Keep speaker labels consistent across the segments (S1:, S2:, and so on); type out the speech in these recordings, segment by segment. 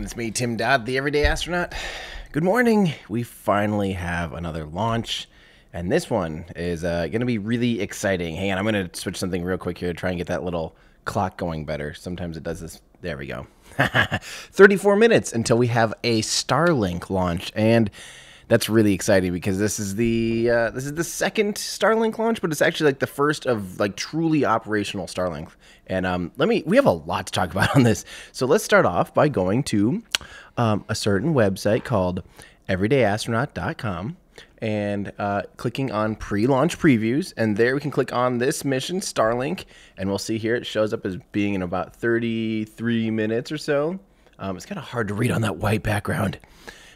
S1: Everyone. It's me, Tim Dodd, the Everyday Astronaut. Good morning. We finally have another launch, and this one is uh, going to be really exciting. Hang on, I'm going to switch something real quick here to try and get that little clock going better. Sometimes it does this. There we go. 34 minutes until we have a Starlink launch, and that's really exciting because this is the uh, this is the second Starlink launch, but it's actually like the first of like truly operational Starlink. And um, let me we have a lot to talk about on this, so let's start off by going to um, a certain website called EverydayAstronaut.com and uh, clicking on pre-launch previews. And there we can click on this mission starlink. And we'll see here it shows up as being in about 33 minutes or so. Um, it's kind of hard to read on that white background.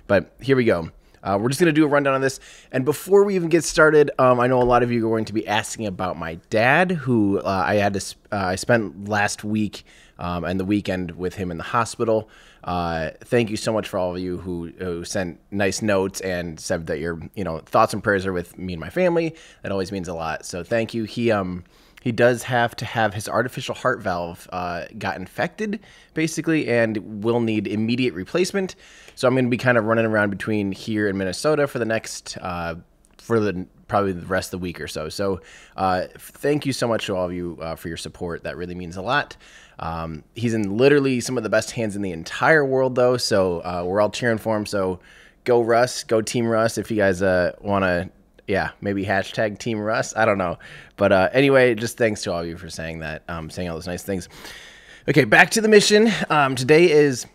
S1: But here we go uh, we're just going to do a rundown on this. And before we even get started, um, I know a lot of you are going to be asking about my dad, who uh, I had to uh, I spent last week um, and the weekend with him in the hospital. Uh, thank you so much for all of you who, who sent nice notes and said that your you know thoughts and prayers are with me and my family. That always means a lot. So thank you. He um he does have to have his artificial heart valve uh, got infected, basically, and will need immediate replacement. So I'm going to be kind of running around between here and Minnesota for the next, uh, for the probably the rest of the week or so. So uh, thank you so much to all of you uh, for your support. That really means a lot. Um, he's in literally some of the best hands in the entire world, though. So uh, we're all cheering for him. So go Russ, go Team Russ. If you guys uh, want to yeah, maybe hashtag Team Russ. I don't know. But uh, anyway, just thanks to all of you for saying that, um, saying all those nice things. Okay, back to the mission. Um, today is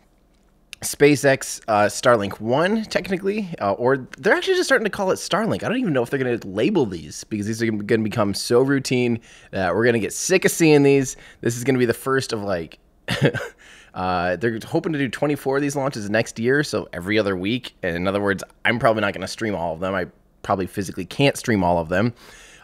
S1: SpaceX uh, Starlink 1, technically, uh, or they're actually just starting to call it Starlink. I don't even know if they're going to label these because these are going to become so routine that we're going to get sick of seeing these. This is going to be the first of like. Uh, they're hoping to do 24 of these launches next year, so every other week. And in other words, I'm probably not going to stream all of them. I probably physically can't stream all of them.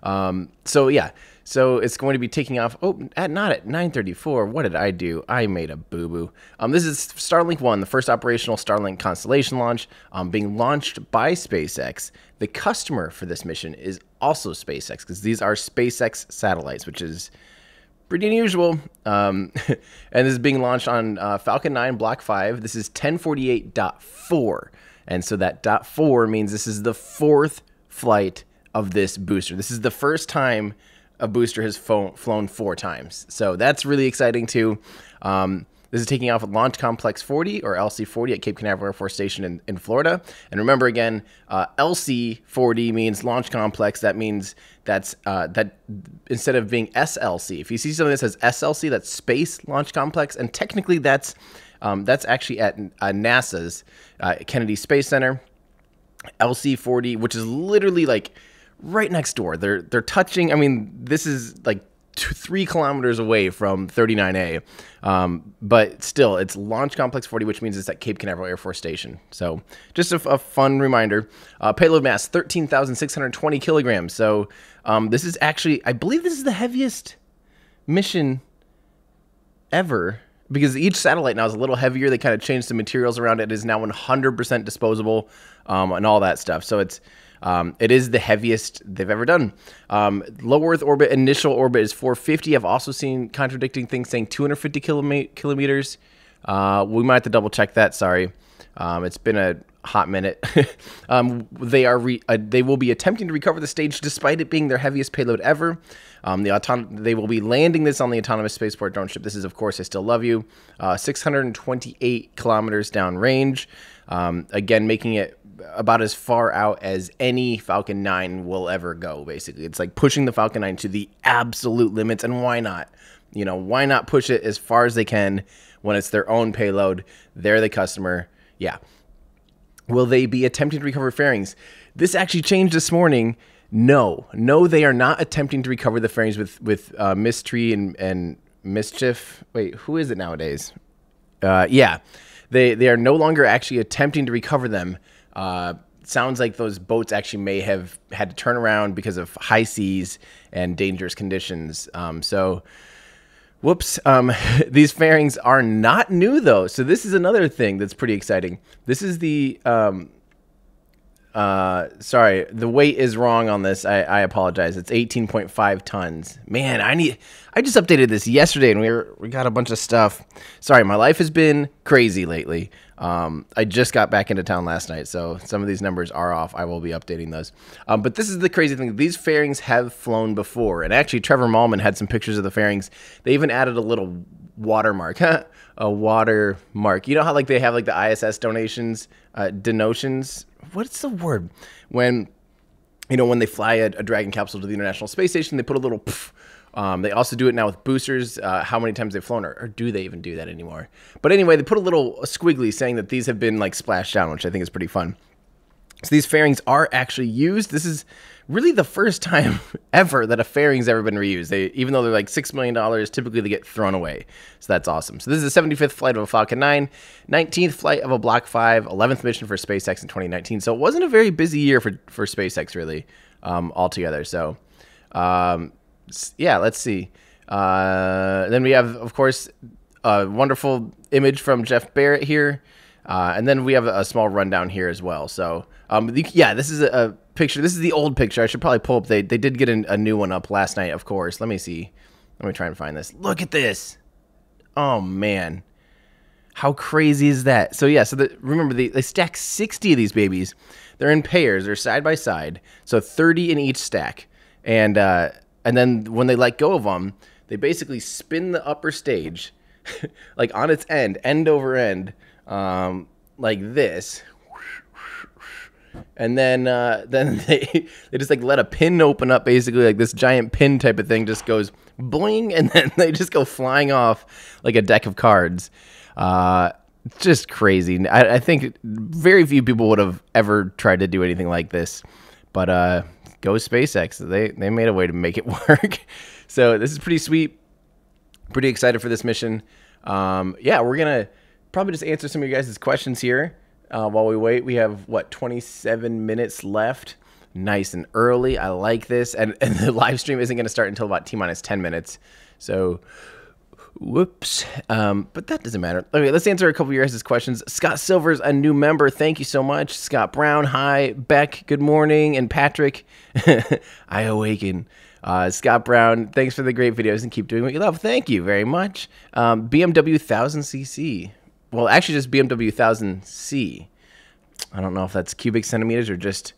S1: Um, so yeah, so it's going to be taking off. Oh, at not at 9:34. What did I do? I made a boo boo. Um, this is Starlink One, the first operational Starlink constellation launch, um, being launched by SpaceX. The customer for this mission is also SpaceX because these are SpaceX satellites, which is pretty unusual. Um, and this is being launched on uh, Falcon 9 Block 5. This is 1048.4. And so that dot four means this is the fourth flight of this booster. This is the first time a booster has flown four times. So that's really exciting too. Um, this is taking off at Launch Complex 40 or LC 40 at Cape Canaveral Air Force Station in, in Florida. And remember again, uh, LC 40 means Launch Complex. That means that's uh, that instead of being SLC. If you see something that says SLC, that's Space Launch Complex, and technically that's um, that's actually at uh, NASA's uh, Kennedy Space Center, LC40, which is literally like right next door. They're they're touching. I mean, this is like two, three kilometers away from 39A, um, but still, it's Launch Complex 40, which means it's at Cape Canaveral Air Force Station. So, just a, a fun reminder. Uh, payload mass 13,620 kilograms. So, um, this is actually, I believe, this is the heaviest mission ever because each satellite now is a little heavier. They kind of changed the materials around it. It is now 100% disposable um, and all that stuff. So it's um, it is the heaviest they've ever done. Um, low Earth orbit initial orbit is 450. I've also seen contradicting things saying 250 kilometers. Uh, we might have to double check that. Sorry, um, it's been a hot minute. um, they are re- uh, they will be attempting to recover the stage despite it being their heaviest payload ever. Um, the auton- they will be landing this on the autonomous spaceport drone ship. This is, of course, I still love you. Uh, 628 kilometers down range. Um, again, making it about as far out as any Falcon 9 will ever go. Basically, it's like pushing the Falcon 9 to the absolute limits. And why not? You know, why not push it as far as they can when it's their own payload? They're the customer. Yeah. Will they be attempting to recover fairings? This actually changed this morning. No, no, they are not attempting to recover the fairings with with uh, Ms. Tree and and Ms. Chief. Wait, who is it nowadays? Uh, yeah, they they are no longer actually attempting to recover them. Uh, sounds like those boats actually may have had to turn around because of high seas and dangerous conditions. Um, so Whoops. Um, these fairings are not new though, so this is another thing that's pretty exciting. This is the um, Uh, sorry, the weight is wrong on this. I, I apologize. It's 18.5 tons. Man, I need. I just updated this yesterday, and we were, we got a bunch of stuff. Sorry, my life has been crazy lately. Um, I just got back into town last night, so some of these numbers are off. I will be updating those. Um, but this is the crazy thing: these fairings have flown before, and actually, Trevor Mahlmann had some pictures of the fairings. They even added a little watermark, a watermark. You know how like they have like the ISS donations, uh, denotions. What's the word when you know when they fly a, a, Dragon capsule to the International Space Station? They put a little. Um, they also do it now with boosters. Uh, how many times they've flown, or, or, do they even do that anymore? But anyway, they put a little squiggly saying that these have been like splashed down, which I think is pretty fun. So these fairings are actually used. This is really the first time ever that a fairing's ever been reused. They, even though they're like six million dollars, typically they get thrown away. So that's awesome. So this is the 75th flight of a Falcon 9, 19th flight of a Block 5, 11th mission for SpaceX in 2019. So it wasn't a very busy year for for SpaceX really um, altogether. So um, yeah, let's see. Uh, then we have, of course, a wonderful image from Jeff Barrett here. Uh, and then we have a, small rundown here as well. So, um, yeah, this is a, a, picture. This is the old picture. I should probably pull up. They they did get a, a new one up last night, of course. Let me see. Let me try and find this. Look at this. Oh man, how crazy is that? So yeah, so the, remember they they stack sixty of these babies. They're in pairs. They're side by side. So thirty in each stack. And uh, and then when they let go of them, they basically spin the upper stage, like on its end, end over end, um, like this, and then uh, then they they just like let a pin open up basically like this giant pin type of thing just goes bling and then they just go flying off like a deck of cards. Uh, just crazy. I, I, think very few people would have ever tried to do anything like this. But uh, go SpaceX they they made a way to make it work so this is pretty sweet pretty excited for this mission um, yeah we're gonna probably just answer some of your guys' questions here uh, while we wait. We have what 27 minutes left. Nice and early. I like this, and, and the live stream isn't to start until about t minus 10 minutes. So, whoops. Um, but that doesn't matter. Okay, let's answer a couple of your guys' questions. Scott Silver's a new member. Thank you so much. Scott Brown, hi. Beck, good morning. And Patrick, I awaken. Uh, Scott Brown, thanks for the great videos and keep doing what you love. Thank you very much. Um, BMW 1000cc well, actually just BMW 1000C. I don't know if that's cubic centimeters or just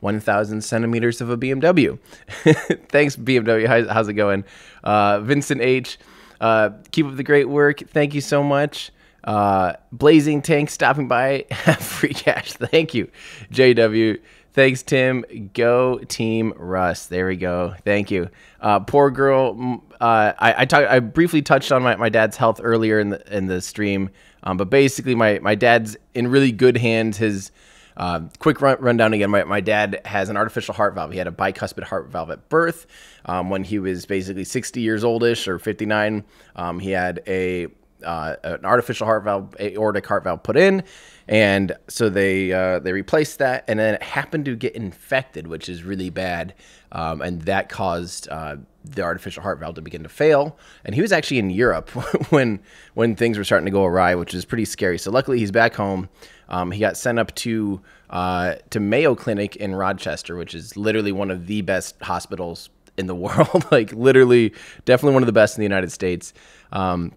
S1: 1,000 centimeters of a BMW. Thanks, BMW. How's, how's it going? Uh, Vincent H. Uh, keep up the great work. Thank you so much. Uh, Blazing Tank stopping by. Free cash. Thank you. JW. Thanks, Tim. Go Team Russ. There we go. Thank you. Uh, poor girl. Uh, I I, talk, I briefly touched on my, my dad's health earlier in the in the stream. Um, but basically, my, my dad's in really good hands. His uh, quick run, rundown again. My, my dad has an artificial heart valve. He had a bicuspid heart valve at birth. Um, when he was basically 60 years oldish or 59, um, he had a uh, an artificial heart valve, aortic heart valve put in, and so they uh, they replaced that, and then it happened to get infected, which is really bad, um, and that caused uh, the artificial heart valve to begin to fail. And he was actually in Europe when when things were starting to go awry, which is pretty scary. So luckily he's back home. Um, he got sent up to uh, to Mayo Clinic in Rochester, which is literally one of the best hospitals in the world. like literally, definitely one of the best in the United States. Um,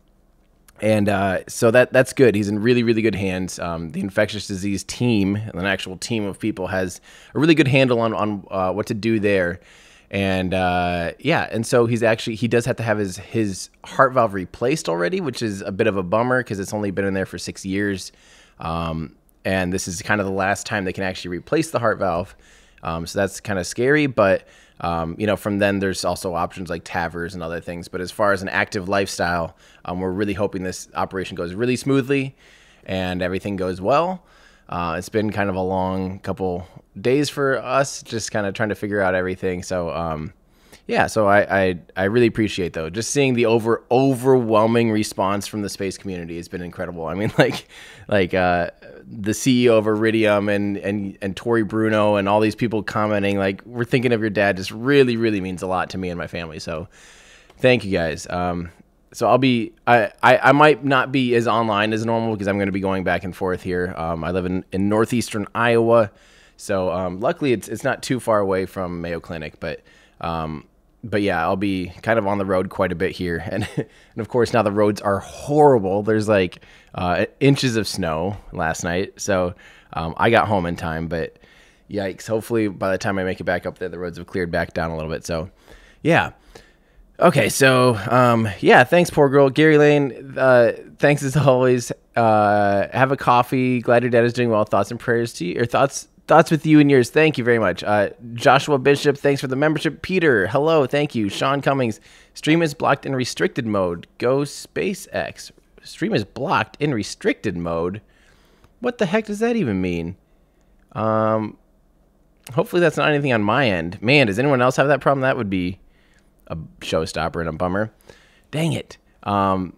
S1: and uh, so that that's good. He's in really really good hands. Um, the infectious disease team, an actual team of people, has a really good handle on on uh, what to do there and uh, yeah, and so he's actually he does have to have his his heart valve replaced already, which is a bit of a bummer because it's only been in there for six years, um, and this is kind of the last time they can actually replace the heart valve. Um, so that's kind of scary, but um, you know, from then there's also options like TAVRs and other things. But as far as an active lifestyle, um, we're really hoping this operation goes really smoothly and everything goes well. Uh, it's been kind of a long couple days for us, just kind of trying to figure out everything. So, um, yeah, so I, I, I really appreciate though just seeing the over overwhelming response from the space community has been incredible. I mean, like like uh, the CEO of Iridium and and and Tory Bruno and all these people commenting like we're thinking of your dad just really really means a lot to me and my family. So thank you guys. Um, so I'll be I, I, I might not be as online as normal because I'm going to be going back and forth here. Um, I live in, in northeastern Iowa, So um, luckily, it's it's not too far away from Mayo Clinic, but um, but yeah, I'll be kind of on the road quite a bit here, and and of course now the roads are horrible. There's like uh, inches of snow last night, so um, I got home in time, but yikes! Hopefully by the time I make it back up there, the roads have cleared back down a little bit. So yeah. Okay, so um, yeah, thanks, poor girl, Gary Lane. Uh, thanks as always. Uh, have a coffee. Glad your dad is doing well. Thoughts and prayers to you. Or thoughts thoughts with you and yours. Thank you very much. Uh, Joshua Bishop, thanks for the membership. Peter, hello, thank you. Sean Cummings, stream is blocked in restricted mode. Go SpaceX. Stream is blocked in restricted mode. What the heck does that even mean? Um, hopefully that's not anything on my end. Man, does anyone else have that problem? That would be a showstopper and a bummer. Dang it. Um,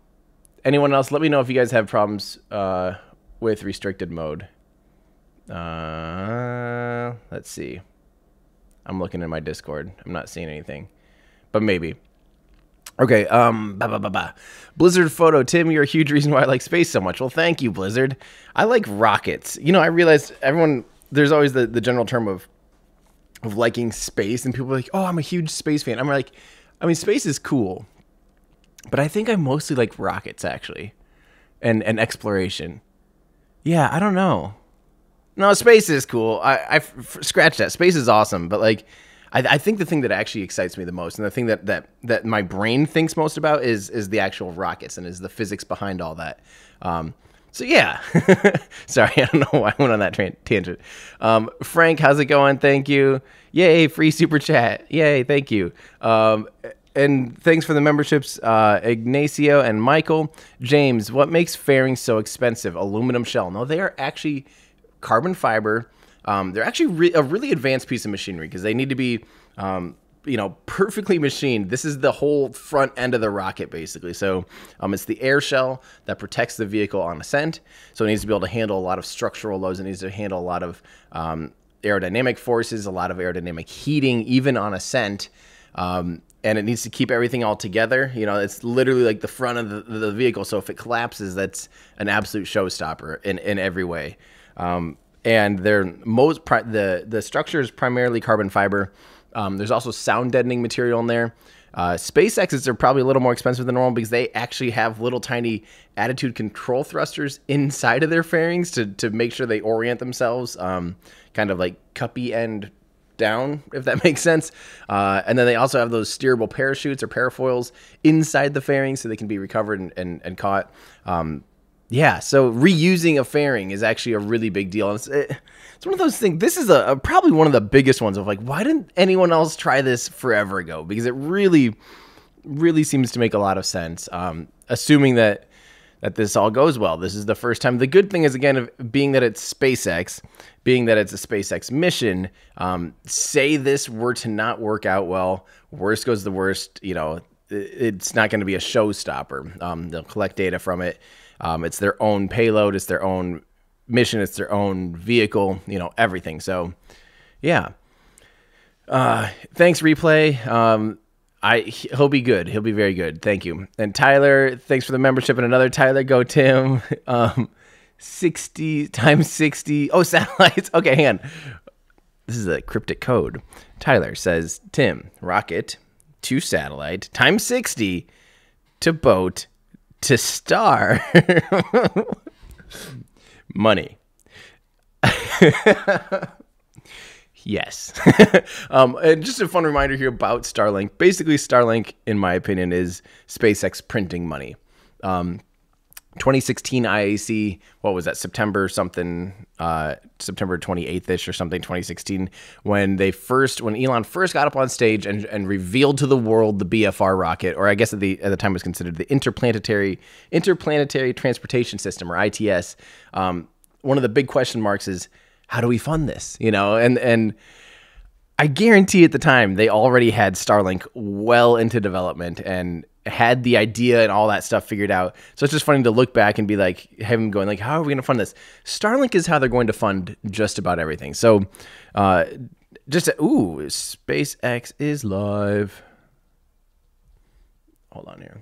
S1: anyone else? Let me know if you guys have problems uh, with restricted mode. Uh, let's see. I'm looking in my Discord. I'm not seeing anything, but maybe. Okay, um, bah, bah, bah, bah. Blizzard photo. Tim, you're a huge reason why I like space so much. Well, thank you, Blizzard. I like rockets. You know, I realized everyone, there's always the, the general term of, of liking space, and people are like, oh, I'm a huge space fan. I'm like, I mean, space is cool, but I think I mostly like rockets, actually, and, and exploration. Yeah, I don't know. No, space is cool. I, I f- scratch that. Space is awesome, but like, I, I, think the thing that actually excites me the most, and the thing that, that that my brain thinks most about, is is the actual rockets and is the physics behind all that. Um, so yeah, sorry, I don't know why I went on that tra- tangent. Um, Frank, how's it going? Thank you. Yay, free super chat. Yay, thank you. Um, and thanks for the memberships, uh, Ignacio and Michael. James, what makes fairing so expensive? Aluminum shell. No, they are actually carbon fiber. Um, they're actually re- a really advanced piece of machinery because they need to be, um, you know, perfectly machined. This is the whole front end of the rocket, basically. So um, it's the air shell that protects the vehicle on ascent. So it needs to be able to handle a lot of structural loads. It needs to handle a lot of um, aerodynamic forces, a lot of aerodynamic heating, even on ascent. Um, and it needs to keep everything all together. You know, it's literally like the front of the, the vehicle. So if it collapses, that's an absolute showstopper in, in every way. Um, and they're most the the structure is primarily carbon fiber. Um, there's also sound deadening material in there. Uh, SpaceX's are probably a little more expensive than normal because they actually have little tiny attitude control thrusters inside of their fairings to, to make sure they orient themselves um, kind of like cuppy end down, if that makes sense. Uh, and then they also have those steerable parachutes or parafoils inside the fairings so they can be recovered and, and, and caught. Um, yeah, so reusing a fairing is actually a really big deal. It's, it, it's one of those things. This is a, a, probably one of the biggest ones of like, why didn't anyone else try this forever ago? Because it really, really seems to make a lot of sense. Um, assuming that that this all goes well. This is the first time. The good thing is again of being that it's SpaceX, being that it's a SpaceX mission. Um, say this were to not work out well, worst goes the worst. You know, it's not going to be a showstopper. Um, they'll collect data from it. Um, it's their own payload. It's their own mission. It's their own vehicle. You know everything. So, yeah. Uh, thanks, replay. Um, I he'll be good. He'll be very good. Thank you. And Tyler, thanks for the membership. And another Tyler, go Tim. Um, sixty times sixty. Oh, satellites. Okay, hang on. This is a cryptic code. Tyler says Tim rocket to satellite times sixty to boat to star money. yes. um, and just a fun reminder here about Starlink. Basically, Starlink, in my opinion, is SpaceX printing money. Um, 2016 IAC, what was that, September something, uh, September 28th ish or something, 2016, when they first, when Elon first got up on stage and, and revealed to the world the BFR rocket, or I guess at the, at the time was considered the Interplanetary, Interplanetary Transportation System, or ITS. Um, one of the big question marks is, how do we fund this? You know, and, and, I guarantee at the time they already had Starlink well into development and had the idea and all that stuff figured out. So it's just funny to look back and be like, have him going like, how are we going to fund this? Starlink is how they're going to fund just about everything. So, uh, just ooh, SpaceX is live. Hold on here.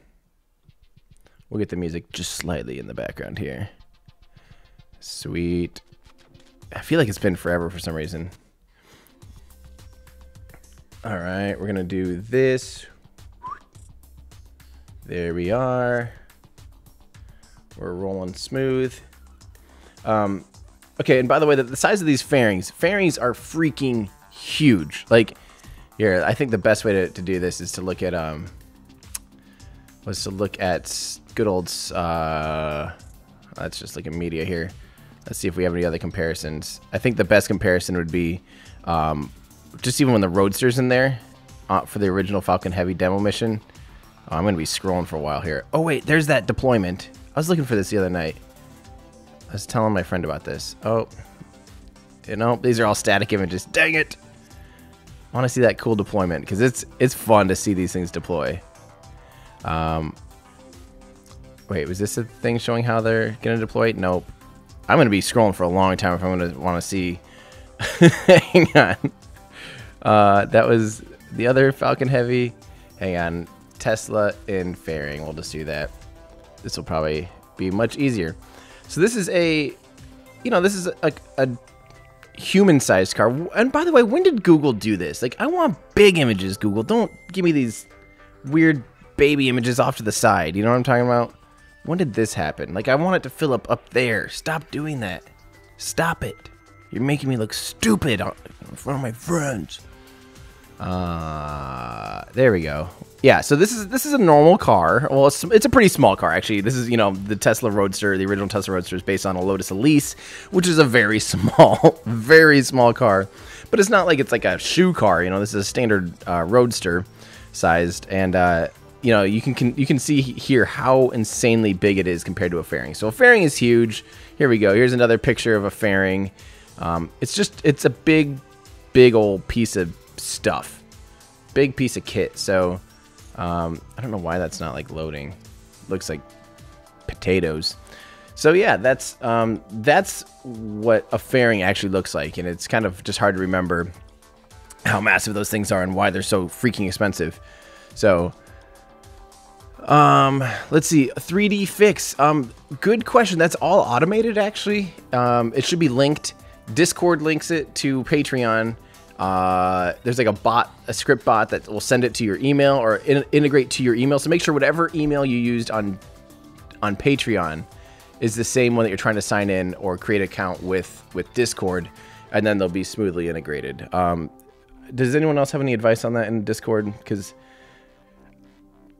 S1: We'll get the music just slightly in the background here. Sweet. I feel like it's been forever for some reason. All right, we're gonna do this. There we are. We're rolling smooth. Um, okay, and by the way, the, the size of these fairings, fairings are freaking huge. Like, here, I think the best way to, to do this is to look at, um, was to look at good old, uh, let's just look at media here. Let's see if we have any other comparisons. I think the best comparison would be, um, just even when the Roadster's in there, uh, for the original Falcon Heavy demo mission. Oh, I'm going to be scrolling for a while here. Oh, wait, there's that deployment. I was looking for this the other night. I was telling my friend about this. Oh, you know, these are all static images. Dang it! I want to see that cool deployment because it's it's fun to see these things deploy. Um, wait, was this a thing showing how they're gonna deploy? Nope. I'm gonna be scrolling for a long time if I'm gonna want to see. Hang on. Uh, that was the other Falcon Heavy. Hang on. Tesla in fairing. We'll just do that. This will probably be much easier. So this is a, you know, this is a, a human-sized car. And by the way, when did Google do this? Like, I want big images, Google. Don't give me these weird baby images off to the side. You know what I'm talking about? When did this happen? Like, I want it to fill up up there. Stop doing that. Stop it. You're making me look stupid in front of my friends. Uh, there we go. Yeah, so this is this is a normal car. Well, it's, it's a pretty small car actually. This is you know the Tesla Roadster. The original Tesla Roadster is based on a Lotus Elise, which is a very small, very small car. But it's not like it's like a shoe car. You know, this is a standard uh, Roadster sized, and uh, you know you can, can you can see here how insanely big it is compared to a fairing. So a fairing is huge. Here we go. Here's another picture of a fairing. Um, it's just it's a big, big old piece of stuff. Big piece of kit. So um, I don't know why that's not like loading. Looks like potatoes. So yeah, that's um, that's what a fairing actually looks like, and it's kind of just hard to remember how massive those things are and why they're so freaking expensive. So, um, let's see, 3D fix. Um, good question. That's all automated actually. Um, it should be linked. Discord links it to Patreon. Uh, there's like a bot, a script bot that will send it to your email or in integrate to your email. So make sure whatever email you used on on Patreon is the same one that you're trying to sign in or create an account with with Discord, and then they'll be smoothly integrated. Um, does anyone else have any advice on that in Discord? Because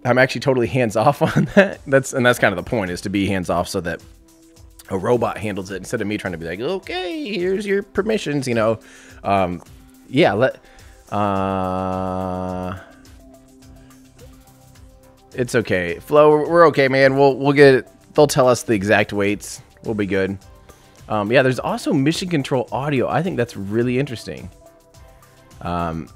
S1: I'm actually totally hands off on that. That's and that's kind of the point is to be hands off so that a robot handles it instead of me trying to be like, okay, here's your permissions, you know. Um, yeah, let uh It's okay. Flo, we're okay, man. We'll we'll get. They'll tell us the exact weights. We'll be good. Um, yeah, there's also mission control audio. I think that's really interesting. Um,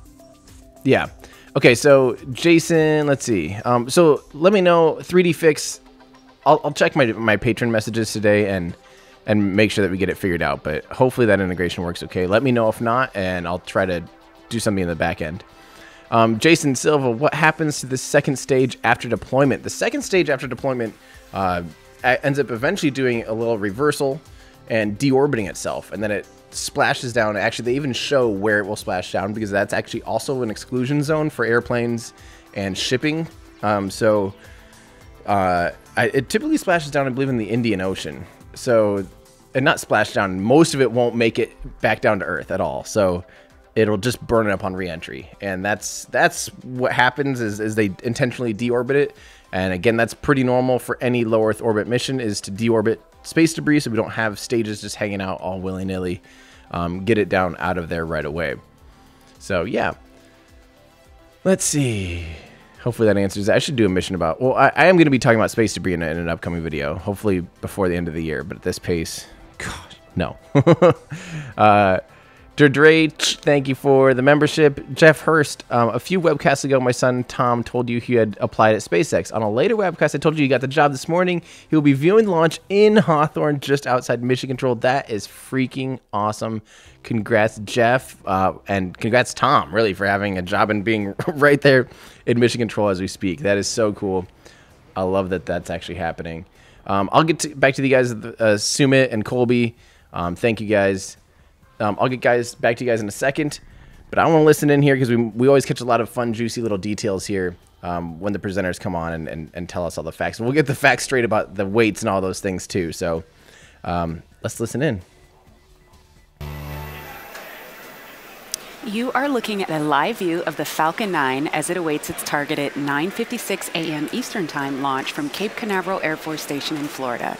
S1: yeah. Okay, so Jason, let's see. Um, so let me know 3D Fix. I'll, I'll check my my Patreon messages today and and make sure that we get it figured out. But hopefully that integration works okay. Let me know if not, and I'll try to do something in the back end. Um, Jason Silva, what happens to the second stage after deployment? The second stage after deployment uh, ends up eventually doing a little reversal and deorbiting itself, and then it splashes down. Actually, they even show where it will splash down because that's actually also an exclusion zone for airplanes and shipping. Um, so uh, I, it typically splashes down, I believe, in the Indian Ocean. So and not splash down. Most of it won't make it back down to Earth at all. So it'll just burn it up on reentry, and that's that's what happens is, is they intentionally deorbit it. And again, that's pretty normal for any low Earth orbit mission is to deorbit space debris so we don't have stages just hanging out all willy nilly. Um, get it down out of there right away. So yeah, let's see. Hopefully that answers. I should do a mission about. Well, I, I am going to be talking about space debris in, in an upcoming video, hopefully before the end of the year. But at this pace, God, no. uh, Dre, thank you for the membership. Jeff Hurst, um, a few webcasts ago, my son Tom told you he had applied at SpaceX. On a later webcast, I told you he got the job this morning. He will be viewing launch in Hawthorne, just outside Mission Control. That is freaking awesome. Congrats, Jeff, uh, and congrats, Tom, really, for having a job and being right there in Mission Control as we speak. That is so cool. I love that that's actually happening. Um, I'll get to, back to the guys, uh, Sumit and Colby. Um, thank you guys. Um, I'll get guys back to you guys in a second, but I want to listen in here because we, we always catch a lot of fun, juicy little details here um, when the presenters come on and, and, and tell us all the facts. And we'll get the facts straight about the weights and all those things too. So um, let's listen in.
S2: You are looking at a live view of the Falcon 9 as it awaits its targeted 9.56 a.m. Eastern Time launch from Cape Canaveral Air Force Station in Florida.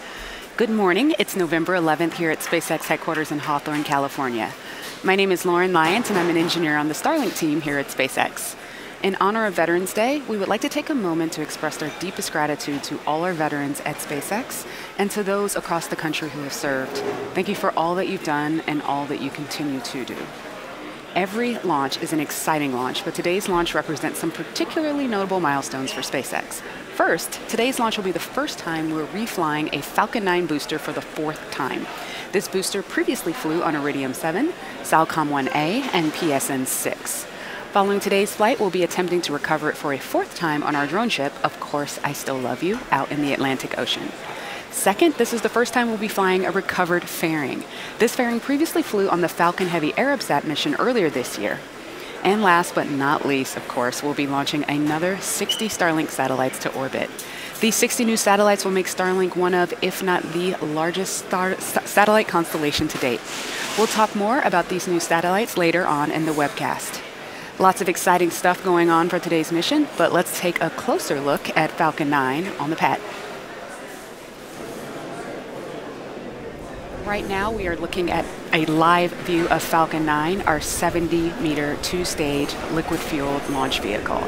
S2: Good morning. It's November 11th here at SpaceX headquarters in Hawthorne, California. My name is Lauren Lyons, and I'm an engineer on the Starlink team here at SpaceX. In honor of Veterans Day, we would like to take a moment to express our deepest gratitude to all our veterans at SpaceX and to those across the country who have served. Thank you for all that you've done and all that you continue to do. Every launch is an exciting launch, but today's launch represents some particularly notable milestones for SpaceX. First, today's launch will be the first time we're reflying a Falcon 9 booster for the fourth time. This booster previously flew on Iridium 7, Saocom 1A, and PSN 6. Following today's flight, we'll be attempting to recover it for a fourth time on our drone ship, Of Course I Still Love You, out in the Atlantic Ocean. Second, this is the first time we'll be flying a recovered fairing. This fairing previously flew on the Falcon Heavy Arabsat mission earlier this year. And last but not least, of course, we'll be launching another 60 Starlink satellites to orbit. These 60 new satellites will make Starlink one of, if not the largest star satellite constellation to date. We'll talk more about these new satellites later on in the webcast. Lots of exciting stuff going on for today's mission, but let's take a closer look at Falcon 9 on the pad. Right now, we are looking at a live view of Falcon 9, our 70 meter two stage liquid fueled launch vehicle.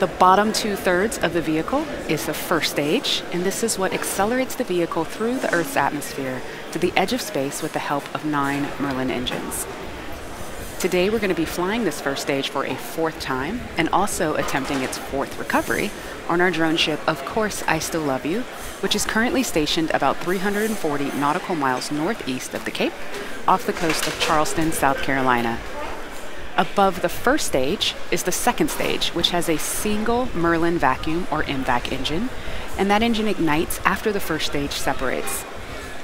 S2: The bottom two thirds of the vehicle is the first stage, and this is what accelerates the vehicle through the Earth's atmosphere to the edge of space with the help of nine Merlin engines. Today we're going to be flying this first stage for a fourth time and also attempting its fourth recovery on our drone ship, Of Course I Still Love You, which is currently stationed about 340 nautical miles northeast of the Cape off the coast of Charleston, South Carolina. Above the first stage is the second stage, which has a single Merlin vacuum or MVAC engine, and that engine ignites after the first stage separates.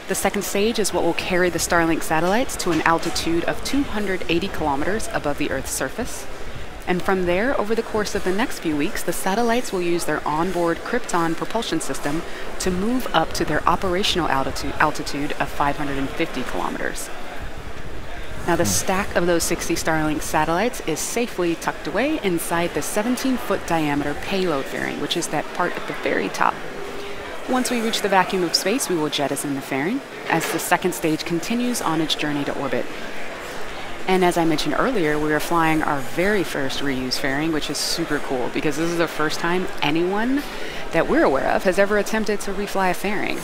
S2: The second stage is what will carry the Starlink satellites to an altitude of 280 kilometers above the Earth's surface. And from there, over the course of the next few weeks, the satellites will use their onboard Krypton propulsion system to move up to their operational altitude, altitude of 550 kilometers. Now, the stack of those 60 Starlink satellites is safely tucked away inside the 17 foot diameter payload fairing, which is that part at the very top once we reach the vacuum of space, we will jettison the fairing as the second stage continues on its journey to orbit. And as I mentioned earlier, we are flying our very first reuse fairing, which is super cool because this is the first time anyone that we're aware of has ever attempted to refly a fairing.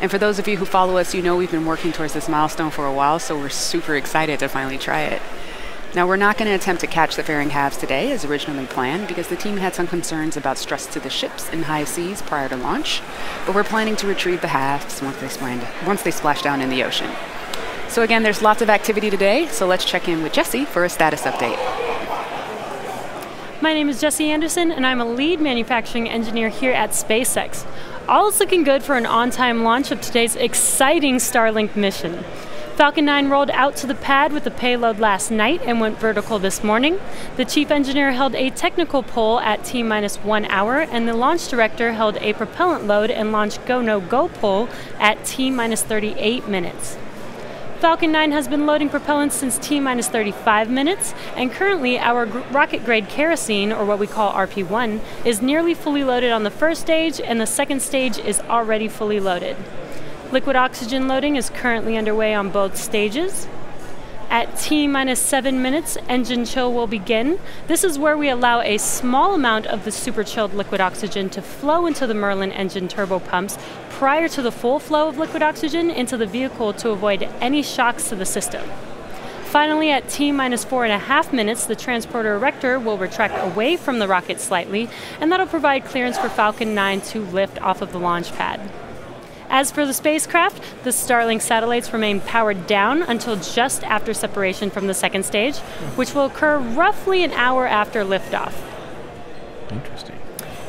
S2: And for those of you who follow us, you know we've been working towards this milestone for a while, so we're super excited to finally try it. Now, we're not going to attempt to catch the fairing halves today as originally planned because the team had some concerns about stress to the ships in high seas prior to launch, but we're planning to retrieve the halves once they, once they splash down in the ocean. So again, there's lots of activity today, so let's check in with Jesse for a status update.
S3: My name is Jesse Anderson, and I'm a lead manufacturing engineer here at SpaceX. All is looking good for an on-time launch of today's exciting Starlink mission. Falcon 9 rolled out to the pad with the payload last night and went vertical this morning. The chief engineer held a technical poll at T minus one hour, and the launch director held a propellant load and launch go no go poll at T minus 38 minutes. Falcon 9 has been loading propellant since T minus 35 minutes, and currently our rocket grade kerosene, or what we call RP1, is nearly fully loaded on the first stage, and the second stage is already fully loaded. Liquid oxygen loading is currently underway on both stages. At T minus seven minutes, engine chill will begin. This is where we allow a small amount of the super chilled liquid oxygen to flow into the Merlin engine turbo pumps prior to the full flow of liquid oxygen into the vehicle to avoid any shocks to the system. Finally, at T minus four and a half minutes, the transporter erector will retract away from the rocket slightly, and that'll provide clearance for Falcon 9 to lift off of the launch pad. As for the spacecraft, the Starlink satellites remain powered down until just after separation from the second stage, which will occur roughly an hour after liftoff.
S1: Interesting.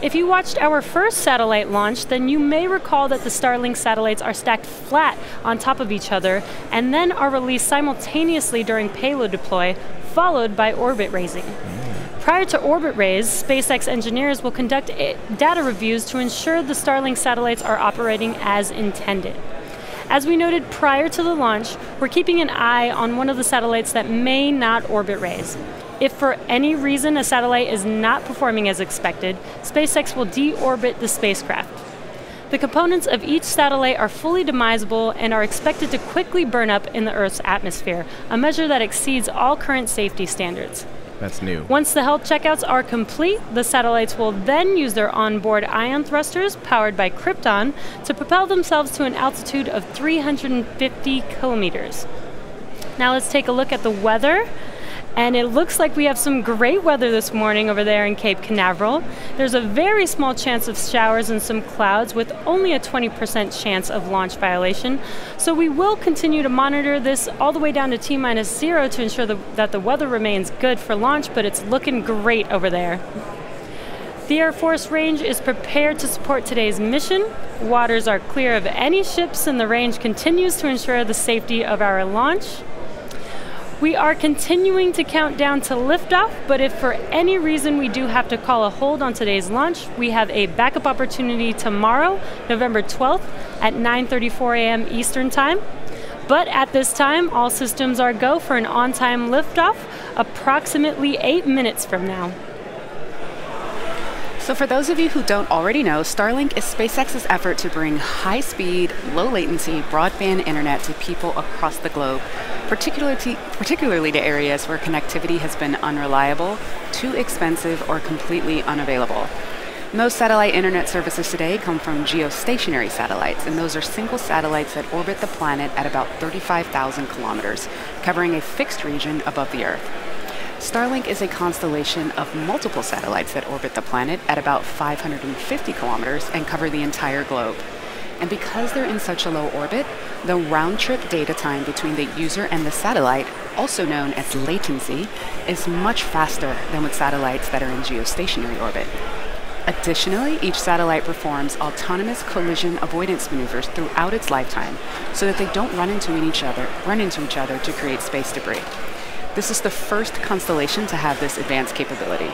S3: If you watched our first satellite launch, then you may recall that the Starlink satellites are stacked flat on top of each other and then are released simultaneously during payload deploy, followed by orbit raising. Prior to orbit raise, SpaceX engineers will conduct eh, data reviews to ensure the Starlink satellites are operating as intended. As we noted prior to the launch, we're keeping an eye on one of the satellites that may not orbit raise. If for any reason a satellite is not performing as expected, SpaceX will deorbit the spacecraft. The components of each satellite are fully demisable and are expected to quickly burn up in the Earth's atmosphere, a measure that exceeds all current safety standards.
S1: That's new.
S3: Once the health checkouts are complete, the satellites will then use their onboard ion thrusters, powered by Krypton, to propel themselves to an altitude of 350 kilometers. Now let's take a look at the weather and it looks like we have some great weather this morning over there in Cape Canaveral. There's a very small chance of showers and some clouds with only a 20% chance of launch violation. So we will continue to monitor this all the way down to T minus zero to ensure the, that the weather remains good for launch, but it's looking great over there. The Air Force range is prepared to support today's mission. Waters are clear of any ships, and the range continues to ensure the safety of our launch. We are continuing to count down to liftoff, but if for any reason we do have to call a hold on today's launch, we have a backup opportunity tomorrow, November 12th at 9:34 a.m. Eastern Time. But at this time, all systems are go for an on-time liftoff approximately 8 minutes from now.
S2: So, for those of you who don't already know, Starlink is SpaceX's effort to bring high speed, low latency broadband internet to people across the globe, particularly, particularly to areas where connectivity has been unreliable, too expensive, or completely unavailable. Most satellite internet services today come from geostationary satellites, and those are single satellites that orbit the planet at about 35,000 kilometers, covering a fixed region above the Earth. Starlink is a constellation of multiple satellites that orbit the planet at about 550 kilometers and cover the entire globe. And because they're in such a low orbit, the round trip data time between the user and the satellite, also known as latency, is much faster than with satellites that are in geostationary orbit. Additionally, each satellite performs autonomous collision avoidance maneuvers throughout its lifetime so that they don't run into each other, run into each other to create space debris. This is the first constellation to have this advanced capability.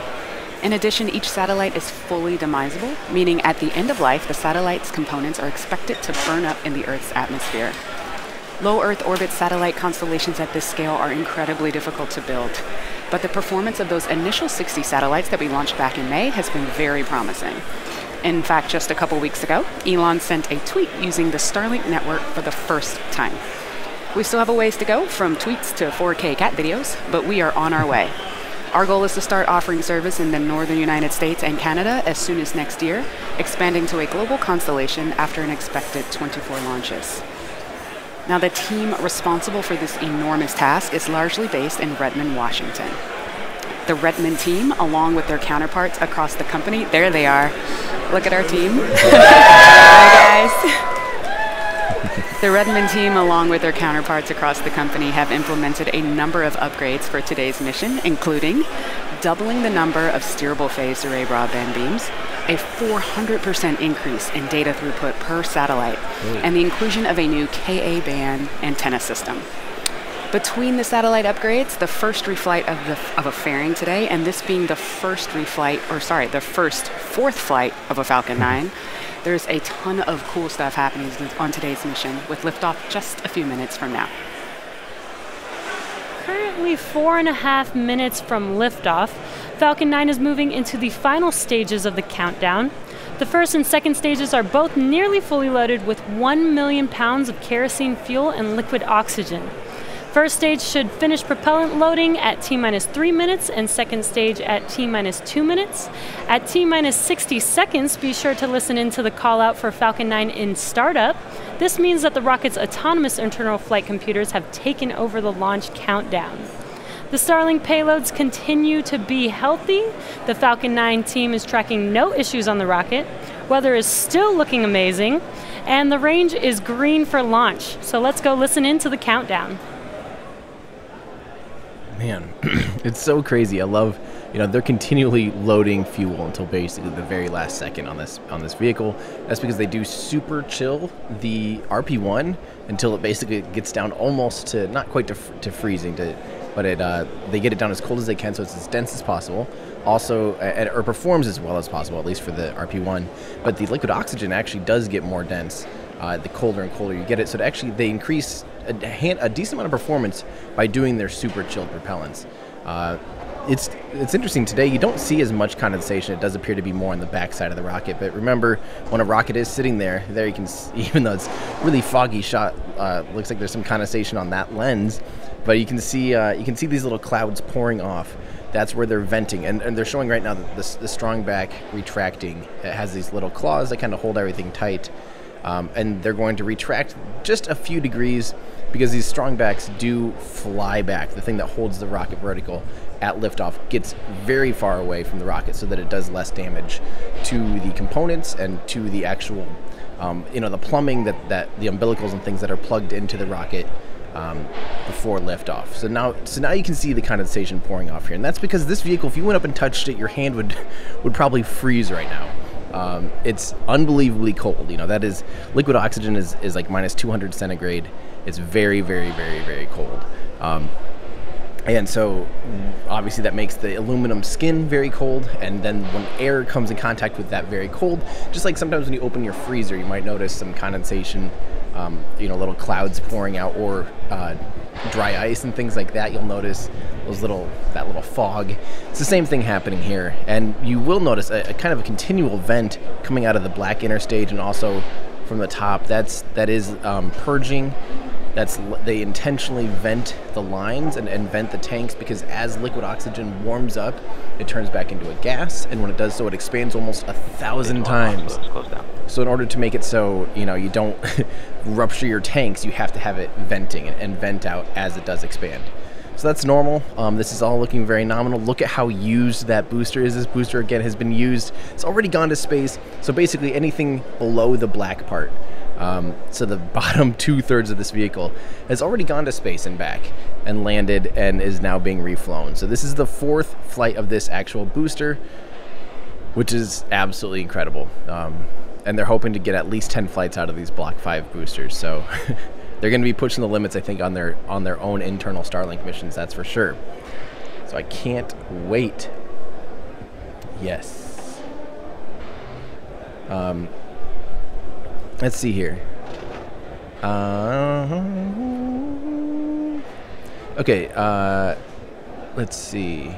S2: In addition, each satellite is fully demisable, meaning at the end of life, the satellite's components are expected to burn up in the Earth's atmosphere. Low Earth orbit satellite constellations at this scale are incredibly difficult to build, but the performance of those initial 60 satellites that we launched back in May has been very promising. In fact, just a couple weeks ago, Elon sent a tweet using the Starlink network for the first time. We still have a ways to go from tweets to 4K cat videos, but we are on our way. Our goal is to start offering service in the northern United States and Canada as soon as next year, expanding to a global constellation after an expected 24 launches. Now, the team responsible for this enormous task is largely based in Redmond, Washington. The Redmond team, along with their counterparts across the company, there they are. Look at our team. Hi, guys. The Redmond team, along with their counterparts across the company, have implemented a number of upgrades for today's mission, including doubling the number of steerable phased array broadband beams, a 400% increase in data throughput per satellite, and the inclusion of a new Ka band antenna system. Between the satellite upgrades, the first reflight of, the, of a fairing today, and this being the first reflight, or sorry, the first fourth flight of a Falcon 9, there's a ton of cool stuff happening on today's mission with liftoff just a few minutes from now.
S3: Currently four and a half minutes from liftoff, Falcon 9 is moving into the final stages of the countdown. The first and second stages are both nearly fully loaded with 1 million pounds of kerosene fuel and liquid oxygen. First stage should finish propellant loading at T minus 3 minutes and second stage at T minus 2 minutes. At T minus 60 seconds, be sure to listen in to the call out for Falcon 9 in startup. This means that the rocket's autonomous internal flight computers have taken over the launch countdown. The Starlink payloads continue to be healthy. The Falcon 9 team is tracking no issues on the rocket. Weather is still looking amazing, and the range is green for launch. So let's go listen in to the countdown
S1: man, it's so crazy. I love you know they're continually loading fuel until basically the very last second on this on this vehicle. That's because they do super chill the RP1 until it basically gets down almost to not quite to, to freezing to but it uh, they get it down as cold as they can so it's as dense as possible also uh, or performs as well as possible at least for the rp1 but the liquid oxygen actually does get more dense uh, the colder and colder you get it so actually they increase a, a, decent amount of performance by doing their super chilled propellants uh, it's it's interesting today. You don't see as much condensation. It does appear to be more on the backside of the rocket. But remember, when a rocket is sitting there, there you can, see, even though it's really foggy shot, uh, looks like there's some condensation on that lens. But you can see uh, you can see these little clouds pouring off. That's where they're venting, and, and they're showing right now that the, the strong back retracting. It has these little claws that kind of hold everything tight, um, and they're going to retract just a few degrees because these strong backs do fly back. The thing that holds the rocket vertical at liftoff gets very far away from the rocket so that it does less damage to the components and to the actual, um, you know, the plumbing that, that the umbilicals and things that are plugged into the rocket um, before liftoff. So now, so now you can see the condensation pouring off here, and that's because this vehicle, if you went up and touched it, your hand would would probably freeze right now. Um, it's unbelievably cold. You know that is liquid oxygen is, is like minus 200 centigrade. It's very, very, very, very cold. Um, and so obviously that makes the aluminum skin very cold and then when air comes in contact with that very cold just like sometimes when you open your freezer you might notice some condensation um, you know little clouds pouring out or uh, dry ice and things like that. You'll notice those little that little fog. It's the same thing happening here. And you will notice a, a kind of a continual vent coming out of the black inner stage and also from the top. That's that is um, purging that's they intentionally vent the lines and, and vent the tanks because as liquid oxygen warms up, it turns back into a gas, and when it does so, it expands almost a thousand times. So in order to make it so you know you don't rupture your tanks, you have to have it venting and, and vent out as it does expand. So that's normal. Um, this is all looking very nominal. Look at how used that booster is. This booster, again, has been used. It's already gone to space. So basically anything below the black part um, so the bottom two thirds of this vehicle has already gone to space and back and landed and is now being reflown. So this is the fourth flight of this actual booster, which is absolutely incredible. Um, and they're hoping to get at least 10 flights out of these Block 5 boosters. So they're going to be pushing the limits, I think, on their on their own internal Starlink missions. That's for sure. So I can't wait. Yes. Um, Let's see here. Uh, okay, uh, let's see.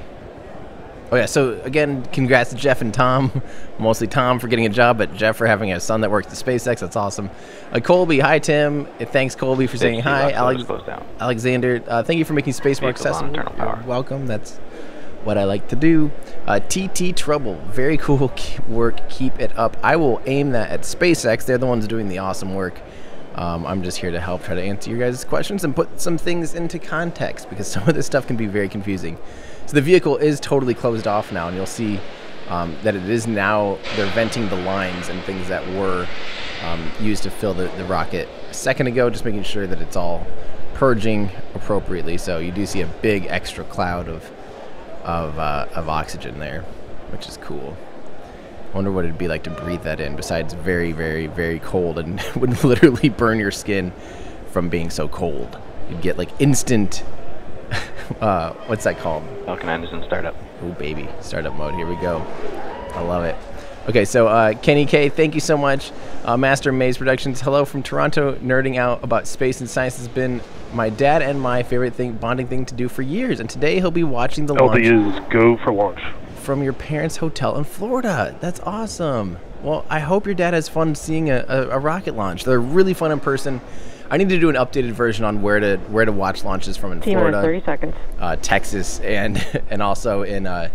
S1: Oh yeah, so again, congrats to Jeff and Tom. Mostly Tom for getting a job, but Jeff for having a son that works at SpaceX. That's awesome. Uh, Colby, hi Tim. Thanks Colby for saying hi. Alexander, uh, thank you for making space more accessible. welcome. That's what I like to do. Uh, TT Trouble, very cool work. Keep it up. I will aim that at SpaceX. They're the ones doing the awesome work. Um, I'm just here to help try to answer your guys' questions and put some things into context because some of this stuff can be very confusing. So the vehicle is totally closed off now, and you'll see um, that it is now, they're venting the lines and things that were um, used to fill the, the rocket a second ago, just making sure that it's all purging appropriately. So you do see a big extra cloud of of, uh, of oxygen there, which is cool. I wonder what it'd be like to breathe that in, besides very, very, very cold and would literally burn your skin from being so cold. You'd get like instant, uh, what's that called?
S4: Falcon 9 is in startup.
S1: Oh, baby. Startup mode. Here we go. I love it. Okay, so uh, Kenny K, thank you so much. Uh, Master Maze Productions, hello from Toronto. Nerding out about space and science has been my dad and my favorite thing, bonding thing to do for years. And today he'll be watching the launch.
S5: is go for launch.
S1: From your parents' hotel in Florida. That's awesome. Well, I hope your dad has fun seeing a, a, a rocket launch. They're really fun in person. I need to do an updated version on where to where to watch launches from in Florida,
S6: 30 seconds,
S1: uh, Texas, and and also in uh,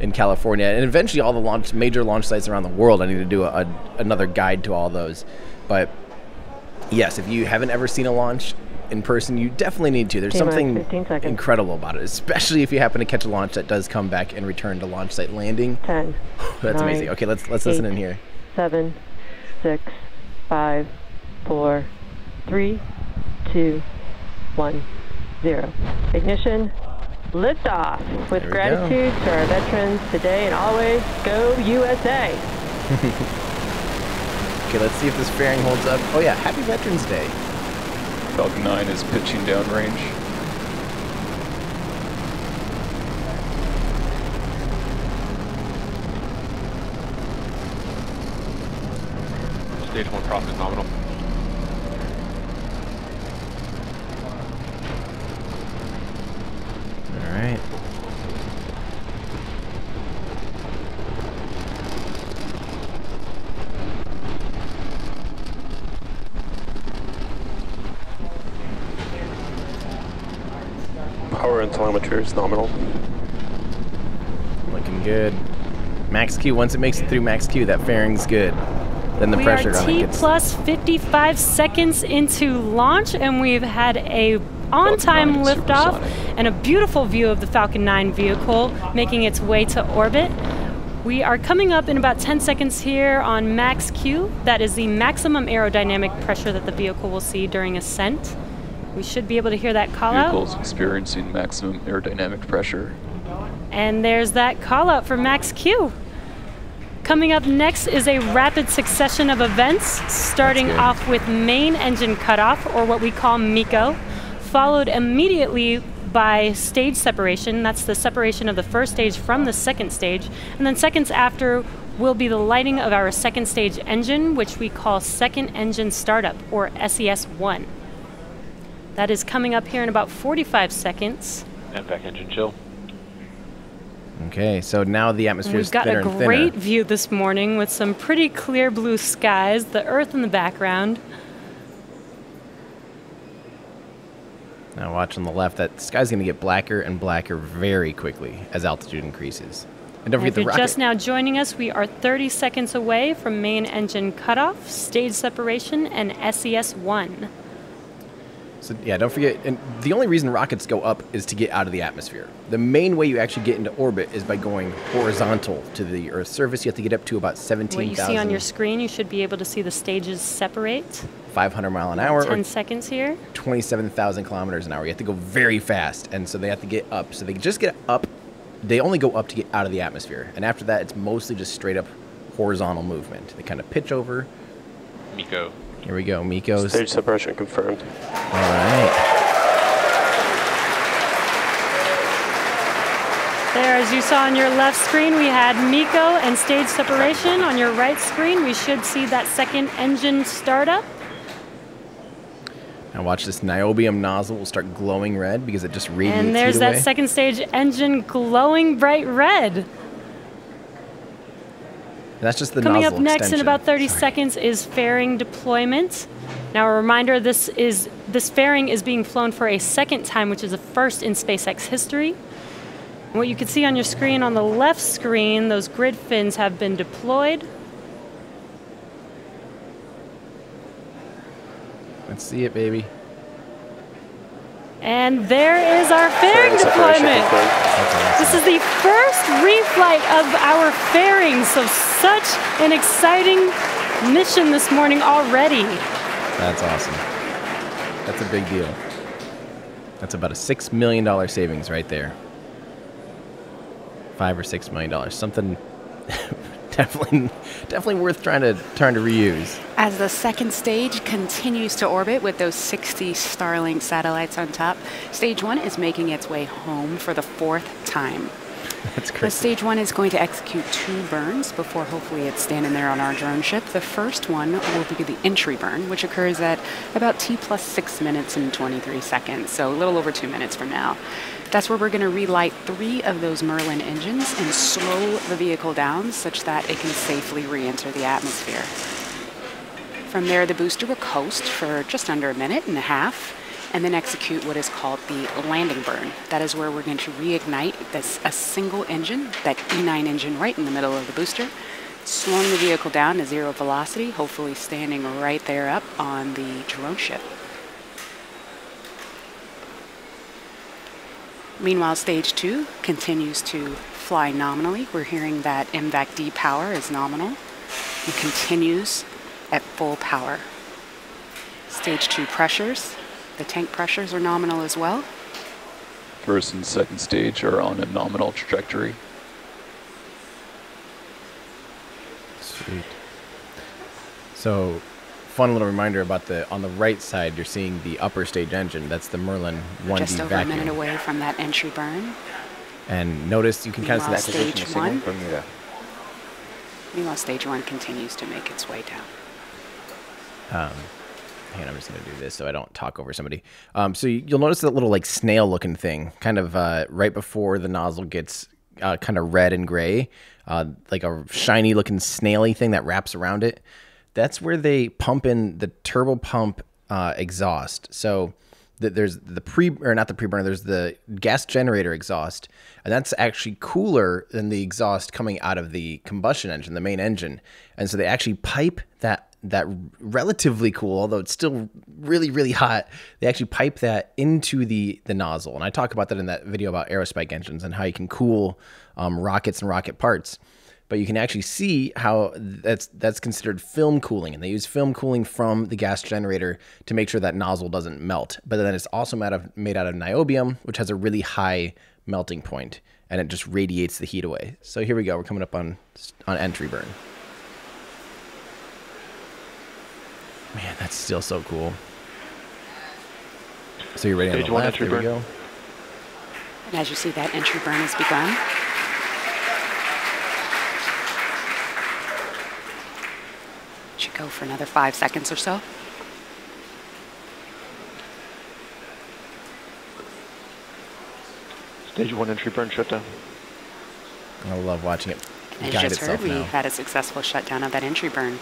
S1: in California, and eventually all the launch major launch sites around the world. I need to do a, a, another guide to all those. But yes, if you haven't ever seen a launch, in person, you definitely need to. There's something incredible about it, especially if you happen to catch a launch that does come back and return to launch site landing.
S6: Ten.
S1: That's nine, amazing. Okay, let's let's eight, listen in here.
S6: Seven, six, five, four, three, two, one, zero. Ignition. Liftoff with
S1: There we
S6: gratitude to our veterans today and always. Go USA!
S1: Okay, let's see if this fairing holds up. Oh yeah, Happy Veterans Day.
S4: Falcon 9 is pitching downrange.
S5: Stage one profit is nominal.
S1: All right.
S7: Power and is nominal.
S1: Looking good. Max Q, once it makes it through Max Q, that fairing's good. Then the
S3: we
S1: pressure
S3: are
S1: on
S3: T
S1: gets.
S3: plus 55 seconds into launch, and we've had a on-time liftoff and a beautiful view of the Falcon 9 vehicle making its way to orbit. We are coming up in about 10 seconds here on max Q. That is the maximum aerodynamic pressure that the vehicle will see during ascent. We should be able to hear that call out.
S4: Vehicles experiencing maximum aerodynamic pressure.
S3: And there's that call out for Max Q. Coming up next is a rapid succession of events, starting off with main engine cutoff, or what we call MECO, followed immediately by stage separation. That's the separation of the first stage from the second stage. And then seconds after will be the lighting of our second stage engine, which we call second engine startup, or SES 1. That is coming up here in about 45 seconds.
S5: And back engine chill.
S1: Okay, so now the atmosphere is thinner
S3: We've got a great
S1: thinner.
S3: view this morning with some pretty clear blue skies, the earth in the background.
S1: Now watch on the left, that sky's going to get blacker and blacker very quickly as altitude increases. And don't
S3: And
S1: forget
S3: if
S1: the
S3: you're
S1: rocket.
S3: just now joining us, we are 30 seconds away from main engine cutoff, stage separation, and SES 1.
S1: So yeah, don't forget. And the only reason rockets go up is to get out of the atmosphere. The main way you actually get into orbit is by going horizontal to the Earth's surface. You have to get up to about
S3: What you see on your screen, you should be able to see the stages separate.
S1: 500 mile an hour,
S3: 10 seconds here.
S1: 27,000 kilometers an hour. You have to go very fast, and so they have to get up. So they just get up. They only go up to get out of the atmosphere, and after that, it's mostly just straight up horizontal movement. They kind of pitch over.
S5: MECO.
S1: Here we go, MECO's.
S7: Stage separation confirmed.
S1: All right.
S3: There, as you saw on your left screen, we had Miko and stage separation. On your right screen, we should see that second engine startup.
S1: Now watch this niobium nozzle will start glowing red because it just radiates
S3: And there's
S1: heat
S3: that
S1: away.
S3: second stage engine glowing bright red.
S1: That's just the
S3: Coming up next in about 30
S1: Sorry.
S3: seconds is fairing deployment. Now, a reminder: this is this fairing is being flown for a second time, which is a first in SpaceX history. And what you can see on your screen on the left screen, those grid fins have been deployed.
S1: Let's see it, baby.
S3: And there is our fairing
S7: Fairing
S3: deployment.
S7: confirmed.
S3: This is the first reflight of our fairing, so such an exciting mission this morning already.
S1: That's awesome. That's a big deal. That's about a six million dollar savings right there. Five or six million dollars. Something definitely definitely worth trying to trying to reuse.
S2: As the second stage continues to orbit with those 60 Starlink satellites on top, stage one is making its way home for the fourth time.
S1: That's
S2: The
S1: crazy.
S2: stage one is going to execute two burns before hopefully it's standing there on our drone ship. The first one will be the entry burn, which occurs at about T plus six minutes and 23 seconds, so a little over two minutes from now. That's where we're going to relight three of those Merlin engines and slow the vehicle down such that it can safely re-enter the atmosphere. From there, the booster will coast for just under a minute and a half and then execute what is called the landing burn. That is where we're going to reignite this, a single engine, that E9 engine right in the middle of the booster, slowing the vehicle down to zero velocity, hopefully standing right there up on the drone ship. Meanwhile, stage two continues to fly nominally. We're hearing that MVAC D power is nominal and continues at full power. Stage two pressures, the tank pressures are nominal as well.
S4: First and second stage are on a nominal trajectory.
S1: Sweet. So, fun little reminder about the on the right side, you're seeing the upper stage engine. That's the Merlin 1D
S2: Just over
S1: vacuum.
S2: a minute away from that entry burn.
S1: And notice you can kind of see
S2: Meanwhile,
S1: that
S2: stage
S1: position of signal.
S2: one.
S5: Bermuda.
S2: Meanwhile, stage one continues to make its way down.
S1: Hang on, I'm just gonna do this so I don't talk over somebody. Um, so you- you'll notice that little like snail-looking thing, kind of uh, right before the nozzle gets uh, kind of red and gray, uh, like a shiny-looking snaily thing that wraps around it. That's where they pump in the turbo pump uh, exhaust. So th- there's the pre or not the pre burner. There's the gas generator exhaust, and that's actually cooler than the exhaust coming out of the combustion engine, the main engine. And so they actually pipe that that relatively cool, although it's still really really hot. They actually pipe that into the the nozzle, and I talk about that in that video about aerospike engines and how you can cool um, rockets and rocket parts. But you can actually see how that's that's considered film cooling and they use film cooling from the gas generator to make sure that nozzle doesn't melt. But then it's also made, of, made out of niobium which has a really high melting point and it just radiates the heat away. So here we go we're coming up on on entry burn man that's still so cool so you're ready on
S7: Stage
S1: the
S7: one
S1: left
S7: entry
S1: there we
S7: burn.
S1: go
S2: And as you see, that entry burn has begun. Should go for another five seconds or so.
S7: Stage one entry burn shutdown.
S1: i love watching it
S2: And as you just heard,
S1: itself
S2: we
S1: now
S2: had a successful shutdown of that entry burn.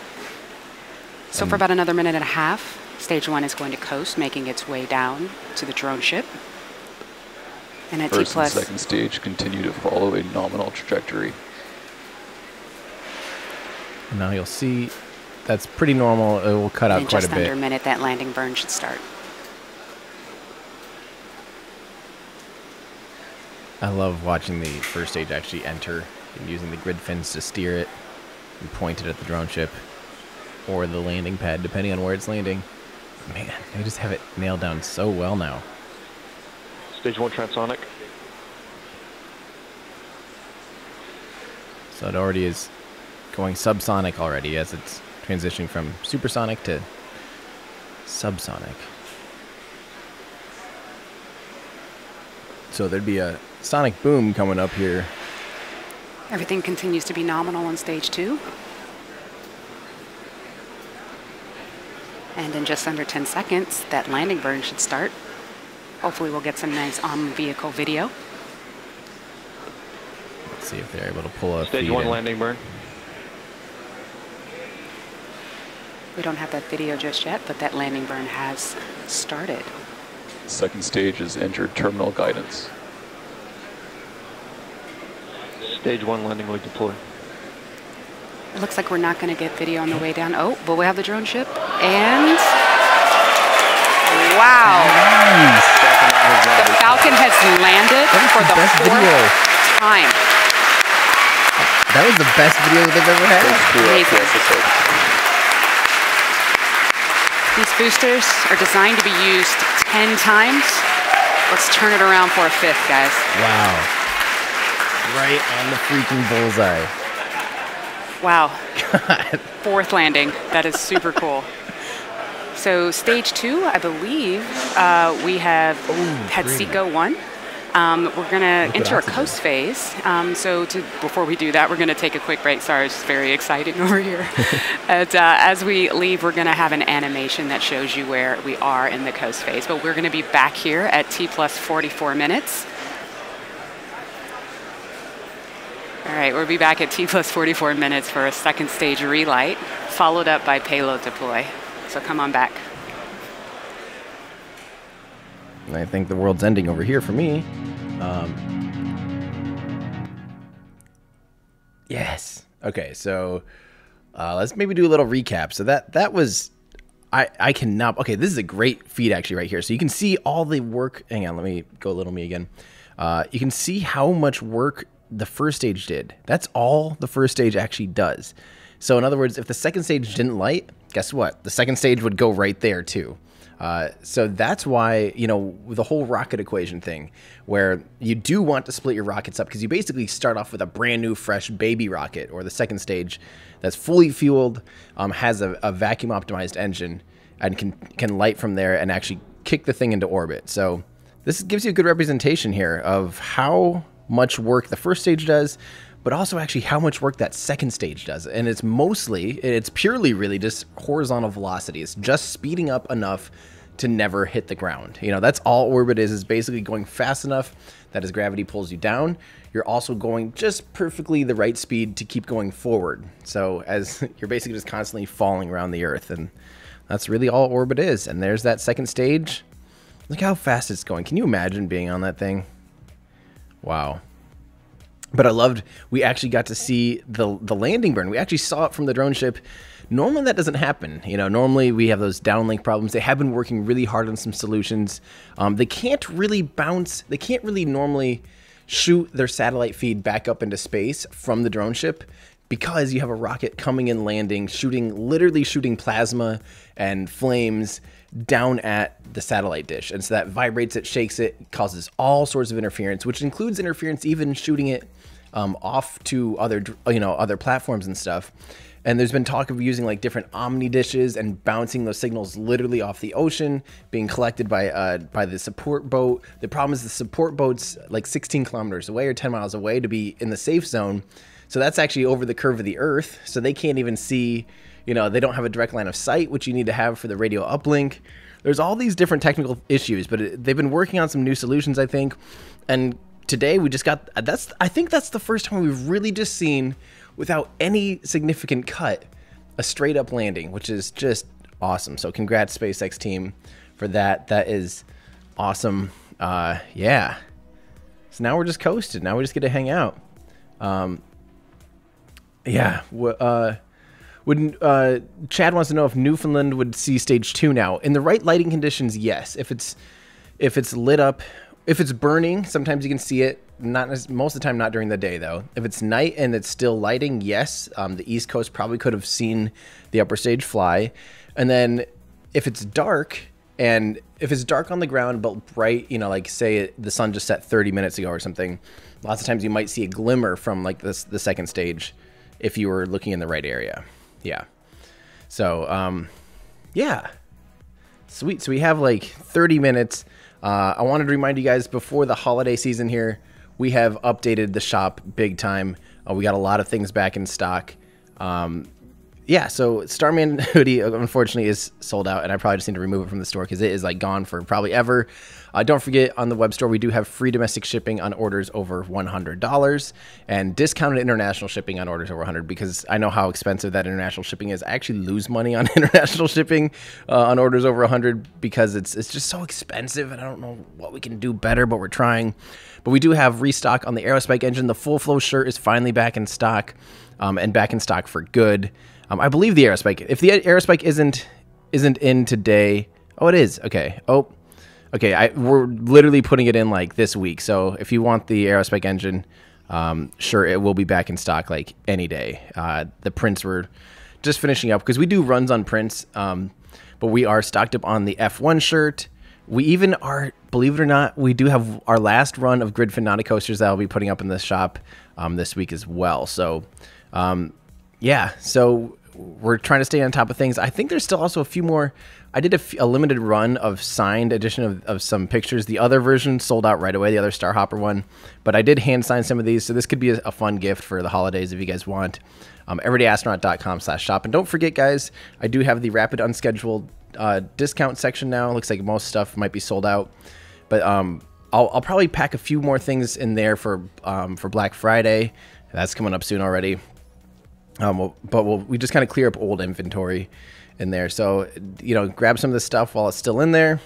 S2: So for about another minute and a half, stage one is going to coast, making its way down to the drone ship. And at T
S4: First and
S2: plus,
S4: second stage continue to follow a nominal trajectory.
S1: Now you'll see that's pretty normal. It will cut out
S2: in
S1: quite
S2: just
S1: a
S2: under
S1: bit.
S2: a minute, that landing burn should start.
S1: I love watching the first stage actually enter and using the grid fins to steer it and point it at the drone ship or the landing pad, depending on where it's landing. Man, they just have it nailed down so well now.
S7: Stage one transonic.
S1: So it already is going subsonic already as it's transitioning from supersonic to subsonic. So there'd be a sonic boom coming up here.
S2: Everything continues to be nominal on stage two. And in just under 10 seconds, that landing burn should start. Hopefully we'll get some nice on-vehicle video.
S1: Let's see if they're able to pull up.
S7: Stage
S1: feed
S7: one
S1: in.
S7: landing burn.
S2: We don't have that video just yet, but that landing burn has started.
S4: Second stage has entered terminal guidance.
S7: Stage one landing leg deploy.
S2: It looks like we're not going to get video on the way down. Oh, but we have the drone ship. And wow, the Falcon has landed for the
S1: best
S2: fourth
S1: video.
S2: time.
S1: That was the best video they've ever had.
S2: Amazing. These boosters are designed to be used 10 times. Let's turn it around for a fifth, guys.
S1: Wow. Right on the freaking bullseye.
S2: Wow. Fourth landing. That is super cool. So stage two, I believe, uh, we have had
S1: green.
S2: SECO one. Um, we're gonna
S1: Liquid
S2: enter a coast phase. Um, so to, before we do that, we're gonna take a quick break. Sorry, it's very exciting over here. and, uh, as we leave, we're gonna have an animation that shows you where we are in the coast phase. But we're gonna be back here at T plus 44 minutes. All right, we'll be back at T plus 44 minutes for a second stage relight, followed up by payload deploy. So come on back.
S1: I think the world's ending over here for me. Um, yes. Okay, so uh, let's maybe do a little recap. So that that was I I cannot. Okay, this is a great feed actually right here. So you can see all the work. Hang on, let me go a little me again. Uh, you can see how much work the first stage did. That's all the first stage actually does. So in other words, if the second stage didn't light, guess what? The second stage would go right there too. Uh, so that's why, you know, the whole rocket equation thing, where you do want to split your rockets up because you basically start off with a brand new, fresh baby rocket, or the second stage that's fully fueled, um, has a, a vacuum optimized engine, and can, can light from there and actually kick the thing into orbit. So this gives you a good representation here of how much work the first stage does, but also actually how much work that second stage does. And it's mostly, it's purely really just horizontal velocity. It's just speeding up enough to never hit the ground. You know, that's all orbit is, is basically going fast enough that as gravity pulls you down, you're also going just perfectly the right speed to keep going forward. So as you're basically just constantly falling around the earth and that's really all orbit is. And there's that second stage. Look how fast it's going. Can you imagine being on that thing? Wow but I loved we actually got to see the the landing burn. We actually saw it from the drone ship. Normally that doesn't happen. You know, normally we have those downlink problems. They have been working really hard on some solutions. Um, they can't really bounce. They can't really normally shoot their satellite feed back up into space from the drone ship because you have a rocket coming in landing shooting literally shooting plasma and flames down at the satellite dish and so that vibrates it shakes it causes all sorts of interference which includes interference even shooting it um, off to other you know other platforms and stuff. And there's been talk of using like different Omni dishes and bouncing those signals literally off the ocean, being collected by uh, by the support boat. The problem is the support boat's like 16 kilometers away or 10 miles away to be in the safe zone. So that's actually over the curve of the Earth. So they can't even see, you know, they don't have a direct line of sight, which you need to have for the radio uplink. There's all these different technical issues, but it, they've been working on some new solutions, I think. And today we just got that's I think that's the first time we've really just seen without any significant cut a straight up landing, which is just awesome. So congrats SpaceX team for that. That is awesome. Uh, yeah. So now we're just coasted. Now we just get to hang out. Um, yeah. Uh, would uh, Chad wants to know if Newfoundland would see stage two now in the right lighting conditions? Yes. If it's if it's lit up if it's burning, sometimes you can see it. Not most of the time, not during the day though. If it's night and it's still lighting, yes, um, the East Coast probably could have seen the upper stage fly. And then if it's dark and if it's dark on the ground but bright, you know, like say the sun just set 30 minutes ago or something, lots of times you might see a glimmer from like this the second stage if you were looking in the right area. Yeah. So um, yeah, sweet. So we have like 30 minutes uh, I wanted to remind you guys before the holiday season here, we have updated the shop big time. Uh, we got a lot of things back in stock. Um, yeah, so Starman hoodie unfortunately is sold out, and I probably just need to remove it from the store because it is like gone for probably ever. Uh, don't forget on the web store we do have free domestic shipping on orders over $100 and discounted international shipping on orders over 100 because I know how expensive that international shipping is. I actually lose money on international shipping uh, on orders over 100 because it's it's just so expensive, and I don't know what we can do better, but we're trying. But we do have restock on the Aerospike engine. The full flow shirt is finally back in stock, um, and back in stock for good. Um, I believe the Aerospike. If the Aerospike isn't isn't in today, oh, it is. Okay. Oh, okay. I, we're literally putting it in like this week. So if you want the Aerospike engine, um, sure, it will be back in stock like any day. Uh, the prints were just finishing up because we do runs on prints, um, but we are stocked up on the F1 shirt. We even are, believe it or not, we do have our last run of Grid Fanatic coasters that I'll be putting up in the shop um, this week as well. So um, yeah, so we're trying to stay on top of things. I think there's still also a few more. I did a, f- a limited run of signed edition of, of some pictures. The other version sold out right away, the other Starhopper one. But I did hand sign some of these, so this could be a, a fun gift for the holidays if you guys want. Um, everydayastronaut.com slash shop. And don't forget, guys, I do have the rapid unscheduled uh, discount section now. Looks like most stuff might be sold out. But um, I'll, I'll, probably pack a few more things in there for um, for Black Friday. That's coming up soon already. Um, but we'll, we just kind of clear up old inventory in there. So, you know, grab some of this stuff while it's still in there.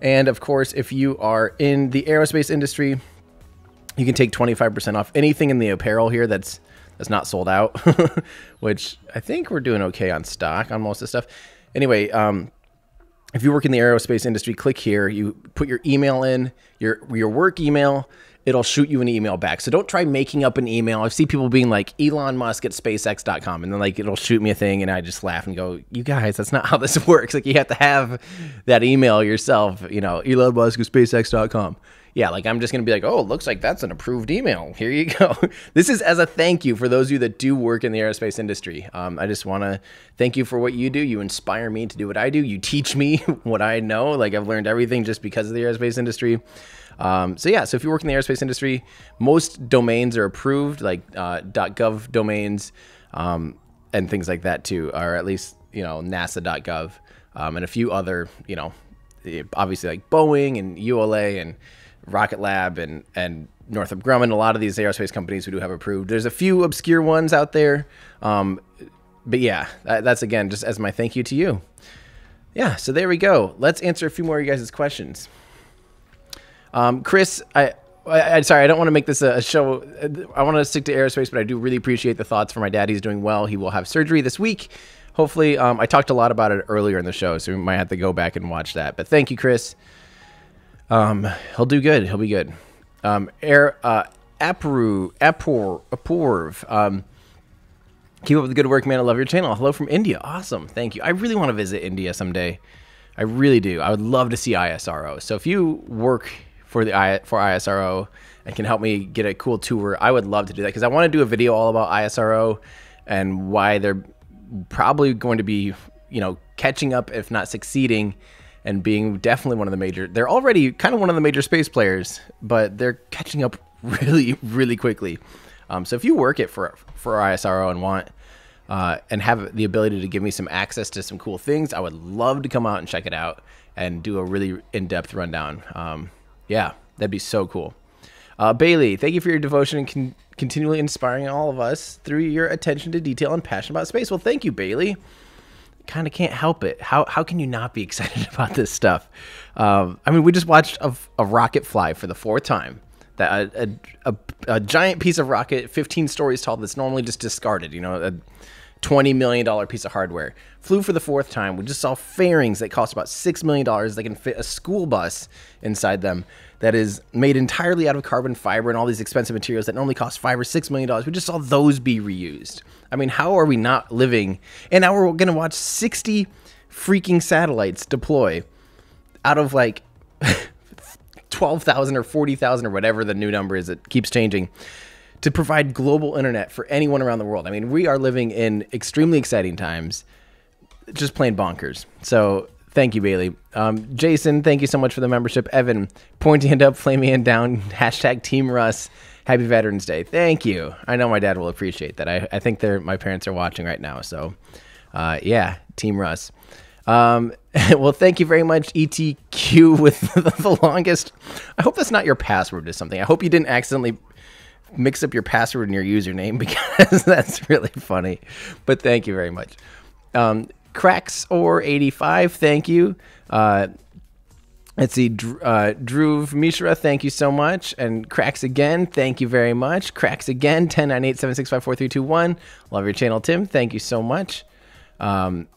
S1: And of course, if you are in the aerospace industry, you can take 25% off anything in the apparel here that's that's not sold out, which I think we're doing okay on stock on most of the stuff. Anyway, um, if you work in the aerospace industry, click here. You put your email in, your your work email, it'll shoot you an email back. So don't try making up an email. I see people being like Elon Musk at SpaceX.com, and then like it'll shoot me a thing, and I just laugh and go, "You guys, that's not how this works. Like you have to have that email yourself. You know, Elon Musk at SpaceX.com." Yeah, like I'm just gonna be like, "Oh, it looks like that's an approved email. Here you go." this is as a thank you for those of you that do work in the aerospace industry. Um, I just want to thank you for what you do. You inspire me to do what I do. You teach me what I know. Like I've learned everything just because of the aerospace industry. Um, so yeah, so if you work in the aerospace industry, most domains are approved, like uh, .gov domains um, and things like that too, or at least you know NASA.gov um, and a few other you know obviously like Boeing and ULA and Rocket Lab and and Northrop Grumman. A lot of these aerospace companies we do have approved. There's a few obscure ones out there, um, but yeah, that, that's again just as my thank you to you. Yeah, so there we go. Let's answer a few more of you guys' questions. Um, Chris, I, I, I sorry, I don't want to make this a, a show. I want to stick to aerospace, but I do really appreciate the thoughts for my dad. He's doing well. He will have surgery this week. Hopefully, um, I talked a lot about it earlier in the show, so we might have to go back and watch that. But thank you, Chris. Um, he'll do good. He'll be good. Um, Air uh, Apru Apor Aporv. Um, keep up the good work, man. I love your channel. Hello from India. Awesome. Thank you. I really want to visit India someday. I really do. I would love to see ISRO. So if you work for the for ISRO and can help me get a cool tour, I would love to do that because I want to do a video all about ISRO and why they're probably going to be, you know, catching up if not succeeding and being definitely one of the major. They're already kind of one of the major space players, but they're catching up really, really quickly. Um, so if you work it for for ISRO and want uh, and have the ability to give me some access to some cool things, I would love to come out and check it out and do a really in depth rundown. Um, yeah, that'd be so cool. Uh, Bailey, thank you for your devotion and con- continually inspiring all of us through your attention to detail and passion about space. Well, thank you, Bailey. Kind of can't help it. How how can you not be excited about this stuff? Um, I mean, we just watched a, a, rocket fly for the fourth time. That a, a, a, giant piece of rocket, 15 stories tall, that's normally just discarded. You know, $20 million piece of hardware. Flew for the fourth time. We just saw fairings that cost about $6 million. They can fit a school bus inside them that is made entirely out of carbon fiber and all these expensive materials that normally cost five or six million dollars. We just saw those be reused. I mean, how are we not living? And now we're going to watch 60 freaking satellites deploy out of like 12,000 or 40,000 or whatever the new number is. It keeps changing to provide global internet for anyone around the world. I mean, we are living in extremely exciting times, just plain bonkers. So thank you, Bailey. Um, Jason, thank you so much for the membership. Evan, pointing hand up, flaming hand down, hashtag Team Russ. Happy Veterans Day. Thank you. I know my dad will appreciate that. I, I think they're, my parents are watching right now. So, uh, yeah, Team Russ. Um, well, thank you very much, ETQ, with the longest. I hope that's not your password to something. I hope you didn't accidentally mix up your password and your username because that's really funny. But thank you very much. Um, Cracks or 85, thank you. Uh, let's see, uh, Drew Mishra, thank you so much. And Cracks again, thank you very much. Cracks again, 109876543321. Love your channel, Tim. Thank you so much. Um,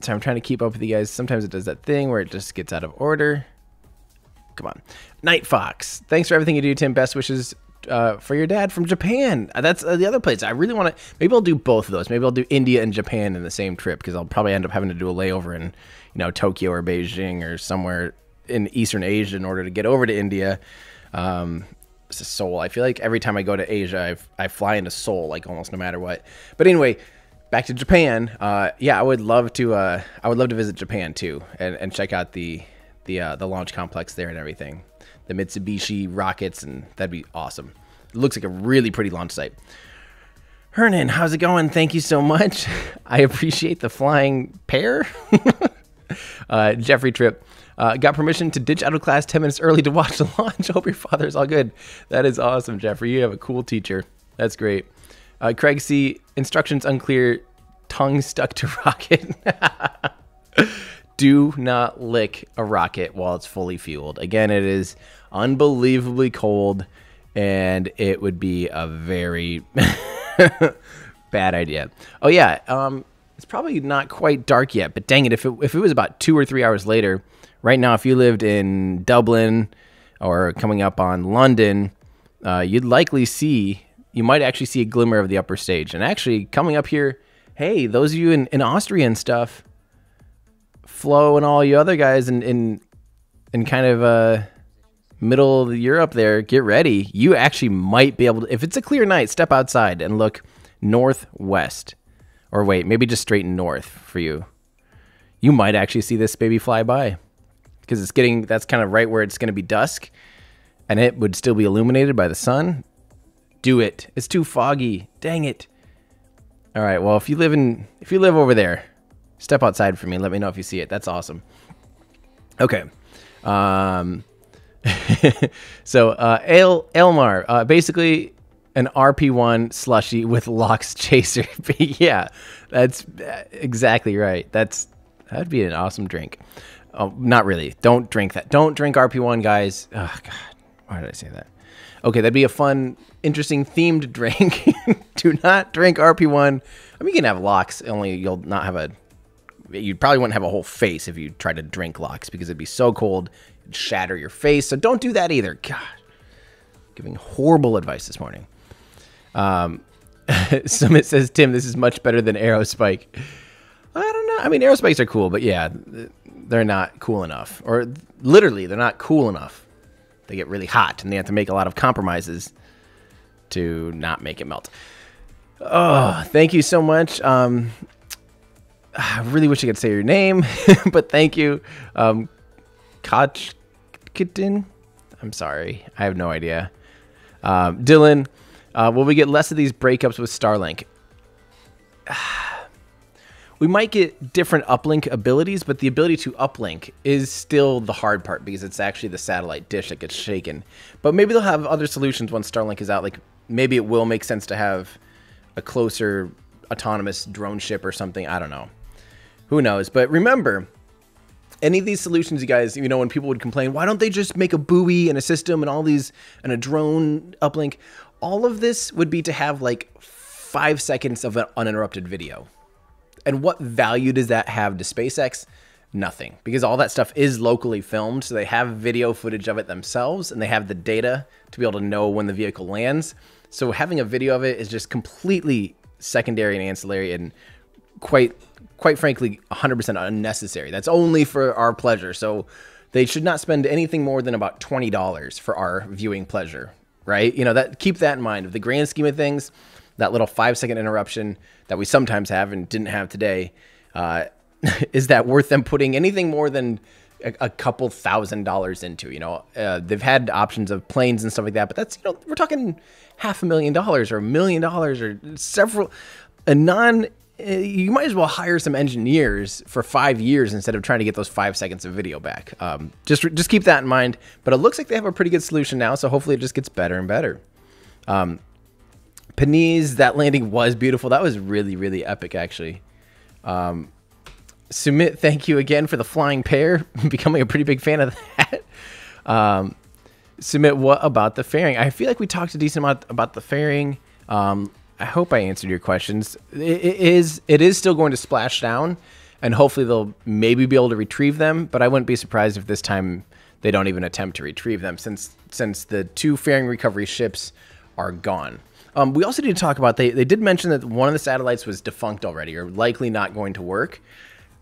S1: so I'm trying to keep up with you guys. Sometimes it does that thing where it just gets out of order. Come on. Night Fox. Thanks for everything you do, Tim. Best wishes uh, for your dad from Japan. Uh, that's uh, the other place. I really want to. Maybe I'll do both of those. Maybe I'll do India and Japan in the same trip because I'll probably end up having to do a layover in, you know, Tokyo or Beijing or somewhere in Eastern Asia in order to get over to India. Um, Seoul. I feel like every time I go to Asia, I, I fly into Seoul, like almost no matter what. But anyway, back to Japan. Uh, yeah, I would love to. Uh, I would love to visit Japan too, and, and check out the the uh, the launch complex there and everything the Mitsubishi rockets, and that'd be awesome. It looks like a really pretty launch site. Hernan, how's it going? Thank you so much. I appreciate the flying pair. uh, Jeffrey Tripp uh, got permission to ditch out of class 10 minutes early to watch the launch. Hope your father's all good. That is awesome, Jeffrey. You have a cool teacher. That's great. Uh, Craig C. Instructions unclear. Tongue stuck to rocket do not lick a rocket while it's fully fueled. Again, it is unbelievably cold and it would be a very bad idea. Oh yeah, um, it's probably not quite dark yet, but dang it, if it, if it was about two or three hours later, right now, if you lived in Dublin or coming up on London, uh, you'd likely see, you might actually see a glimmer of the upper stage. And actually, coming up here, hey, those of you in, in Austria and stuff, Flo and all you other guys in, in, in kind of uh, middle of Europe there, get ready. You actually might be able to, if it's a clear night, step outside and look northwest. Or wait, maybe just straight north for you. You might actually see this baby fly by because it's getting, that's kind of right where it's going to be dusk and it would still be illuminated by the sun. Do it. It's too foggy. Dang it. All right. Well, if you live in, if you live over there, step outside for me. Let me know if you see it. That's awesome. Okay. Um, so uh, El Elmar, uh, basically an RP1 slushy with LOX Chaser. yeah, that's uh, exactly right. That's that'd be an awesome drink. Oh, not really. Don't drink that. Don't drink RP1, guys. Oh God, why did I say that? Okay, that'd be a fun, interesting themed drink. Do not drink RP1. I mean, you can have LOX. Only you'll not have a. You probably wouldn't have a whole face if you tried to drink LOX because it'd be so cold, it'd shatter your face. So don't do that either. God, giving horrible advice this morning. Um, Summit says, Tim, this is much better than Aerospike. I don't know. I mean, Aerospikes are cool, but yeah, they're not cool enough. Or literally, they're not cool enough. They get really hot and they have to make a lot of compromises to not make it melt. Oh, thank you so much. Um, I really wish I could say your name, but thank you. Um, Kochkitin? I'm sorry. I have no idea. Um, Dylan, uh, will we get less of these breakups with Starlink? we might get different uplink abilities, but the ability to uplink is still the hard part because it's actually the satellite dish that gets shaken. But maybe they'll have other solutions once Starlink is out. Like maybe it will make sense to have a closer autonomous drone ship or something. I don't know. Who knows? But remember, any of these solutions, you guys, you know, when people would complain, why don't they just make a buoy and a system and all these and a drone uplink? All of this would be to have like five seconds of an uninterrupted video. And what value does that have to SpaceX? Nothing, because all that stuff is locally filmed. So they have video footage of it themselves and they have the data to be able to know when the vehicle lands. So having a video of it is just completely secondary and ancillary and quite quite frankly 100% unnecessary. That's only for our pleasure. So they should not spend anything more than about $20 for our viewing pleasure, right? You know, that keep that in mind. Of the grand scheme of things, that little 5 second interruption that we sometimes have and didn't have today, uh, is that worth them putting anything more than a, couple thousand dollars into? You know, uh, they've had options of planes and stuff like that, but that's you know we're talking half a million dollars or a million dollars or several a non. You might as well hire some engineers for five years instead of trying to get those five seconds of video back. Um, just just keep that in mind. But it looks like they have a pretty good solution now, so hopefully it just gets better and better. Um, that landing was beautiful. That was really, really epic, actually. Um, Sumit, thank you again for the flying pair. Becoming a pretty big fan of that. Um, Sumit, what about the fairing? I feel like we talked a decent amount about the fairing. Um, I hope I answered your questions. It, is it is still going to splash down, and hopefully they'll maybe be able to retrieve them. But I wouldn't be surprised if this time they don't even attempt to retrieve them, since since the two fairing recovery ships are gone. Um, we also need to talk about they they did mention that one of the satellites was defunct already, or likely not going to work.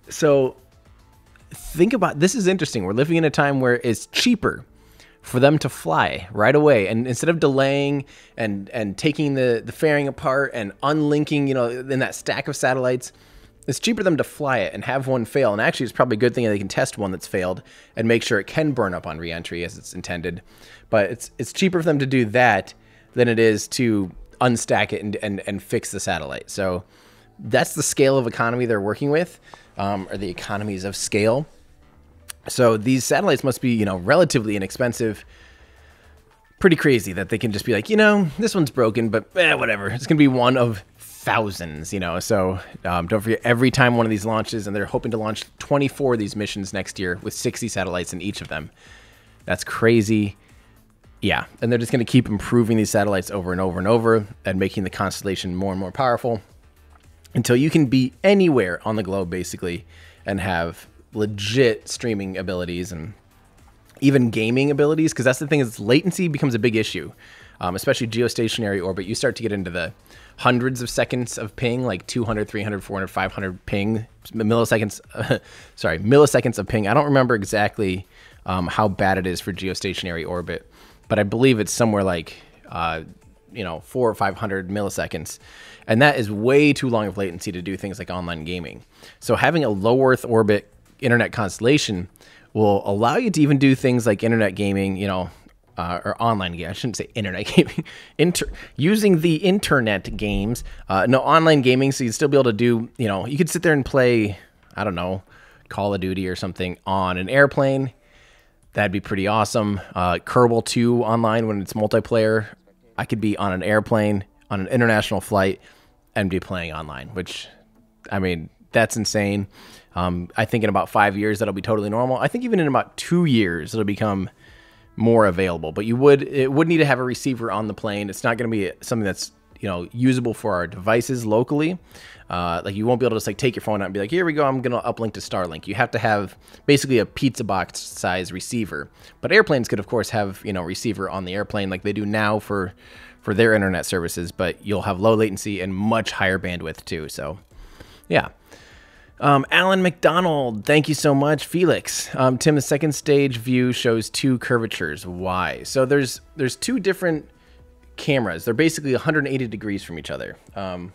S1: So think about this is interesting. We're living in a time where it's cheaper for them to fly right away. And instead of delaying and and taking the the fairing apart and unlinking you know in that stack of satellites it's cheaper them to fly it and have one fail. And actually it's probably a good thing that they can test one that's failed and make sure it can burn up on reentry as it's intended. But it's it's cheaper for them to do that than it is to unstack it and and, and fix the satellite. So that's the scale of economy they're working with um, or the economies of scale so these satellites must be, you know, relatively inexpensive. Pretty crazy that they can just be like, you know, this one's broken, but eh, whatever. It's gonna be one of thousands, you know. So um, don't forget, every time one of these launches, and they're hoping to launch 24 of these missions next year with 60 satellites in each of them. That's crazy. Yeah, and they're just gonna keep improving these satellites over and over and over, and making the constellation more and more powerful until you can be anywhere on the globe, basically, and have legit streaming abilities and even gaming abilities because that's the thing is latency becomes a big issue um, especially geostationary orbit, you start to get into the hundreds of seconds of ping, like 200, 300, 400, 500 ping milliseconds. sorry, milliseconds of ping. I don't remember exactly um, how bad it is for geostationary orbit, but I believe it's somewhere like uh, you know four or 500 milliseconds, and that is way too long of latency to do things like online gaming. So having a low Earth orbit internet constellation will allow you to even do things like internet gaming, you know, uh, or online game. I shouldn't say internet gaming. Inter- using the internet games, uh, no online gaming, so you'd still be able to do. You know, you could sit there and play. I don't know, Call of Duty or something on an airplane. That'd be pretty awesome. Uh, Kerbal 2 online when it's multiplayer. I could be on an airplane on an international flight and be playing online, which, I mean, that's insane. Um, I think in about five years that'll be totally normal. I think even in about two years it'll become more available. But you would it would need to have a receiver on the plane. It's not going to be something that's you know usable for our devices locally. Uh, like you won't be able to just like take your phone out and be like, here we go, I'm gonna uplink to Starlink. You have to have basically a pizza box size receiver. But airplanes could of course have you know receiver on the airplane like they do now for for their internet services. But you'll have low latency and much higher bandwidth too. So yeah. Um, Alan McDonald, thank you so much. Felix, um, Tim, the second stage view shows two curvatures. Why? So there's there's two different cameras. They're basically 180 degrees from each other. Um,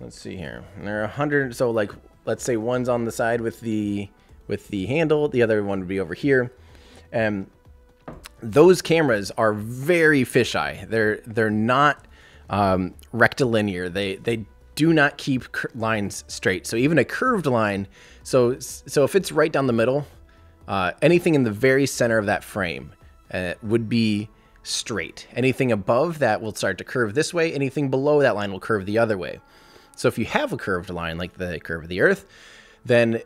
S1: let's see here. And they're 100. So like, let's say one's on the side with the with the handle. The other one would be over here. And those cameras are very fisheye. They're they're not um, rectilinear. They they do not keep lines straight. So even a curved line, so so if it's right down the middle, uh, anything in the very center of that frame uh, would be straight. Anything above that will start to curve this way. Anything below that line will curve the other way. So if you have a curved line like the curve of the Earth, then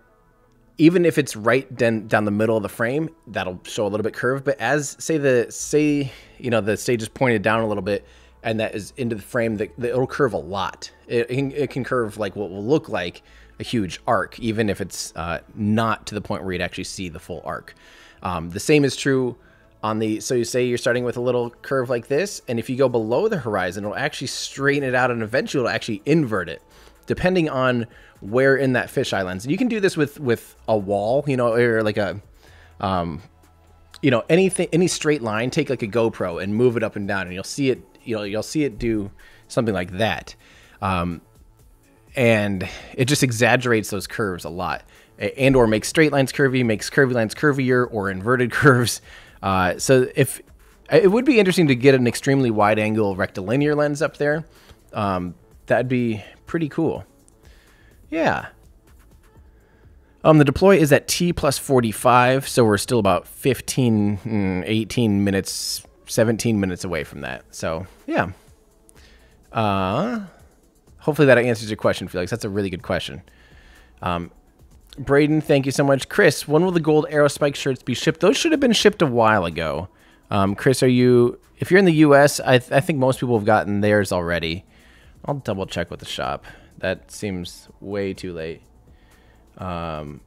S1: even if it's right down, down the middle of the frame, that'll show a little bit curved. But as say the say you know the stage is pointed down a little bit, and that is into the frame that, it'll curve a lot. It, it, can, curve like what will look like a huge arc, even if it's uh, not to the point where you'd actually see the full arc. Um, the same is true on the, so you say you're starting with a little curve like this, and if you go below the horizon, it'll actually straighten it out and eventually it'll actually invert it, depending on where in that fisheye lens. And you can do this with, with a wall, you know, or like a, um, you know, anything, any straight line, take like a GoPro and move it up and down and you'll see it you know you'll see it do something like that, um, and it just exaggerates those curves a lot, and or makes straight lines curvy, makes curvy lines curvier, or inverted curves. Uh, so if it would be interesting to get an extremely wide angle rectilinear lens up there, um, that'd be pretty cool. Yeah. Um, the deploy is at T plus 45, so we're still about 15, mm, 18 minutes 17 minutes away from that. So, yeah. Uh, hopefully that answers your question, Felix. That's a really good question. Um, Braden, thank you so much. Chris, when will the gold aerospike shirts be shipped? Those should have been shipped a while ago. Um, Chris, are you, if you're in the U.S., I, th- I think most people have gotten theirs already. I'll double check with the shop. That seems way too late. Um,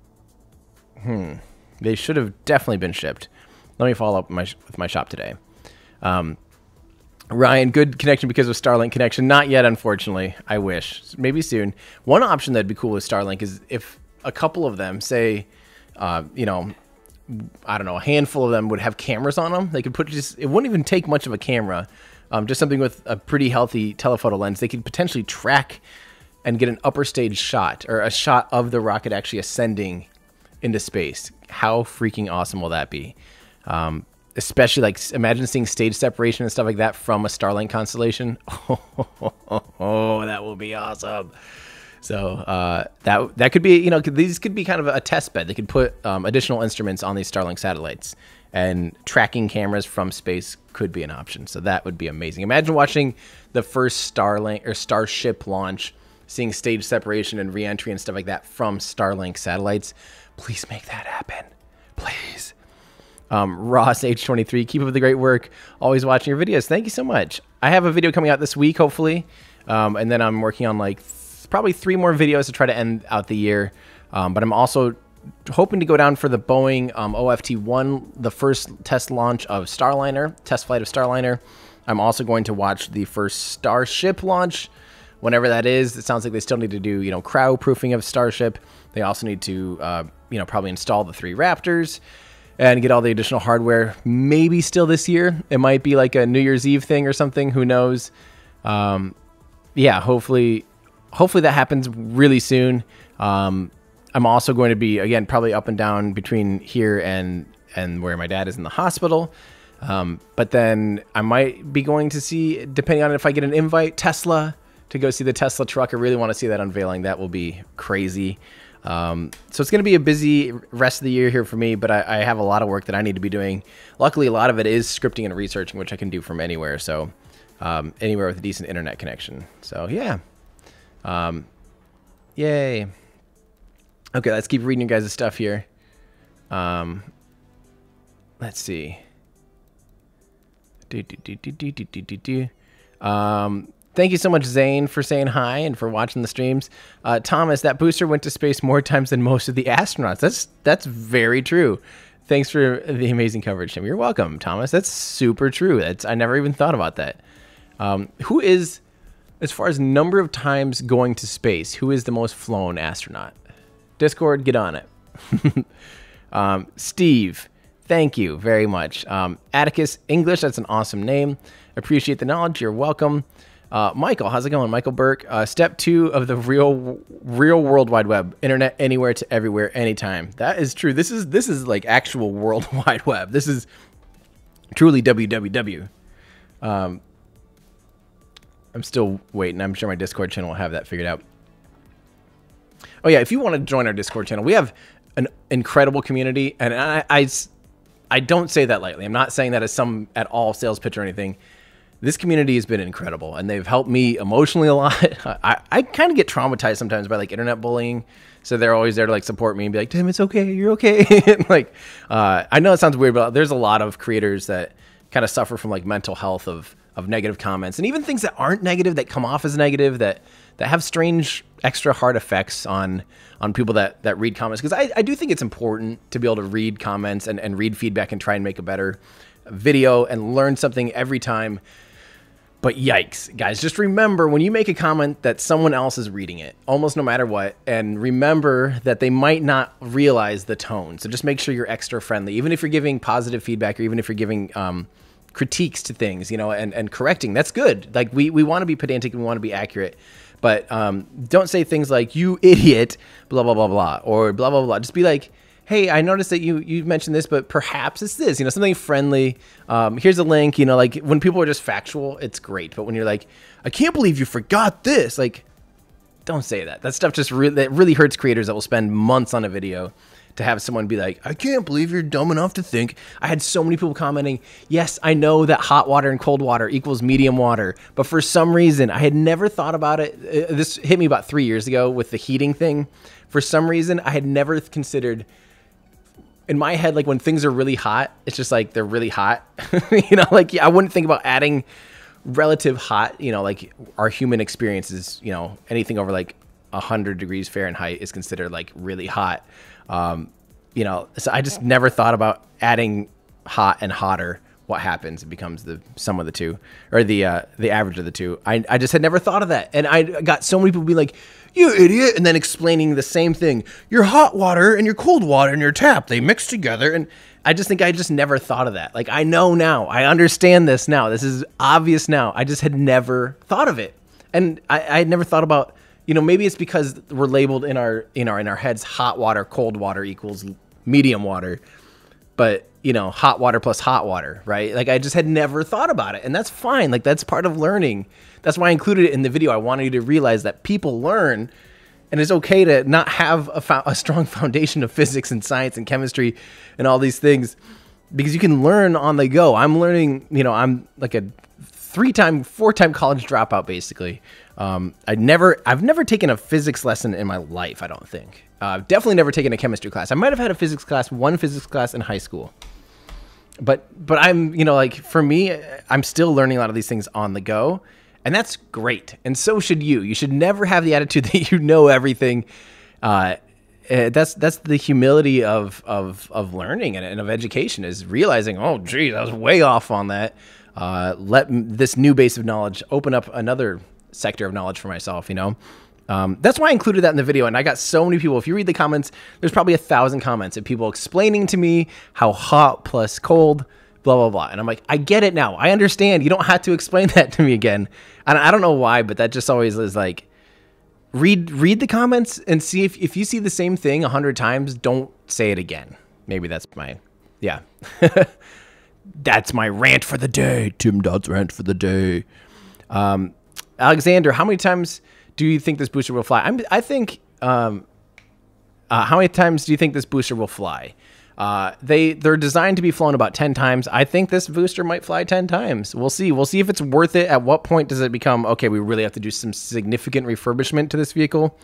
S1: hmm. They should have definitely been shipped. Let me follow up my, with my shop today. Um, Ryan, good connection because of Starlink connection. Not yet, unfortunately. I wish. Maybe soon. One option that'd be cool with Starlink is if a couple of them, say, uh, you know, I don't know, a handful of them would have cameras on them. They could put just, it wouldn't even take much of a camera, um, just something with a pretty healthy telephoto lens. They could potentially track and get an upper stage shot or a shot of the rocket actually ascending into space. How freaking awesome will that be? Um, especially like imagine seeing stage separation and stuff like that from a Starlink constellation. Oh, that will be awesome. So uh, that that could be you know these could be kind of a test bed. They could put um, additional instruments on these Starlink satellites, and tracking cameras from space could be an option. So that would be amazing. Imagine watching the first Starlink or Starship launch, seeing stage separation and reentry and stuff like that from Starlink satellites. Please make that happen, please. Um, Ross H23, keep up the great work. Always watching your videos. Thank you so much. I have a video coming out this week, hopefully. Um, and then I'm working on like th- probably three more videos to try to end out the year. Um, but I'm also hoping to go down for the Boeing um, OFT one, the first test launch of Starliner, test flight of Starliner. I'm also going to watch the first Starship launch, whenever that is. It sounds like they still need to do you know cryo proofing of Starship. They also need to uh, you know probably install the three Raptors and get all the additional hardware. Maybe still this year. It might be like a New Year's Eve thing or something. Who knows? Um, yeah, hopefully, hopefully that happens really soon. Um, I'm also going to be again probably up and down between here and and where my dad is in the hospital. Um, but then I might be going to see, depending on if I get an invite, Tesla to go see the Tesla truck. I really want to see that unveiling. That will be crazy. Um, so it's going to be a busy rest of the year here for me, but I, I, have a lot of work that I need to be doing. Luckily, a lot of it is scripting and researching, which I can do from anywhere. So um, anywhere with a decent internet connection. So yeah, um, yay. Okay, let's keep reading your guys' stuff here. Um, let's see. Do, do, do, do, do, do, do, do. Um, thank you so much, Zane, for saying hi and for watching the streams. Uh, Thomas, that booster went to space more times than most of the astronauts. That's that's very true. Thanks for the amazing coverage, Tim. You're welcome, Thomas. That's super true. That's I never even thought about that. Um, who is, as far as number of times going to space, who is the most flown astronaut? Discord, get on it. um, Steve, thank you very much. Um, Atticus English, that's an awesome name. Appreciate the knowledge. You're welcome. Uh, Michael, how's it going? Michael Burke. Uh, step two of the real, real World Wide Web: internet anywhere to everywhere, anytime. That is true. This is this is like actual World Wide Web. This is truly www. Um, I'm still waiting. I'm sure my Discord channel will have that figured out. Oh yeah, if you want to join our Discord channel, we have an incredible community, and I, I, I don't say that lightly. I'm not saying that as some at all sales pitch or anything. This community has been incredible, and they've helped me emotionally a lot. I, I kind of get traumatized sometimes by like internet bullying, so they're always there to like support me and be like, "Tim, it's okay, you're okay." like, uh, I know it sounds weird, but there's a lot of creators that kind of suffer from like mental health of of negative comments and even things that aren't negative that come off as negative that that have strange extra hard effects on on people that that read comments because I, I do think it's important to be able to read comments and, and read feedback and try and make a better video and learn something every time but yikes guys just remember when you make a comment that someone else is reading it almost no matter what and remember that they might not realize the tone so just make sure you're extra friendly even if you're giving positive feedback or even if you're giving um, critiques to things you know and, and correcting that's good like we, we want to be pedantic and we want to be accurate but um, don't say things like "you idiot," blah blah blah blah, or blah blah blah. Just be like, "Hey, I noticed that you you mentioned this, but perhaps it's this." You know, something friendly. Um, here's a link. You know, like when people are just factual, it's great. But when you're like, "I can't believe you forgot this," like, don't say that. That stuff just really that really hurts creators that will spend months on a video to have someone be like, I can't believe you're dumb enough to think. I had so many people commenting, yes, I know that hot water and cold water equals medium water, but for some reason, I had never thought about it. Uh, this hit me about three years ago with the heating thing. For some reason, I had never considered. In my head, like when things are really hot, it's just like they're really hot. you know, like yeah, I wouldn't think about adding relative hot. You know, like our human experiences. You know, anything over like 100 degrees Fahrenheit is considered like really hot. Um, you know, so I just never thought about adding hot and hotter. What happens? It becomes the sum of the two, or the uh, the average of the two. I, I just had never thought of that, and I got so many people be like, "You idiot!" and then explaining the same thing. Your hot water and your cold water in your tap they mix together, and I just think I just never thought of that. Like I know now, I understand this now. This is obvious now. I just had never thought of it, and I, I had never thought about you know, maybe it's because we're labeled in our in our in our heads hot water, cold water equals medium water. But, you know, hot water plus hot water, right? Like I just had never thought about it. And that's fine. Like that's part of learning. That's why I included it in the video. I wanted you to realize that people learn and it's okay to not have a, fo- a strong foundation of physics and science and chemistry and all these things because you can learn on the go. I'm learning, you know, I'm like a three time, four time college dropout basically um, I never, I've never taken a physics lesson in my life. I don't think. Uh, I've definitely never taken a chemistry class. I might have had a physics class, one physics class in high school. But, but I'm, you know, like for me, I'm still learning a lot of these things on the go, and that's great. And so should you. You should never have the attitude that you know everything. Uh, uh, that's that's the humility of of of learning and, and of education is realizing, oh, geez, I was way off on that. Uh, let this new base of knowledge open up another sector of knowledge for myself. You know, um, that's why I included that in the video. And I got so many people. If you read the comments, there's probably a thousand comments of people explaining to me how hot plus cold, blah blah blah. And I'm like, I get it now. I understand. You don't have to explain that to me again. And I don't know why, but that just always is like read read the comments and see if, if you see the same thing a hundred times don't say it again maybe that's my yeah that's my rant for the day tim dodd's rant for the day um, alexander how many times do you think this booster will fly? I'm, i think um, uh, how many times do you think this booster will fly? Uh, they they're designed to be flown about 10 times. I think this booster might fly 10 times. We'll see. We'll see if it's worth it. At what point does it become okay we really have to do some significant refurbishment to this vehicle?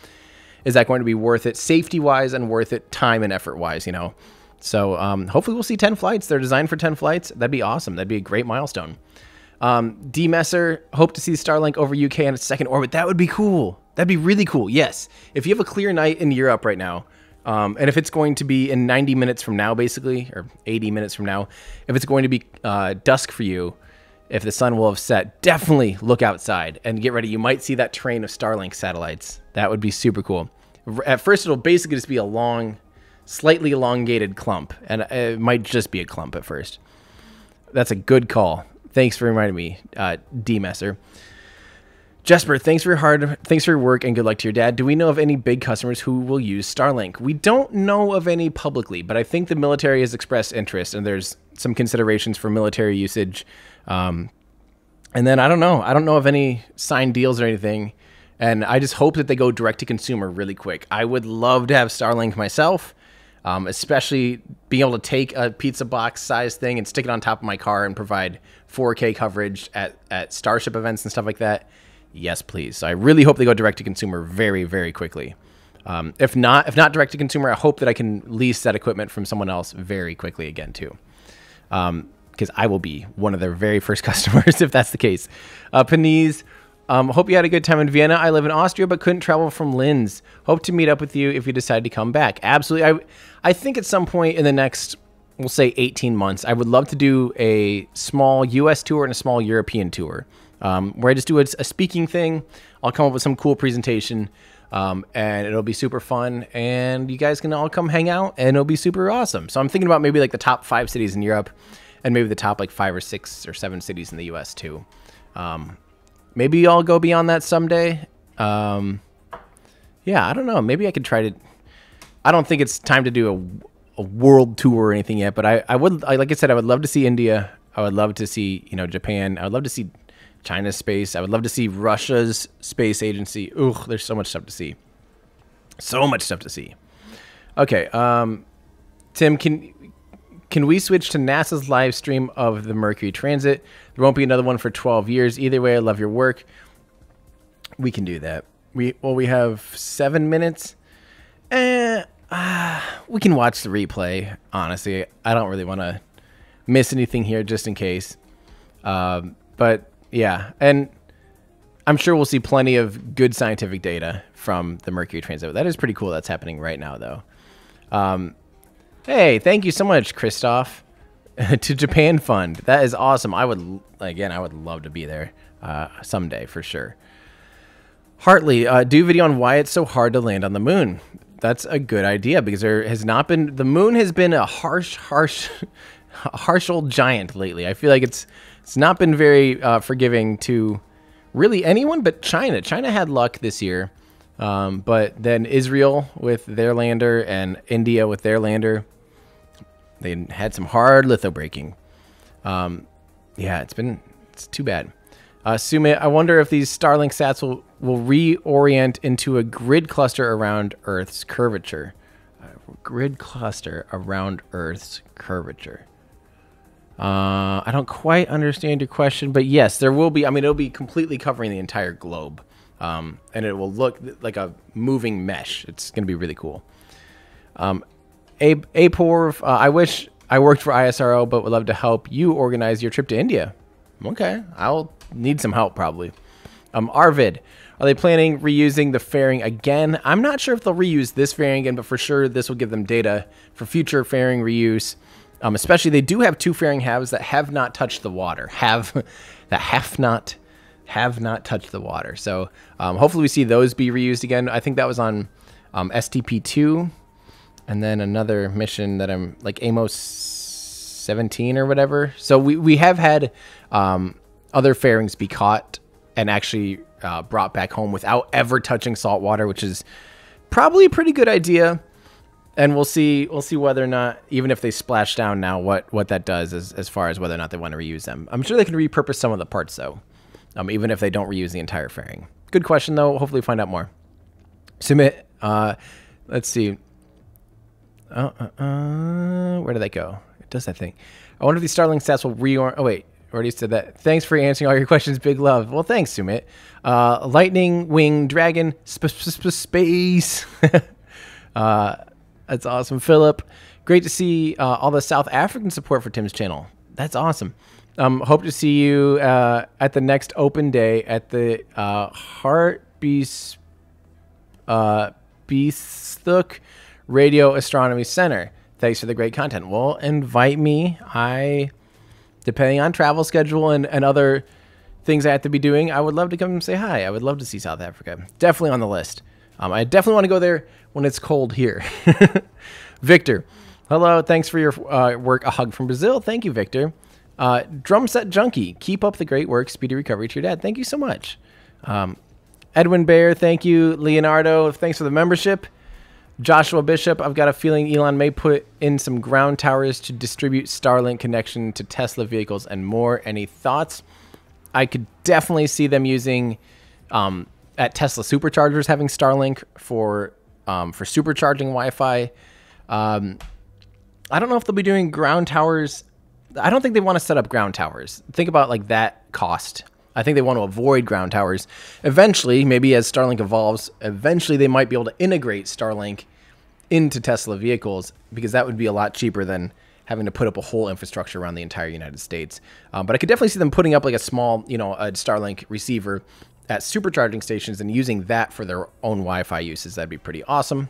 S1: Is that going to be worth it safety wise and worth it time and effort wise you know? So um, hopefully we'll see 10 flights. They're designed for 10 flights. That'd be awesome. That'd be a great milestone um, D Messer, hope to see Starlink over UK in its second orbit. That would be cool. That'd be really cool. Yes. If you have a clear night in Europe right now, um, and if it's going to be in 90 minutes from now, basically, or 80 minutes from now, if it's going to be uh, dusk for you, if the sun will have set, definitely look outside and get ready. You might see that train of Starlink satellites. That would be super cool. At first, it'll basically just be a long, slightly elongated clump, and it might just be a clump at first. That's a good call. Thanks for reminding me, uh, D Messer. Jesper, thanks for your hard, thanks for your work, and good luck to your dad. Do we know of any big customers who will use Starlink? We don't know of any publicly, but I think the military has expressed interest, and there's some considerations for military usage. Um, and then I don't know, I don't know of any signed deals or anything, and I just hope that they go direct to consumer really quick. I would love to have Starlink myself, um, especially being able to take a pizza box size thing and stick it on top of my car and provide 4K coverage at at Starship events and stuff like that. Yes, please. So I really hope they go direct to consumer very, very quickly. Um, if not, if not direct to consumer, I hope that I can lease that equipment from someone else very quickly again too, because I will be one of their very first customers if that's the case. Uh, Panese, um, hope you had a good time in Vienna. I live in Austria, but couldn't travel from Linz. Hope to meet up with you if you decide to come back. Absolutely. I, I think at some point in the next, we'll say 18 months, I would love to do a small U.S. tour and a small European tour um, where I just do a, a speaking thing. I'll come up with some cool presentation, um, and it'll be super fun. And you guys can all come hang out, and it'll be super awesome. So I'm thinking about maybe like the top five cities in Europe, and maybe the top like five or six or seven cities in the U.S. too. Um, maybe I'll go beyond that someday. Um, yeah, I don't know. Maybe I could try to. I don't think it's time to do a, a world tour or anything yet, but I, I would, I, like I said, I would love to see India. I would love to see, you know, Japan. I would love to see China's space. I would love to see Russia's space agency. Ugh, there's so much stuff to see. So much stuff to see. Okay, um, Tim, can can we switch to NASA's live stream of the Mercury transit? There won't be another one for 12 years. Either way, I love your work. We can do that. We well, we have seven minutes. Eh, ah, we can watch the replay. Honestly, I don't really want to miss anything here, just in case. Um, but yeah, and I'm sure we'll see plenty of good scientific data from the Mercury transit. That is pretty cool. That's happening right now, though. Um, hey, thank you so much, Christoph, to Japan Fund. That is awesome. I would again, I would love to be there uh, someday for sure. Hartley, uh, do video on why it's so hard to land on the moon. That's a good idea because there has not been the moon has been a harsh, harsh, harsh old giant lately. I feel like it's it's not been very uh, forgiving to really anyone but China. China had luck this year, um, but then Israel with their lander and India with their lander, they had some hard lithobraking. Um, yeah, it's been it's too bad. Uh, Sumit, I wonder if these Starlink sats will, will reorient into a grid cluster around Earth's curvature. Uh, grid cluster around Earth's curvature. Uh, I don't quite understand your question, but yes, there will be. I mean, it'll be completely covering the entire globe, um, and it will look like a moving mesh. It's going to be really cool. Um, uh, I wish I worked for ISRO, but would love to help you organize your trip to India. Okay, I'll need some help probably. Um, Arvid, Are they planning reusing the fairing again? I'm not sure if they'll reuse this fairing again, but for sure this will give them data for future fairing reuse. Um, especially, they do have two fairing halves that have not touched the water. Have that have not have not touched the water. So um, hopefully we see those be reused again. I think that was on um, STP two, and then another mission that I'm like Amos 17 or whatever. So we we have had um, other fairings be caught and actually uh, brought back home without ever touching salt water, which is probably a pretty good idea. And we'll see we'll see whether or not even if they splash down now what what that does as, as far as whether or not they want to reuse them. I'm sure they can repurpose some of the parts though um, even if they don't reuse the entire fairing. Good question though. Hopefully find out more. Sumit uh let's see. Uh, uh, uh, where did that go? It does that thing. I wonder if these Starlink sats will reorient oh wait already said that thanks for answering all your questions big love well thanks sumit uh lightning wing dragon sp- sp- sp- space uh that's awesome, Philip. Great to see uh, all the South African support for Tim's channel. That's awesome. Um, hope to see you uh, at the next open day at the uh, Heart Beast uh, Radio Astronomy Center. Thanks for the great content. Well, invite me. I, depending on travel schedule and, and other things I have to be doing, I would love to come and say hi. I would love to see South Africa. Definitely on the list. Um, I definitely want to go there when it's cold here. Victor, hello. Thanks for your uh, work. A hug from Brazil. Thank you, Victor. Uh, Drum set junkie. Keep up the great work. Speedy recovery to your dad. Thank you so much. Um, Edwin Bear, thank you. Leonardo, thanks for the membership. Joshua Bishop, I've got a feeling Elon may put in some ground towers to distribute Starlink connection to Tesla vehicles and more. Any thoughts? I could definitely see them using um, at Tesla superchargers having Starlink for um, for supercharging Wi-Fi. Um, I don't know if they'll be doing ground towers. I don't think they want to set up ground towers. Think about like that cost. I think they want to avoid ground towers. Eventually, maybe as Starlink evolves, eventually they might be able to integrate Starlink into Tesla vehicles because that would be a lot cheaper than having to put up a whole infrastructure around the entire United States. Um, but I could definitely see them putting up like a small, you know, a Starlink receiver at supercharging stations and using that for their own Wi-Fi uses. That'd be pretty awesome.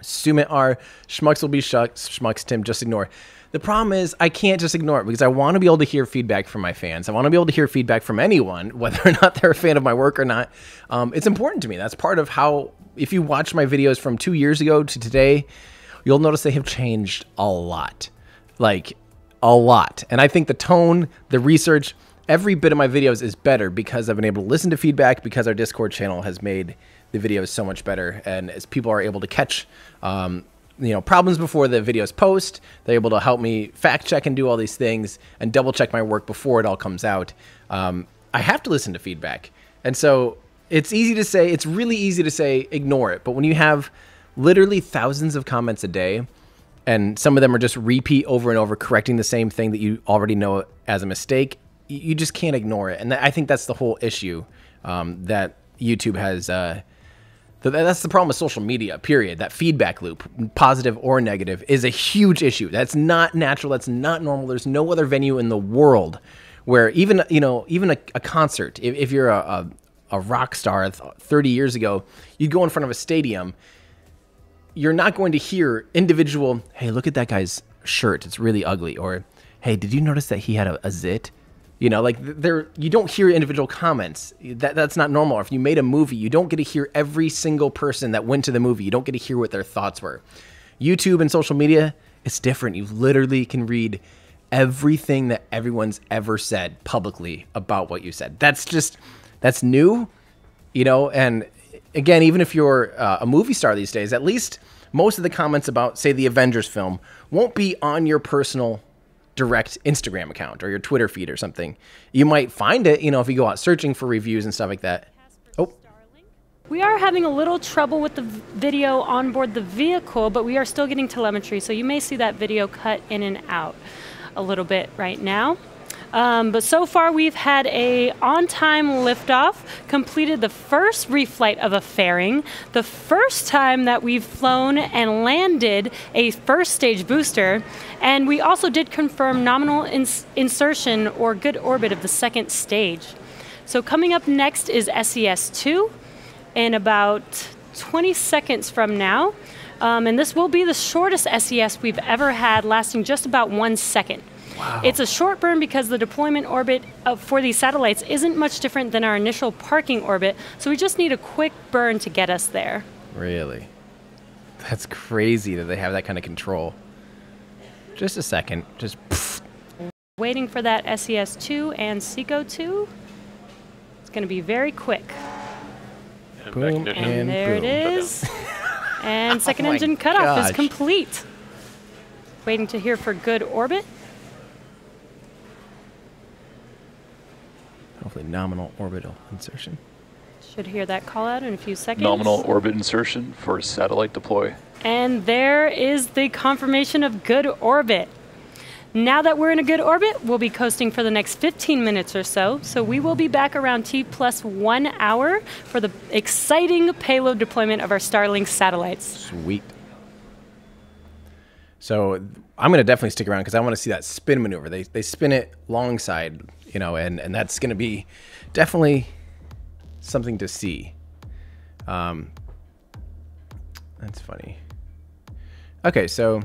S1: Sumit R. Schmucks will be shucks. Schmucks Tim, just ignore. The problem is I can't just ignore it because I want to be able to hear feedback from my fans. I want to be able to hear feedback from anyone, whether or not they're a fan of my work or not. Um, it's important to me. That's part of how, if you watch my videos from two years ago to today, you'll notice they have changed a lot. Like, a lot. And I think the tone, the research, every bit of my videos is better because I've been able to listen to feedback because our Discord channel has made the videos so much better. And as people are able to catch, um, you know, problems before the videos post, they're able to help me fact check and do all these things and double check my work before it all comes out. Um, I have to listen to feedback. And so it's easy to say, it's really easy to say, ignore it. But when you have literally thousands of comments a day, and some of them are just repeat over and over, correcting the same thing that you already know as a mistake, you just can't ignore it. And I think that's the whole issue um, that YouTube has. Uh, that's the problem with social media, period. That feedback loop, positive or negative, is a huge issue. That's not natural. That's not normal. There's no other venue in the world where even, you know, even a, a concert, if, if you're a, a, a rock star 30 years ago, you go in front of a stadium, you're not going to hear individual, hey, look at that guy's shirt. It's really ugly. Or, hey, did you notice that he had a, a zit? You know, like there, you don't hear individual comments. That that's not normal. If you made a movie, you don't get to hear every single person that went to the movie. You don't get to hear what their thoughts were. YouTube and social media, it's different. You literally can read everything that everyone's ever said publicly about what you said. That's just that's new, you know. And again, even if you're uh, a movie star these days, at least most of the comments about, say, the Avengers film won't be on your personal direct Instagram account or your Twitter feed or something. You might find it, you know, if you go out searching for reviews and stuff like that. Oh.
S3: We are having a little trouble with the video on board the vehicle, but we are still getting telemetry, so you may see that video cut in and out a little bit right now. Um, but so far, we've had a on-time liftoff, completed the first reflight of a fairing, the first time that we've flown and landed a first stage booster, and we also did confirm nominal ins insertion or good orbit of the second stage. So coming up next is SES-2 in about 20 seconds from now. Um, and this will be the shortest SES we've ever had, lasting just about one second. Wow. It's a short burn because the deployment orbit for these satellites isn't much different than our initial parking orbit, so we just need a quick burn to get us there.
S1: Really? That's crazy that they have that kind of control. Just a second. Just. Pfft.
S3: Waiting for that SES2 and SECO 2. It's going to be very quick.
S1: And boom, and,
S3: and there
S1: boom.
S3: it is. and second
S1: oh
S3: engine cutoff
S1: gosh.
S3: is complete. Waiting to hear for good orbit.
S1: Hopefully nominal orbital insertion.
S3: Should hear that call out in a few seconds.
S4: Nominal orbit insertion for satellite deploy.
S3: And there is the confirmation of good orbit. Now that we're in a good orbit, we'll be coasting for the next 15 minutes or so. So we will be back around T plus one hour for the exciting payload deployment of our Starlink satellites.
S1: Sweet. So I'm going to definitely stick around because I want to see that spin maneuver. They, they spin it long side, you know, and, and that's going to be definitely something to see. Um, that's funny. Okay, so,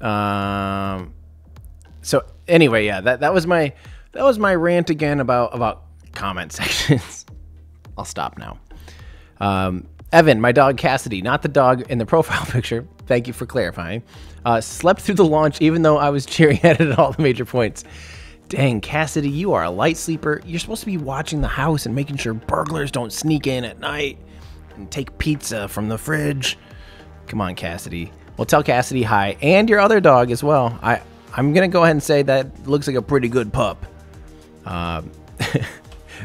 S1: um, so anyway, yeah, that, that was my that was my rant again about about comment sections. I'll stop now. Um, Evan, my dog Cassidy, not the dog in the profile picture. Thank you for clarifying. Uh, slept through the launch even though I was cheering at it at all the major points. Dang, Cassidy, you are a light sleeper. You're supposed to be watching the house and making sure burglars don't sneak in at night and take pizza from the fridge. Come on, Cassidy. Well, tell Cassidy hi and your other dog as well. I I'm gonna go ahead and say that looks like a pretty good pup. Um,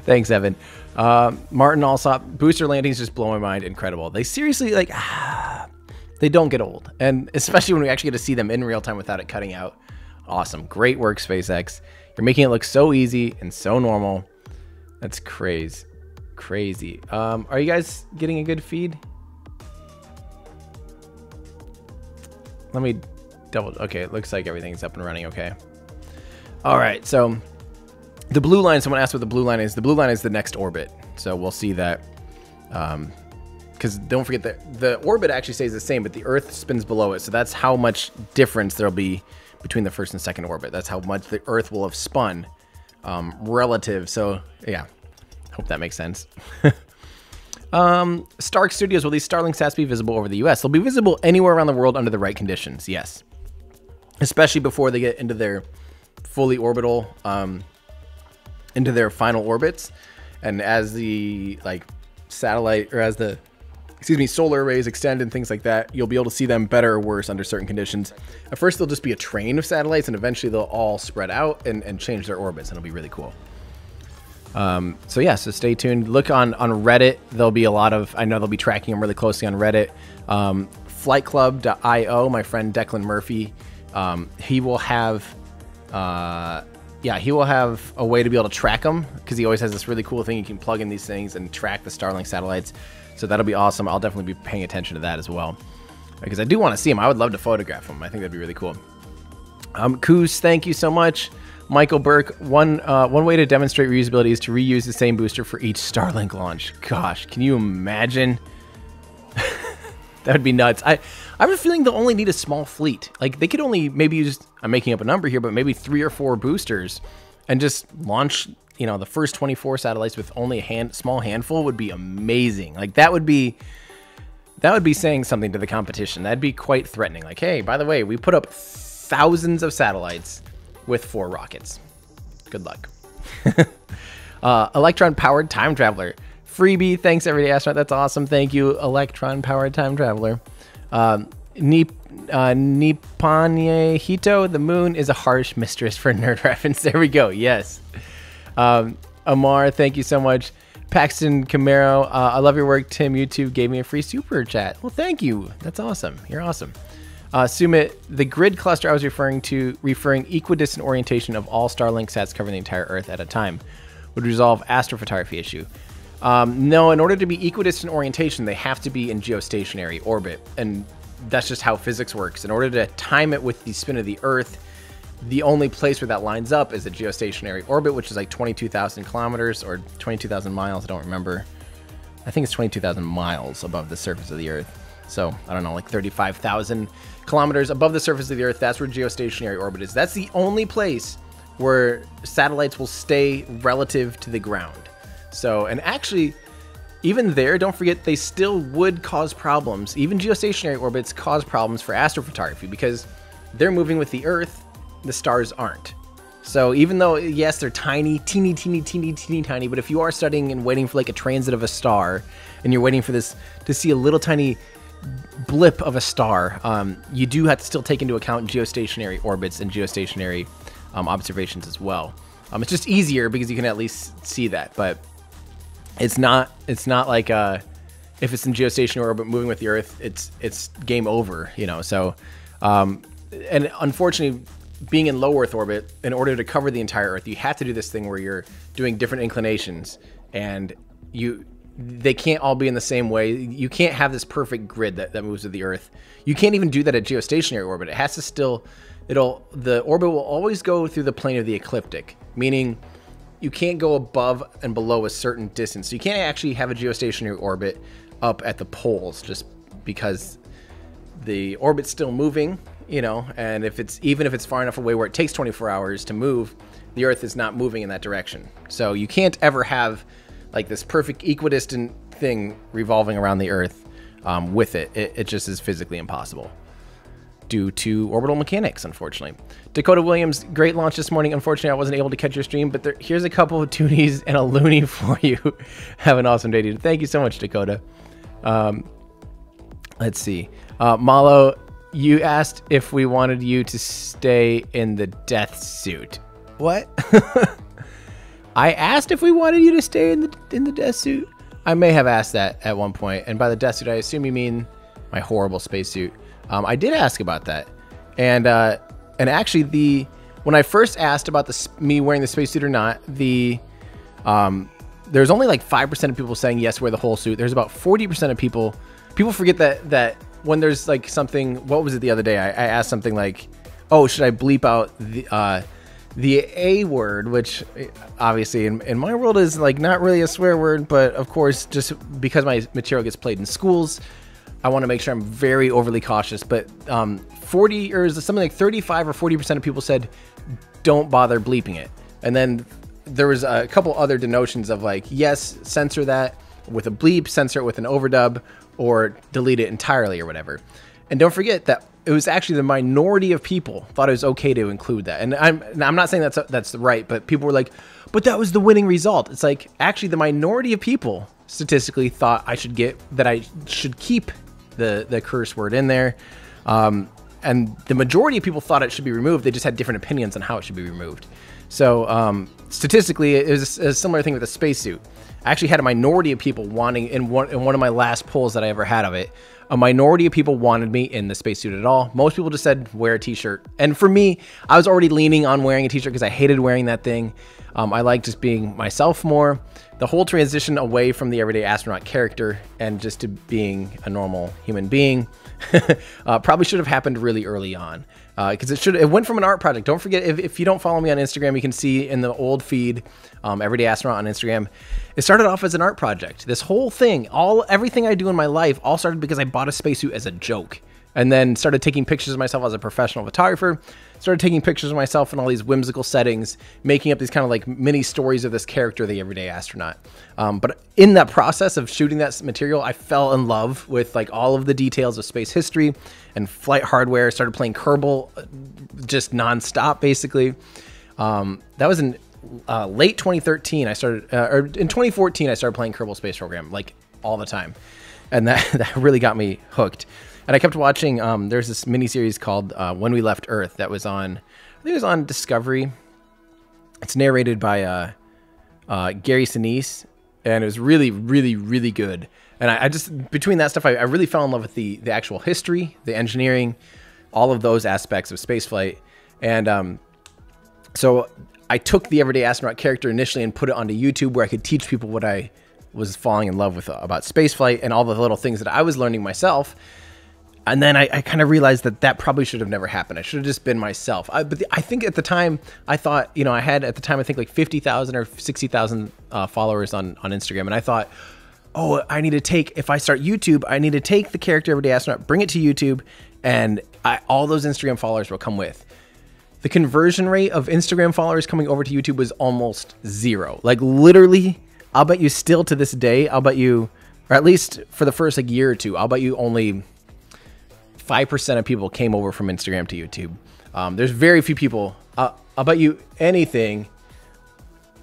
S1: thanks, Evan. Uh, Martin Alsop, booster landings just blow my mind. Incredible. They seriously like they don't get old, and especially when we actually get to see them in real time without it cutting out. Awesome, great work, SpaceX. You're making it look so easy and so normal. That's crazy, crazy. Um, are you guys getting a good feed? Let me double. Okay, it looks like everything's up and running. Okay. All right. So the blue line. Someone asked what the blue line is. The blue line is the next orbit. So we'll see that. Um, because don't forget that the orbit actually stays the same, but the Earth spins below it. So that's how much difference there'll be between the first and second orbit. That's how much the Earth will have spun um, relative. So yeah, hope that makes sense. um, Stark Studios, will these Starlink sats be visible over the US? They'll be visible anywhere around the world under the right conditions, yes. Especially before they get into their fully orbital, um, into their final orbits. And as the like satellite or as the excuse me, solar arrays extend and things like that, you'll be able to see them better or worse under certain conditions. At first, they'll just be a train of satellites, and eventually they'll all spread out and, and change their orbits, and it'll be really cool. Um, so yeah, so stay tuned. Look on on Reddit. There'll be a lot of. I know they'll be tracking them really closely on Reddit. Um, FlightClub.io. My friend Declan Murphy. Um, he will have. Uh, yeah, he will have a way to be able to track them because he always has this really cool thing you can plug in these things and track the Starlink satellites. So that'll be awesome. I'll definitely be paying attention to that as well because I do want to see them. I would love to photograph them. I think that'd be really cool. Um, Koos, thank you so much. Michael Burke, one uh, one way to demonstrate reusability is to reuse the same booster for each Starlink launch. Gosh, can you imagine? that would be nuts. I I have a feeling they'll only need a small fleet. Like they could only maybe use I'm making up a number here, but maybe three or four boosters and just launch you know the first 24 satellites with only a hand small handful would be amazing. Like that would be that would be saying something to the competition. That'd be quite threatening. Like hey by the way we put up thousands of satellites with four rockets. Good luck. Uh, electron powered time traveler. Freebie thanks everyday astronaut. That's awesome. Thank you electron powered time traveler. Um, Nip, uh, Nippanye Hito, the moon is a harsh mistress for nerd reference. There we go. Yes. Um, Amar, thank you so much. Paxton Camaro, uh, I love your work. Tim, YouTube gave me a free super chat. Well, thank you. That's awesome. You're awesome. Uh, Sumit, the grid cluster I was referring to, referring equidistant orientation of all Starlink sats covering the entire Earth at a time, would resolve astrophotography issue. Um, no, in order to be equidistant orientation, they have to be in geostationary orbit, and that's just how physics works. In order to time it with the spin of the Earth, The only place where that lines up is the geostationary orbit, which is like 22,000 kilometers or 22,000 miles. I don't remember. I think it's 22,000 miles above the surface of the Earth. So I don't know, like 35,000 kilometers above the surface of the Earth. That's where geostationary orbit is. That's the only place where satellites will stay relative to the ground. So, and actually, even there, don't forget they still would cause problems. Even geostationary orbits cause problems for astrophotography because they're moving with the Earth, the stars aren't. So even though yes, they're tiny, teeny, teeny, teeny, teeny, tiny, but if you are studying and waiting for like a transit of a star, and you're waiting for this to see a little tiny blip of a star, um, you do have to still take into account geostationary orbits and geostationary um, observations as well. Um, it's just easier because you can at least see that, but it's not it's not like uh, if it's in geostationary orbit moving with the Earth, it's it's game over, you know. So, um, and unfortunately, being in low Earth orbit, in order to cover the entire Earth, you have to do this thing where you're doing different inclinations, and you they can't all be in the same way. You can't have this perfect grid that, that moves with the Earth. You can't even do that at geostationary orbit. It has to still, it'll, the orbit will always go through the plane of the ecliptic, meaning you can't go above and below a certain distance. So you can't actually have a geostationary orbit up at the poles just because the orbit's still moving, you know, and if it's, even if it's far enough away where it takes 24 hours to move, the Earth is not moving in that direction. So you can't ever have like this perfect equidistant thing revolving around the Earth um, with it. it. It just is physically impossible due to orbital mechanics, unfortunately. Dakota Williams, great launch this morning. Unfortunately, I wasn't able to catch your stream, but there, here's a couple of toonies and a loonie for you. Have an awesome day, dude. Thank you so much, Dakota. Um, let's see. Uh, Malo, you asked if we wanted you to stay in the death suit. What? I asked if we wanted you to stay in the in the death suit. I may have asked that at one point, and by the death suit, I assume you mean my horrible spacesuit. Um, I did ask about that, and uh, and actually the when I first asked about the me wearing the spacesuit or not, the um, there's only like five percent of people saying yes, wear the whole suit. There's about forty percent of people. People forget that that when there's like something. What was it the other day? I, I asked something like, "Oh, should I bleep out the?" Uh, the A word, which obviously in, in my world is like not really a swear word, but of course, just because my material gets played in schools, I want to make sure I'm very overly cautious. But um, 40 or is it something like 35 or 40% of people said don't bother bleeping it. And then there was a couple other denotions of like, yes, censor that with a bleep, censor it with an overdub, or delete it entirely or whatever. And don't forget that it was actually the minority of people thought it was okay to include that. And I'm I'm not saying that's that's right, but people were like, "But that was the winning result." It's like actually the minority of people statistically thought I should get that I should keep the the curse word in there. Um, and the majority of people thought it should be removed. They just had different opinions on how it should be removed. So um, statistically, it was a similar thing with the spacesuit. I actually had a minority of people wanting in one in one of my last polls that I ever had of it a minority of people wanted me in the spacesuit at all. Most people just said wear a t-shirt. And for me, I was already leaning on wearing a t-shirt because I hated wearing that thing. Um, I like just being myself more. The whole transition away from the everyday astronaut character and just to being a normal human being uh, probably should have happened really early on because uh, it should it went from an art project. Don't forget if, if you don't follow me on Instagram, you can see in the old feed, um, Everyday Astronaut on Instagram. It started off as an art project. This whole thing, all everything I do in my life, all started because I bought a spacesuit as a joke, and then started taking pictures of myself as a professional photographer. Started taking pictures of myself in all these whimsical settings, making up these kind of like mini stories of this character, the everyday astronaut. Um, but in that process of shooting that material, I fell in love with like all of the details of space history and flight hardware. Started playing Kerbal uh, just nonstop, basically. Um, that was in uh, late 2013. I started, uh, or in 2014, I started playing Kerbal Space Program like all the time, and that that really got me hooked and I kept watching. Um, there's this mini series called uh, When We Left Earth that was on, I think it was on Discovery. It's narrated by uh, uh, Gary Sinise, and it was really, really, really good. And I, I just between that stuff, I, I, really fell in love with the the actual history, the engineering, all of those aspects of spaceflight. And um, so I took the everyday astronaut character initially and put it onto YouTube, where I could teach people what I was falling in love with uh, about spaceflight and all the little things that I was learning myself and then I, I kind of realized that that probably should have never happened. I should have just been myself. I, but the, I think at the time I thought, you know, I had at the time I think like fifty thousand or sixty thousand uh, followers on on Instagram, and I thought, oh, I need to take if I start YouTube, I need to take the character Everyday Astronaut, bring it to YouTube, and I, all those Instagram followers will come with. The conversion rate of Instagram followers coming over to YouTube was almost zero. Like literally, I'll bet you still to this day, I'll bet you, or at least for the first like year or two, I'll bet you only 5% of people came over from Instagram to YouTube. Um, there's very few people. Uh, I'll bet you anything,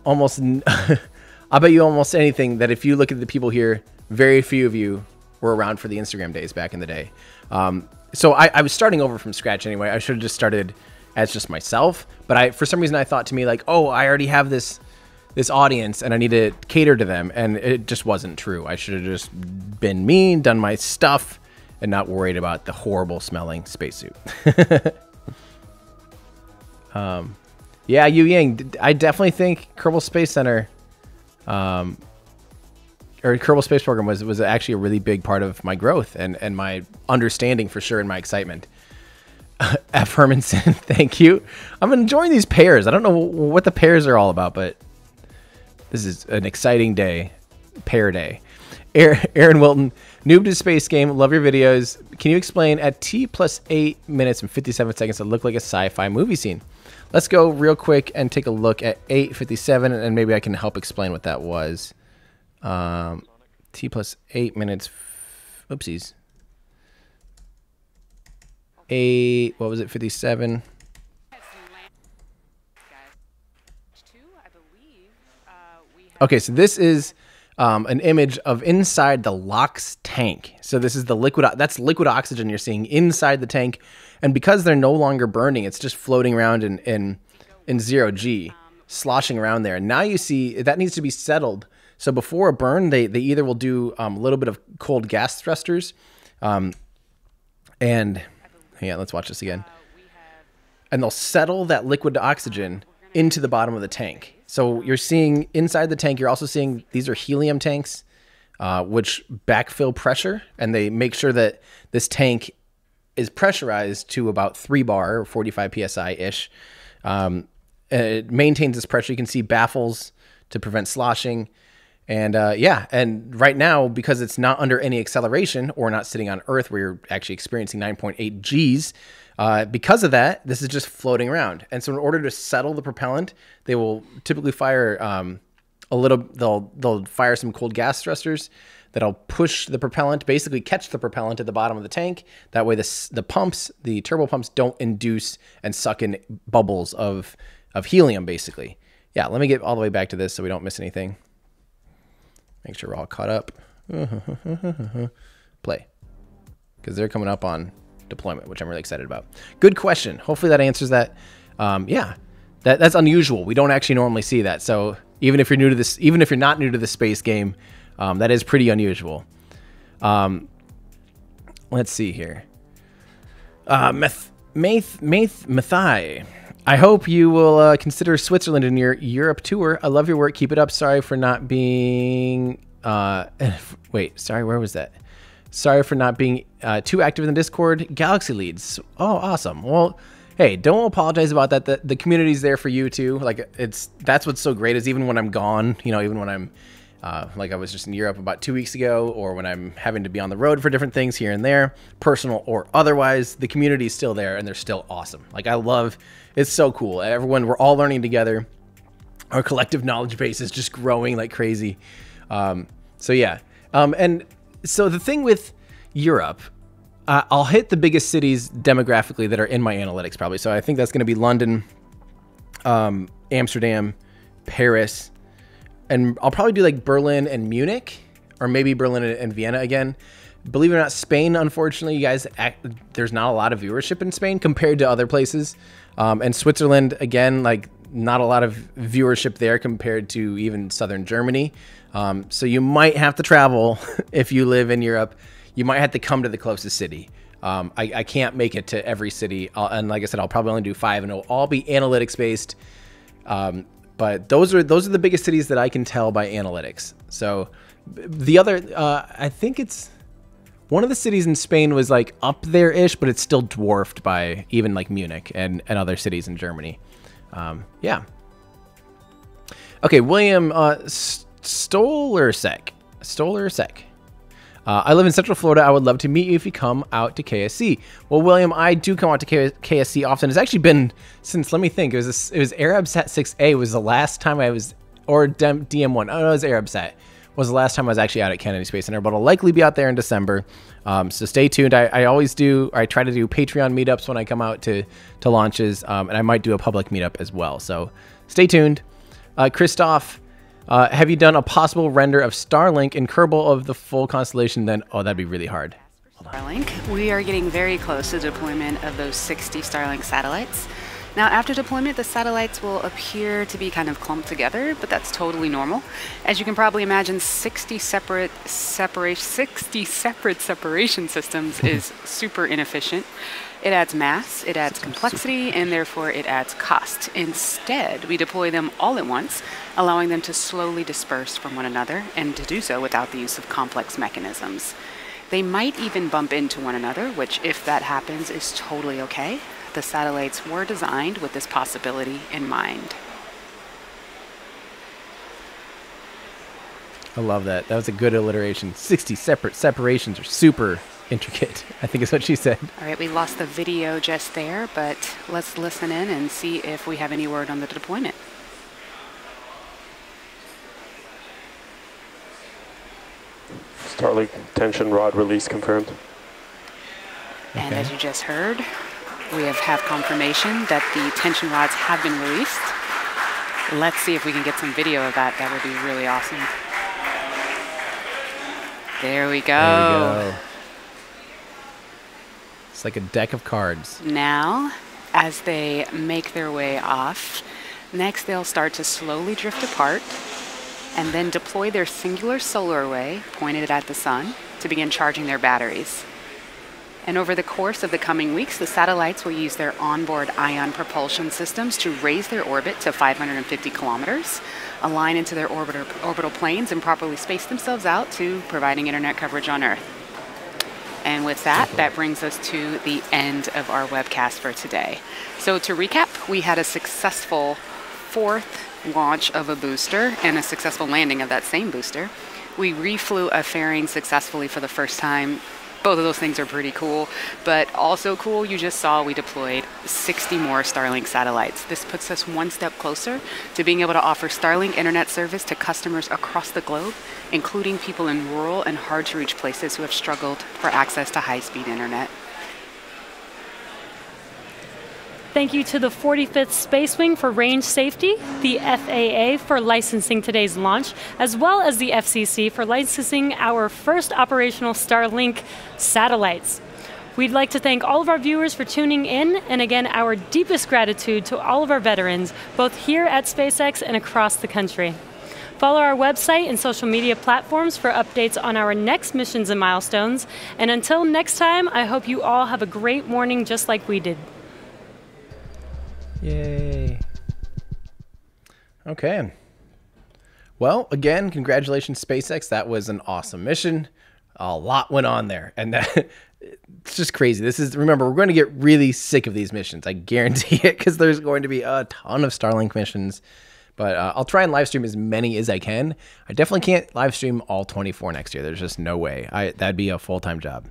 S1: almost, I'll bet you almost anything that if you look at the people here, very few of you were around for the Instagram days back in the day. Um, so I, I was starting over from scratch anyway. I should have just started as just myself. But I, for some reason, I thought to me like, oh, I already have this this audience and I need to cater to them, and it just wasn't true. I should have just been me, done my stuff, and not worried about the horrible smelling spacesuit. um, yeah, Yu Ying, d- I definitely think Kerbal Space Center, um, or Kerbal Space Program was was actually a really big part of my growth and and my understanding for sure and my excitement. F Hermanson, thank you. I'm enjoying these pairs. I don't know what the pairs are all about, but this is an exciting day, pair day. Aaron Wilton, noob to space game. Love your videos. Can you explain at T plus eight minutes and 57 seconds that looked like a sci-fi movie scene? Let's go real quick and take a look at 857 and maybe I can help explain what that was. Um, T plus eight minutes. Oopsies. Eight. What was it? 57. Okay, so this is um, an image of inside the LOX tank. So this is the liquid. That's liquid oxygen you're seeing inside the tank, and because they're no longer burning, it's just floating around in in, in zero g, sloshing around there. And now you see that needs to be settled. So before a burn, they they either will do um, a little bit of cold gas thrusters, um, and yeah, let's watch this again. And they'll settle that liquid oxygen into the bottom of the tank. So you're seeing inside the tank, you're also seeing these are helium tanks, uh, which backfill pressure, and they make sure that this tank is pressurized to about three bar or 45 psi ish. Um, it maintains this pressure. You can see baffles to prevent sloshing. And uh, yeah, and right now, because it's not under any acceleration or not sitting on Earth where you're actually experiencing 9.8 Gs, uh, because of that, this is just floating around. And so, in order to settle the propellant, they will typically fire um, a little. They'll they'll fire some cold gas thrusters that'll push the propellant, basically catch the propellant at the bottom of the tank. That way, the the pumps, the turbo pumps, don't induce and suck in bubbles of of helium. Basically, yeah. Let me get all the way back to this so we don't miss anything. Make sure we're all caught up. Play. Because they're coming up on deployment, which I'm really excited about. Good question. Hopefully that answers that. Um, yeah, that, that's unusual. We don't actually normally see that. So even if you're new to this, even if you're not new to the space game, um, that is pretty unusual. Um, let's see here. Uh, Meth, Math, Math, Mathai. I hope you will uh, consider Switzerland in your Europe tour. I love your work. Keep it up. Sorry for not being. Uh, wait, sorry, where was that? Sorry for not being uh, too active in the Discord. Galaxy leads. Oh, awesome. Well, hey, don't apologize about that. The, the community's there for you too. Like it's that's what's so great is even when I'm gone, you know, even when I'm uh, like I was just in Europe about two weeks ago, or when I'm having to be on the road for different things here and there, personal or otherwise, the community is still there and they're still awesome. Like I love, it's so cool. Everyone, we're all learning together. Our collective knowledge base is just growing like crazy. Um, so yeah, um, and so the thing with Europe, uh, I'll hit the biggest cities demographically that are in my analytics probably. So I think that's going to be London, um, Amsterdam, Paris, and I'll probably do like Berlin and Munich, or maybe Berlin and Vienna again. Believe it or not, Spain, unfortunately, you guys, act, there's not a lot of viewership in Spain compared to other places. Um, and Switzerland, again, like not a lot of viewership there compared to even southern Germany. Um, so you might have to travel if you live in Europe. You might have to come to the closest city. Um, I, I, can't make it to every city, I'll, and like I said, I'll probably only do five, and it'll all be analytics based. Um, but those are those are the biggest cities that I can tell by analytics. So the other, uh, I think it's one of the cities in Spain was like up there ish, but it's still dwarfed by even like Munich and, and other cities in Germany. Um, yeah. Okay, William uh, Stolersek. Stolersek. Uh, I live in Central Florida. I would love to meet you if you come out to KSC. Well, William, I do come out to K- KSC often. It's actually been since let me think. It was it was Arabsat 6A was the last time I was or DM1. Oh, no, it was Arabsat was the last time I was actually out at Kennedy Space Center, but I'll likely be out there in December. Um, so stay tuned. I, I, always do. I try to do Patreon meetups when I come out to to launches, um, and I might do a public meetup as well. So stay tuned. Uh, Christoph, uh, have you done a possible render of Starlink in Kerbal of the full constellation? Then, oh, that'd be really hard.
S2: Starlink, we are getting very close to deployment of those 60 Starlink satellites. Now, after deployment, the satellites will appear to be kind of clumped together, but that's totally normal. As you can probably imagine, 60 separate separation, 60 separate separation systems is super inefficient. It adds mass, it adds complexity, and therefore it adds cost. Instead, we deploy them all at once, allowing them to slowly disperse from one another, and to do so without the use of complex mechanisms. They might even bump into one another, which, if that happens, is totally okay. The satellites were designed with this possibility in mind.
S1: I love that. That was a good alliteration. 60 separate separations are super intricate, I think is what she said.
S2: All right, we lost the video just there, but let's listen in and see if we have any word on the deployment.
S7: Starlink tension rod release confirmed.
S2: And okay. as you just heard, we have, have confirmation that the tension rods have been released. Let's see if we can get some video of that. That would be really awesome. There we go.
S1: There we go. It's like a deck of cards.
S2: Now, as they make their way off, next they'll start to slowly drift apart and then deploy their singular solar array pointed at the sun to begin charging their batteries. And over the course of the coming weeks, the satellites will use their onboard ion propulsion systems to raise their orbit to 550 kilometers, align into their orbital, orbital planes, and properly space themselves out to providing internet coverage on Earth. And with that, that brings us to the end of our webcast for today. So to recap, we had a successful fourth launch of a booster and a successful landing of that same booster. We reflew a fairing successfully for the first time both of those things are pretty cool. But also cool, you just saw we deployed 60 more Starlink satellites. This puts us one step closer to being able to offer Starlink internet service to customers across the globe, including people in rural and hard to reach places who have struggled for access to high speed internet.
S3: Thank you to the 45th Space Wing for range safety, the FAA for licensing today's launch, as well as the FCC for licensing our first operational Starlink satellites. We'd like to thank all of our viewers for tuning in, and again, our deepest gratitude to all of our veterans, both here at SpaceX and across the country. Follow our website and social media platforms for updates on our next missions and milestones. And until next time, I hope you all have a great morning just like we did.
S1: Yay. Okay. Well, again, congratulations, SpaceX. That was an awesome mission. A lot went on there. And that it's just crazy. This is remember, we're going to get really sick of these missions. I guarantee it because there's going to be a ton of Starlink missions. But uh, I'll try and live stream as many as I can. I definitely can't live stream all 24 next year. There's just no way. I that'd be a full time job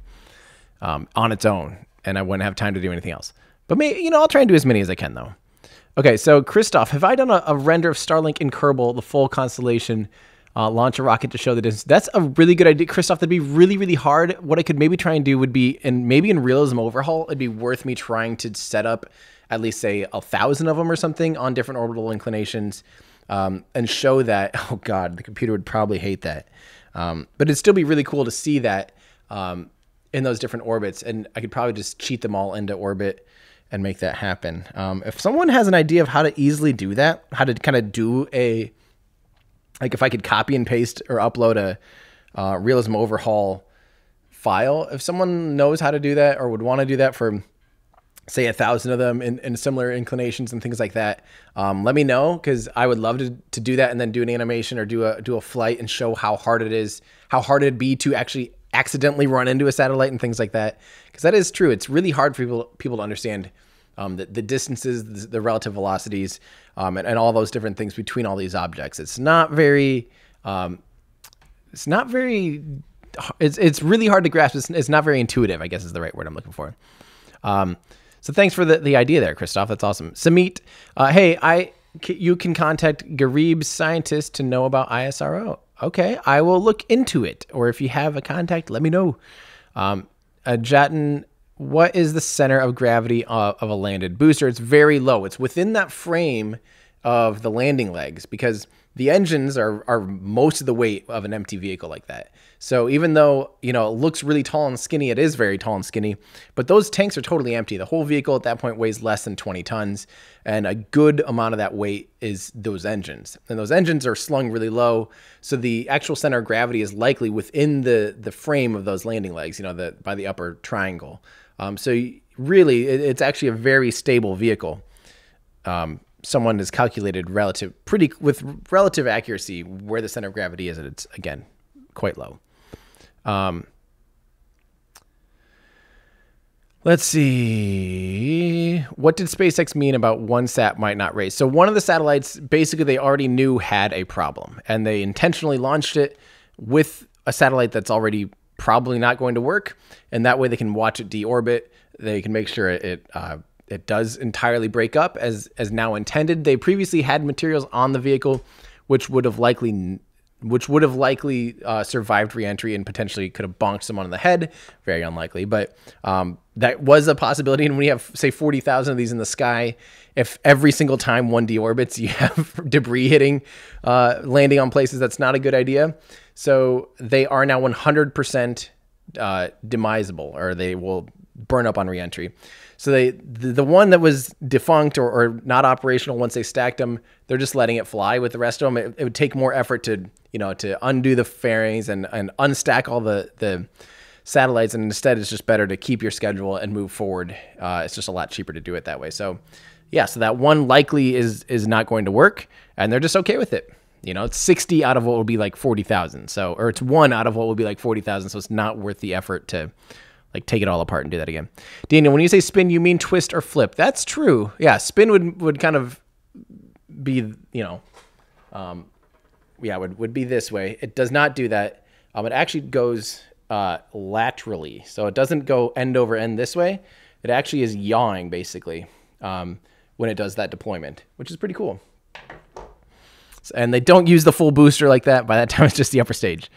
S1: um, on its own, and I wouldn't have time to do anything else. But maybe you know, I'll try and do as many as I can though. Okay, so Christoph, have I done a, a, render of Starlink in Kerbal, the full constellation, uh, launch a rocket to show the distance? That's a really good idea, Christoph. That'd be really, really hard. What I could maybe try and do would be, and maybe in realism overhaul, it'd be worth me trying to set up at least say a thousand of them or something on different orbital inclinations, um, and show that. Oh God, the computer would probably hate that, um, but it'd still be really cool to see that um, in those different orbits, and I could probably just cheat them all into orbit and make that happen. Um, if someone has an idea of how to easily do that, how to kind of do a, like if I could copy and paste or upload a uh, realism overhaul file, if someone knows how to do that or would want to do that for, say, a thousand of them in, in similar inclinations and things like that, um, let me know because I would love to, to do that and then do an animation or do a do a flight and show how hard it is, how hard it'd be to actually accidentally run into a satellite and things like that. Because that is true. It's really hard for people people to understand um, the, the distances, the, relative velocities, um, and, and all those different things between all these objects. It's not very um, it's not very it's it's really hard to grasp. It's, it's not very intuitive. I guess is the right word I'm looking for. Um, so thanks for the, the idea there, Christoph. That's awesome. Sumit, uh, hey, I you can contact Garib's scientist to know about ISRO. Okay, I will look into it. Or if you have a contact, let me know. Um, uh, Jatin, what is the center of gravity of, of a landed booster? It's very low. It's within that frame of the landing legs because the engines are are most of the weight of an empty vehicle like that. So even though you know it looks really tall and skinny, it is very tall and skinny. But those tanks are totally empty. The whole vehicle at that point weighs less than 20 tons, and a good amount of that weight is those engines. And those engines are slung really low, so the actual center of gravity is likely within the the frame of those landing legs. You know, the by the upper triangle. Um, so really, it, it's actually a very stable vehicle. Um, someone has calculated relative pretty with relative accuracy where the center of gravity is and it's again quite low. Um, let's see. What did spacex mean about one sat might not raise? So one of the satellites basically they already knew had a problem and they intentionally launched it with a satellite that's already probably not going to work and that way they can watch it deorbit they can make sure it uh, it does entirely break up as as now intended. They previously had materials on the vehicle which would have likely which would have likely uh, survived reentry and potentially could have bonked someone in the head. Very unlikely, but um, that was a possibility. And when you have say forty thousand of these in the sky, if every single time one deorbits, you have debris hitting, uh, landing on places, that's not a good idea. So they are now one hundred percent uh, demisable, or they will burn up on reentry. So they the, the one that was defunct or, or, not operational once they stacked them, they're just letting it fly with the rest of them. It, it, would take more effort to you know to undo the fairings and and unstack all the the satellites, and instead it's just better to keep your schedule and move forward. Uh, it's just a lot cheaper to do it that way. So yeah, so that one likely is is not going to work, and they're just okay with it. You know, it's 60 out of what would be like 40,000. So, or it's one out of what would be like 40,000. So it's not worth the effort to like take it all apart and do that again. Daniel, when you say spin, you mean twist or flip. That's true. Yeah, spin would would kind of be you know, um, yeah, would would be this way. It does not do that. Um, it actually goes uh, laterally, so it doesn't go end over end this way. It actually is yawing basically um, when it does that deployment, which is pretty cool. And they don't use the full booster like that. By that time, it's just the upper stage.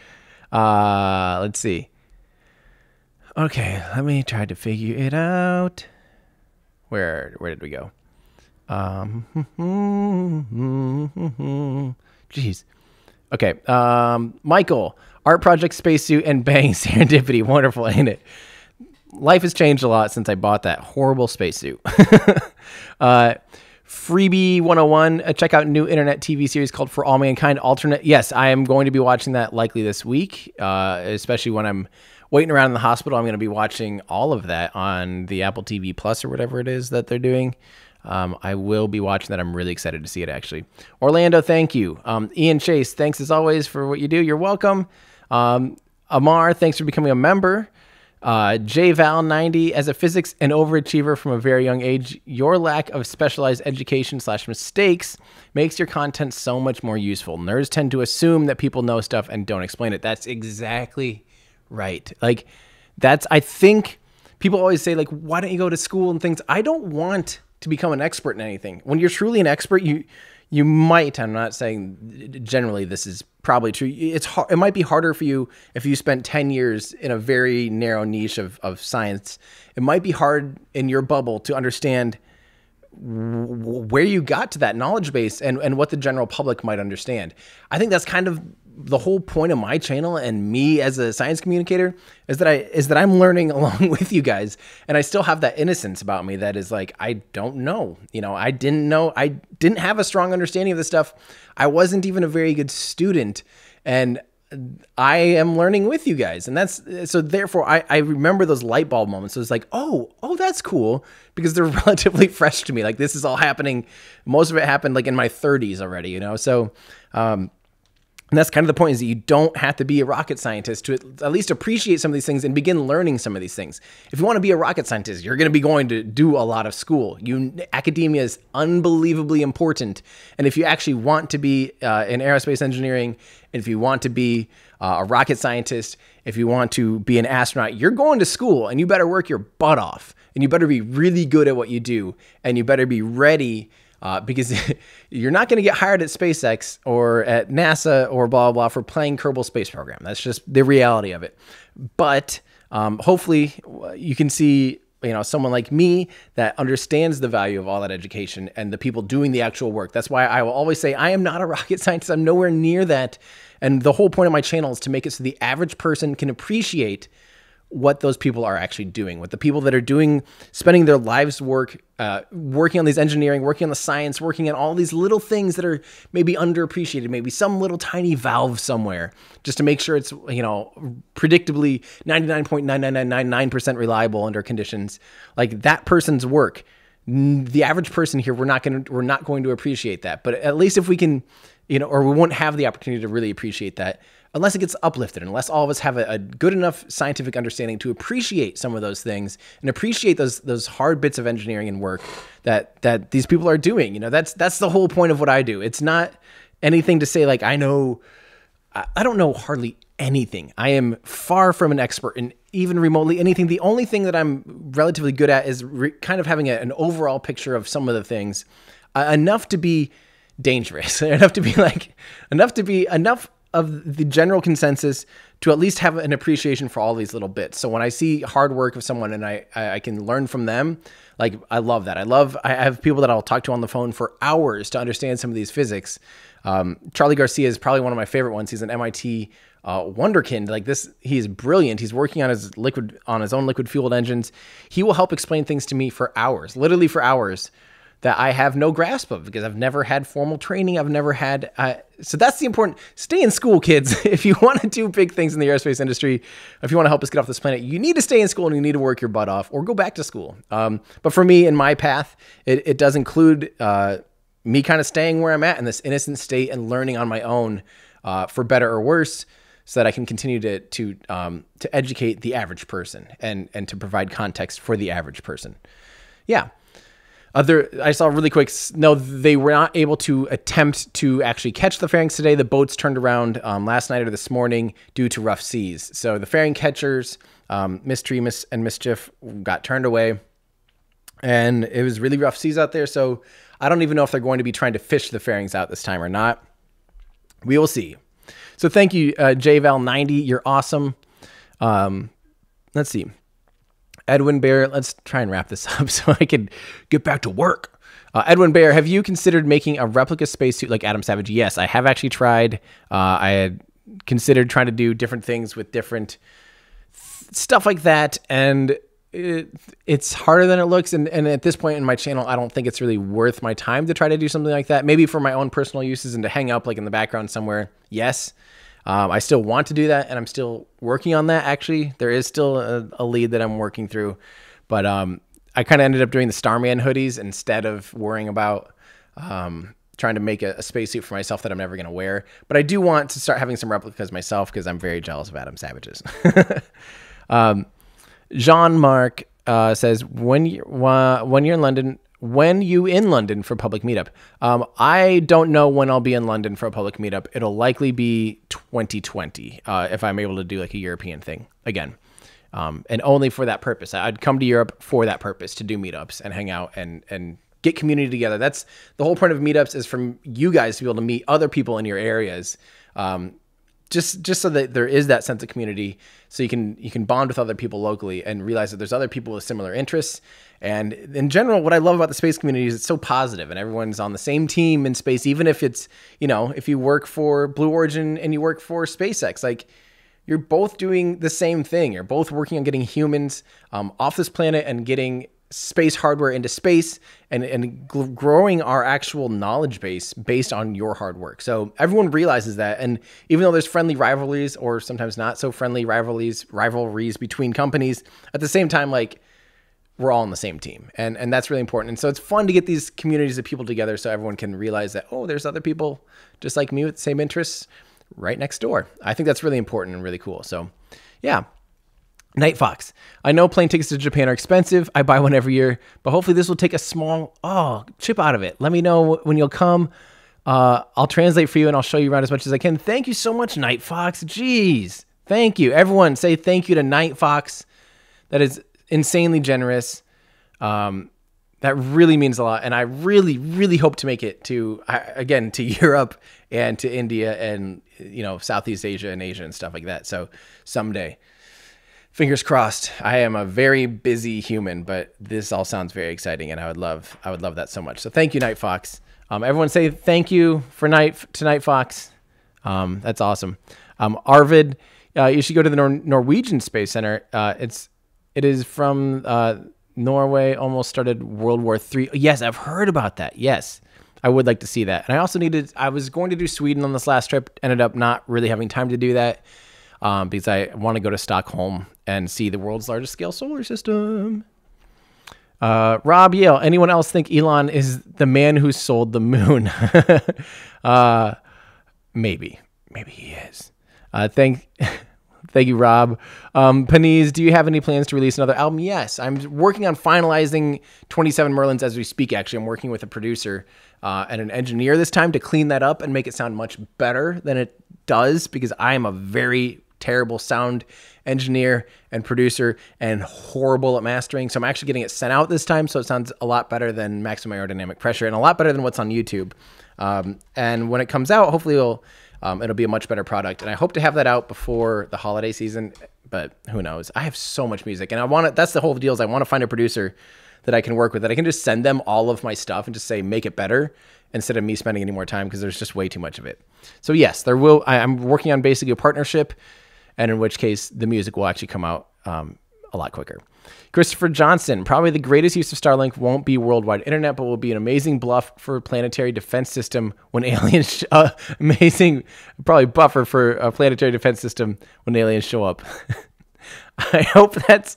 S1: Uh, let's see. Okay, let me try to figure it out. Where where did we go? Um, jeez. Okay. Um, Michael, art project spacesuit and bang serendipity. Wonderful, ain't it? Life has changed a lot since I bought that horrible spacesuit. uh, Freebie 101, uh, check out new internet TV series called For All Mankind Alternate. Yes, I am going to be watching that likely this week, uh, especially when I'm waiting around in the hospital, I'm going to be watching all of that on the Apple TV Plus or whatever it is that they're doing. Um, I will be watching that. I'm really excited to see it actually. Orlando, thank you. Um, Ian Chase, thanks as always for what you do. You're welcome. Um, Amar, thanks for becoming a member. Uh, JVal90, as a physics and overachiever from a very young age, your lack of specialized education slash mistakes makes your content so much more useful. Nerds tend to assume that people know stuff and don't explain it. That's exactly right. Like that's I think people always say like why don't you go to school and things. I don't want to become an expert in anything. When you're truly an expert, you you might i'm not saying generally this is probably true it's hard it might be harder for you if you spent 10 years in a very narrow niche of, of science. It might be hard in your bubble to understand where you got to that knowledge base and, and what the general public might understand. I think that's kind of the whole point of my channel and me as a science communicator is that I is that I'm learning along with you guys and I still have that innocence about me that is like I don't know. You know, I didn't know I didn't have a strong understanding of this stuff. I wasn't even a very good student and I am learning with you guys. And that's so therefore I, I remember those light bulb moments. So it's like, oh, oh, that's cool because they're relatively fresh to me. Like this is all happening. Most of it happened like in my 30s already, you know? So um And that's kind of the point is that you don't have to be a rocket scientist to at least appreciate some of these things and begin learning some of these things. If you want to be a rocket scientist, you're going to be going to do a lot of school. You academia is unbelievably important. And if you actually want to be uh, in aerospace engineering, if you want to be uh, a rocket scientist, if you want to be an astronaut, you're going to school and you better work your butt off and you better be really good at what you do and you better be ready uh, because you're not going to get hired at SpaceX or at NASA or blah, blah, blah for playing Kerbal Space Program. That's just the reality of it. But um, hopefully you can see you know someone like me that understands the value of all that education and the people doing the actual work that's why i will always say i am not a rocket scientist i'm nowhere near that and the whole point of my channel is to make it so the average person can appreciate what those people are actually doing, what the people that are doing, spending their lives work, uh, working on these engineering, working on the science, working on all these little things that are maybe underappreciated, maybe some little tiny valve somewhere, just to make sure it's you know predictably 99.99999% reliable under conditions. Like that person's work, the average person here, we're not going to we're not going to appreciate that. But at least if we can, you know, or we won't have the opportunity to really appreciate that unless it gets uplifted, unless all of us have a, a, good enough scientific understanding to appreciate some of those things and appreciate those those hard bits of engineering and work that that these people are doing. You know, that's that's the whole point of what I do. It's not anything to say like I know I don't know hardly anything. I am far from an expert in even remotely anything. The only thing that I'm relatively good at is re- kind of having a, an overall picture of some of the things, uh, enough to be dangerous, enough to be like, enough to be enough of the general consensus to at least have an appreciation for all these little bits. So when I see hard work of someone and I, I can learn from them, like I love that. I love, I have people that I'll talk to on the phone for hours to understand some of these physics. Um, Charlie Garcia is probably one of my favorite ones. He's an MIT uh, wonderkind. Like this, he is brilliant. He's working on his liquid, on his own liquid fueled engines. He will help explain things to me for hours, literally for hours that I have no grasp of because I've never had formal training. I've never had. Uh, so that's the important. Stay in school, kids. if you want to do big things in the aerospace industry, if you want to help us get off this planet, you need to stay in school and you need to work your butt off or go back to school. Um, but for me, in my path, it, it does include uh, me kind of staying where I'm at in this innocent state and learning on my own uh, for better or worse so that I can continue to to um, to educate the average person and and to provide context for the average person. Yeah. Other, I saw really quick. No, they were not able to attempt to actually catch the fairings today. The boats turned around um, last night or this morning due to rough seas. So the fairing catchers, um, Ms. Tree Miss and Ms. Chief, got turned away, and it was really rough seas out there. So I don't even know if they're going to be trying to fish the fairings out this time or not. We will see. So thank you, uh, JVal90. You're awesome. Um, let's see. Edwin Bear, let's try and wrap this up so I can get back to work. Uh, Edwin Bear, have you considered making a replica spacesuit like Adam Savage? Yes, I have actually tried. Uh, I had considered trying to do different things with different th- stuff like that, and it, it's harder than it looks. And, and at this point in my channel, I don't think it's really worth my time to try to do something like that. Maybe for my own personal uses and to hang up like in the background somewhere. Yes. Um, I still want to do that, and I'm still working on that. Actually, there is still a, a lead that I'm working through, but um, I kind of ended up doing the Starman hoodies instead of worrying about um, trying to make a, a spacesuit for myself that I'm never going to wear. But I do want to start having some replicas myself because I'm very jealous of Adam Savage's. um, Jean Marc uh, says when you uh, when you're in London, when you in London for public meetup? Um, I don't know when I'll be in London for a public meetup. It'll likely be 2020 uh, if I'm able to do like a European thing again. Um, and only for that purpose. I'd come to Europe for that purpose to do meetups and hang out and and get community together. That's the whole point of meetups is from you guys to be able to meet other people in your areas. Um, just just so that there is that sense of community so you can you can bond with other people locally and realize that there's other people with similar interests and in general what i love about the space community is it's so positive and everyone's on the same team in space even if it's you know if you work for blue origin and you work for spacex like you're both doing the same thing you're both working on getting humans um, off this planet and getting space hardware into space and, and growing our actual knowledge base based on your hard work. So everyone realizes that. And even though there's friendly rivalries or sometimes not so friendly rivalries, rivalries between companies, at the same time, like we're all on the same team. And, and that's really important. And so it's fun to get these communities of people together so everyone can realize that, oh, there's other people just like me with the same interests right next door. I think that's really important and really cool. So, yeah. Night Fox. I know plane tickets to Japan are expensive. I buy one every year, but hopefully this will take a small oh chip out of it. Let me know when you'll come. Uh, I'll translate for you and I'll show you around as much as I can. Thank you so much, Night Fox. Jeez, thank you, everyone. Say thank you to Night Fox. That is insanely generous. Um, that really means a lot, and I really, really hope to make it to again to Europe and to India and you know Southeast Asia and Asia and stuff like that. So someday fingers crossed. I am a very busy human, but this all sounds very exciting, and I would love, I would love that so much. So thank you, Night Fox. Um, everyone say thank you for night to Night Fox. Um, that's awesome. Um, Arvid, uh, you should go to the Nor- Norwegian Space Center. Uh, it's it is from uh, Norway. Almost started World War Three. Yes, I've heard about that. Yes, I would like to see that. And I also needed. I was going to do Sweden on this last trip. Ended up not really having time to do that um, because I want to go to Stockholm and see the world's largest scale solar system. Uh, Rob Yale. Anyone else think Elon is the man who sold the moon? uh, maybe, maybe he is. Uh, thank, thank you, Rob. Um, do you have any plans to release another album? Yes, I'm working on finalizing 27 Merlins as we speak. Actually, I'm working with a producer uh, and an engineer this time to clean that up and make it sound much better than it does because I am a very terrible sound engineer and producer and horrible at mastering. So I'm actually getting it sent out this time, so it sounds a lot better than maximum aerodynamic pressure and a lot better than what's on YouTube. Um, and when it comes out, hopefully it'll um, it'll be a much better product. And I hope to have that out before the holiday season. But who knows? I have so much music, and I want to. That's the whole deal. Is I want to find a producer that I can work with that I can just send them all of my stuff and just say make it better instead of me spending any more time because there's just way too much of it. So yes, there will. I, I'm working on basically a partnership and in which case the music will actually come out um, a lot quicker. Christopher Johnson, probably the greatest use of Starlink won't be worldwide internet, but will be an amazing bluff for planetary defense system when aliens, sh- uh, amazing, probably buffer for a planetary defense system when aliens show up. I hope that's,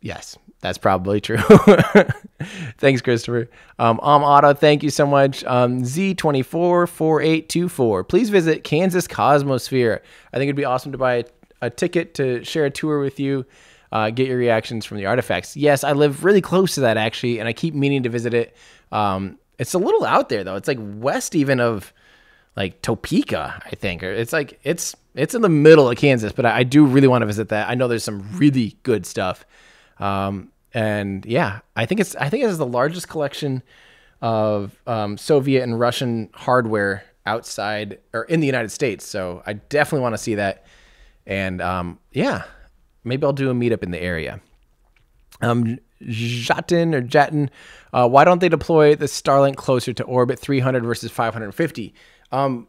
S1: yes, that's probably true. Thanks, Christopher. Um, Om Auto, thank you so much. Um, Z244824. Please visit Kansas Cosmosphere. I think it'd be awesome to buy a, a ticket to share a tour with you, uh, get your reactions from the artifacts. Yes, I live really close to that actually, and I keep meaning to visit it. Um, it's a little out there though. It's like west even of like Topeka, I think. Or it's like it's it's in the middle of Kansas, but I, I do really want to visit that. I know there's some really good stuff. Um, and yeah, I think it's I think it has the largest collection of um, Soviet and Russian hardware outside or in the United States. So I definitely want to see that. And um, yeah, maybe I'll do a meetup in the area. Um, Jatin or Jatin, uh, why don't they deploy the Starlink closer to orbit 300 versus 550? Um,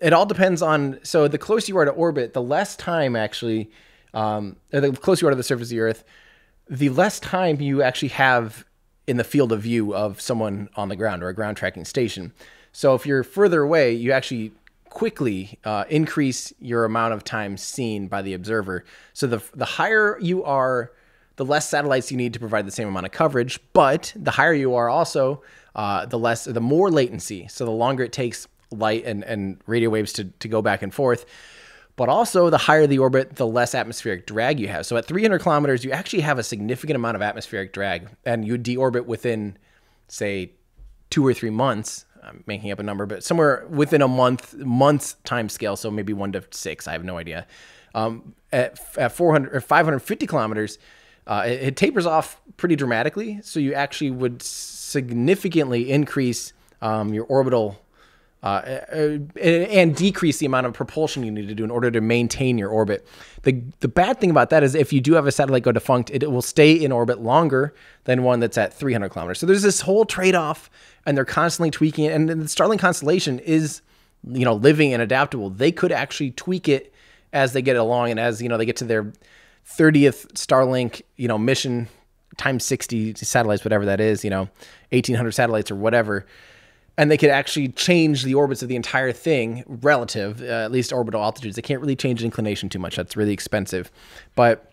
S1: it all depends on. So the closer you are to orbit, the less time actually, um, the closer you are to the surface of the Earth, the less time you actually have in the field of view of someone on the ground or a ground tracking station. So if you're further away, you actually quickly uh, increase your amount of time seen by the observer. So the the higher you are, the less satellites you need to provide the same amount of coverage. But the higher you are, also uh, the less the more latency. So the longer it takes light and, and radio waves to, to go back and forth. But also, the higher the orbit, the less atmospheric drag you have. So at 300 kilometers, you actually have a significant amount of atmospheric drag, and you deorbit within, say, two or three months. I'm making up a number, but somewhere within a month, month's time scale. So maybe one to six. I have no idea. Um, at, at 400 or 550 kilometers, uh, it, it, tapers off pretty dramatically. So you actually would significantly increase um, your orbital uh, uh, and decrease the amount of propulsion you need to do in order to maintain your orbit. The the bad thing about that is if you do have a satellite go defunct, it, will stay in orbit longer than one that's at 300 kilometers. So there's this whole trade off, and they're constantly tweaking it. And the Starlink constellation is, you know, living and adaptable. They could actually tweak it as they get along, and as you know, they get to their 30th Starlink, you know, mission times 60 satellites, whatever that is, you know, 1800 satellites or whatever and they could actually change the orbits of the entire thing relative, uh, at least orbital altitudes. They can't really change inclination too much. That's really expensive. But,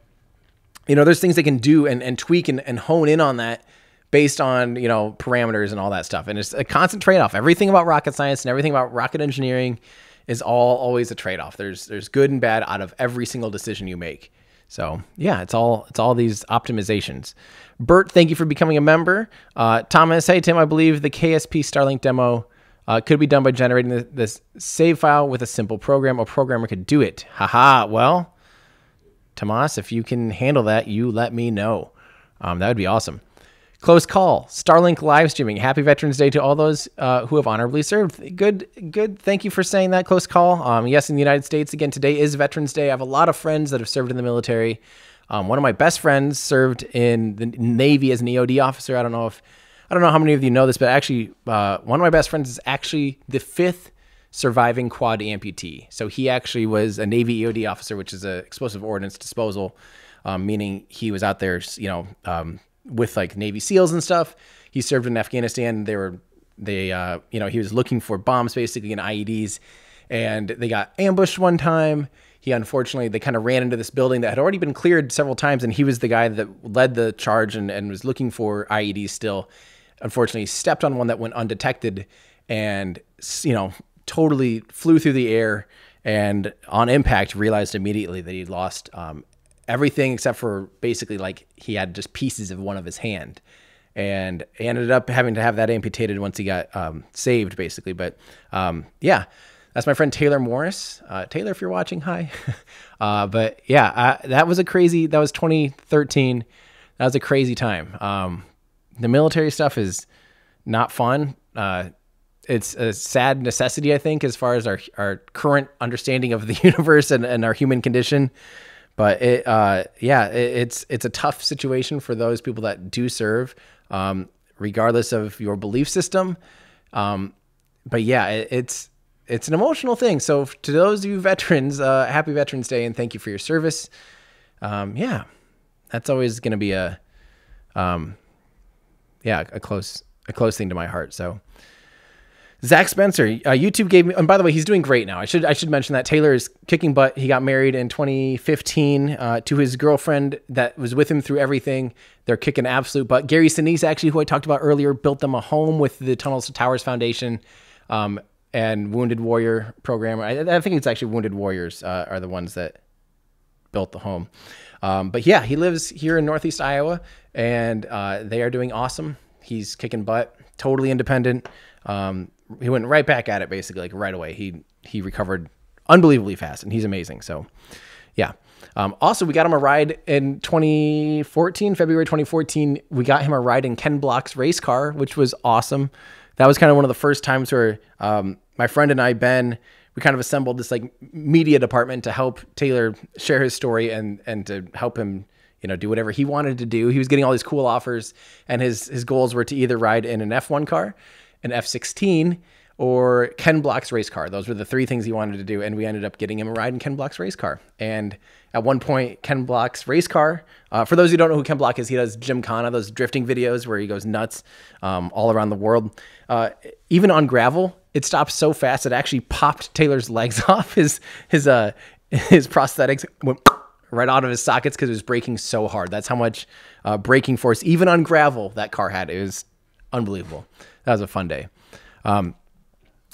S1: you know, there's things they can do and, and tweak and, and hone in on that based on, you know, parameters and all that stuff. And it's a constant trade off. Everything about rocket science and everything about rocket engineering is all always a trade-off. There's there's good and bad out of every single decision you make. So yeah, it's all it's all these optimizations. Bert, thank you for becoming a member. Uh, Thomas, hey Tim, I believe the KSP Starlink demo uh, could be done by generating this, this save file with a simple program. A programmer could do it. Haha. Well, Tomas, if you can handle that, you let me know. Um, that would be awesome. Close call. Starlink live streaming. Happy Veterans Day to all those uh, who have honorably served. Good, good. Thank you for saying that. Close call. Um, yes, in the United States, again, today is Veterans Day. I have a lot of friends that have served in the military. Um, one of my best friends served in the Navy as an EOD officer. I don't know if, I don't know how many of you know this, but actually, uh, one of my best friends is actually the fifth surviving quad amputee. So he actually was a Navy EOD officer, which is a explosive ordnance disposal, um, meaning he was out there, you know, um, with like Navy SEALs and stuff. He served in Afghanistan. They were they uh, you know he was looking for bombs basically and IEDs, and they got ambushed one time. He unfortunately they kind of ran into this building that had already been cleared several times, and he was the guy that led the charge and, and was looking for IEDs still. Unfortunately, stepped on one that went undetected, and you know totally flew through the air and on impact realized immediately that he'd lost um, everything except for basically like he had just pieces of one of his hand. And ended up having to have that amputated once he got um, saved basically. But um, yeah that's my friend taylor morris. Uh, taylor if you're watching hi. Uh, but yeah uh, that was a crazy that was 2013 that was a crazy time. Um, the military stuff is not fun. Uh, it's a sad necessity i think as far as our, our current understanding of the universe and, and our human condition but it, uh, yeah, it, it's it's a tough situation for those people that do serve, um, regardless of your belief system. Um, but yeah, it, it's it's an emotional thing. So to those of you veterans, uh, happy Veterans Day and thank you for your service. Um, yeah, that's always going to be a, um, yeah, a close a close thing to my heart. So Zach Spencer, uh, YouTube gave me, and by the way, he's doing great now. I should I should mention that Taylor is kicking butt. He got married in 2015 uh, to his girlfriend that was with him through everything. They're kicking absolute butt. Gary Sinise, actually, who I talked about earlier, built them a home with the Tunnels to Towers Foundation um, and Wounded Warrior program. I, I, think it's actually Wounded Warriors uh, are the ones that built the home. Um, but yeah, he lives here in Northeast Iowa, and uh, they are doing awesome. He's kicking butt, totally independent. Um, he went right back at it basically like right away. He he recovered unbelievably fast and he's amazing. So yeah. Um, also, we got him a ride in 2014, February 2014. We got him a ride in Ken Block's race car, which was awesome. That was kind of one of the first times where um, my friend and I, Ben, we kind of assembled this like media department to help Taylor share his story and and to help him, you know, do whatever he wanted to do. He was getting all these cool offers, and his his goals were to either ride in an F1 car an F16 or Ken Block's race car. Those were the three things he wanted to do, and we ended up getting him a ride in Ken Block's race car. And at one point, Ken Block's race car. Uh, for those who don't know who Ken Block is, he does Jim Gymkhana, those drifting videos where he goes nuts um, all around the world. Uh, even on gravel, it stopped so fast it actually popped Taylor's legs off. His his uh his prosthetics went right out of his sockets because it was braking so hard. That's how much uh, braking force, even on gravel, that car had. It was unbelievable that was a fun day. Um,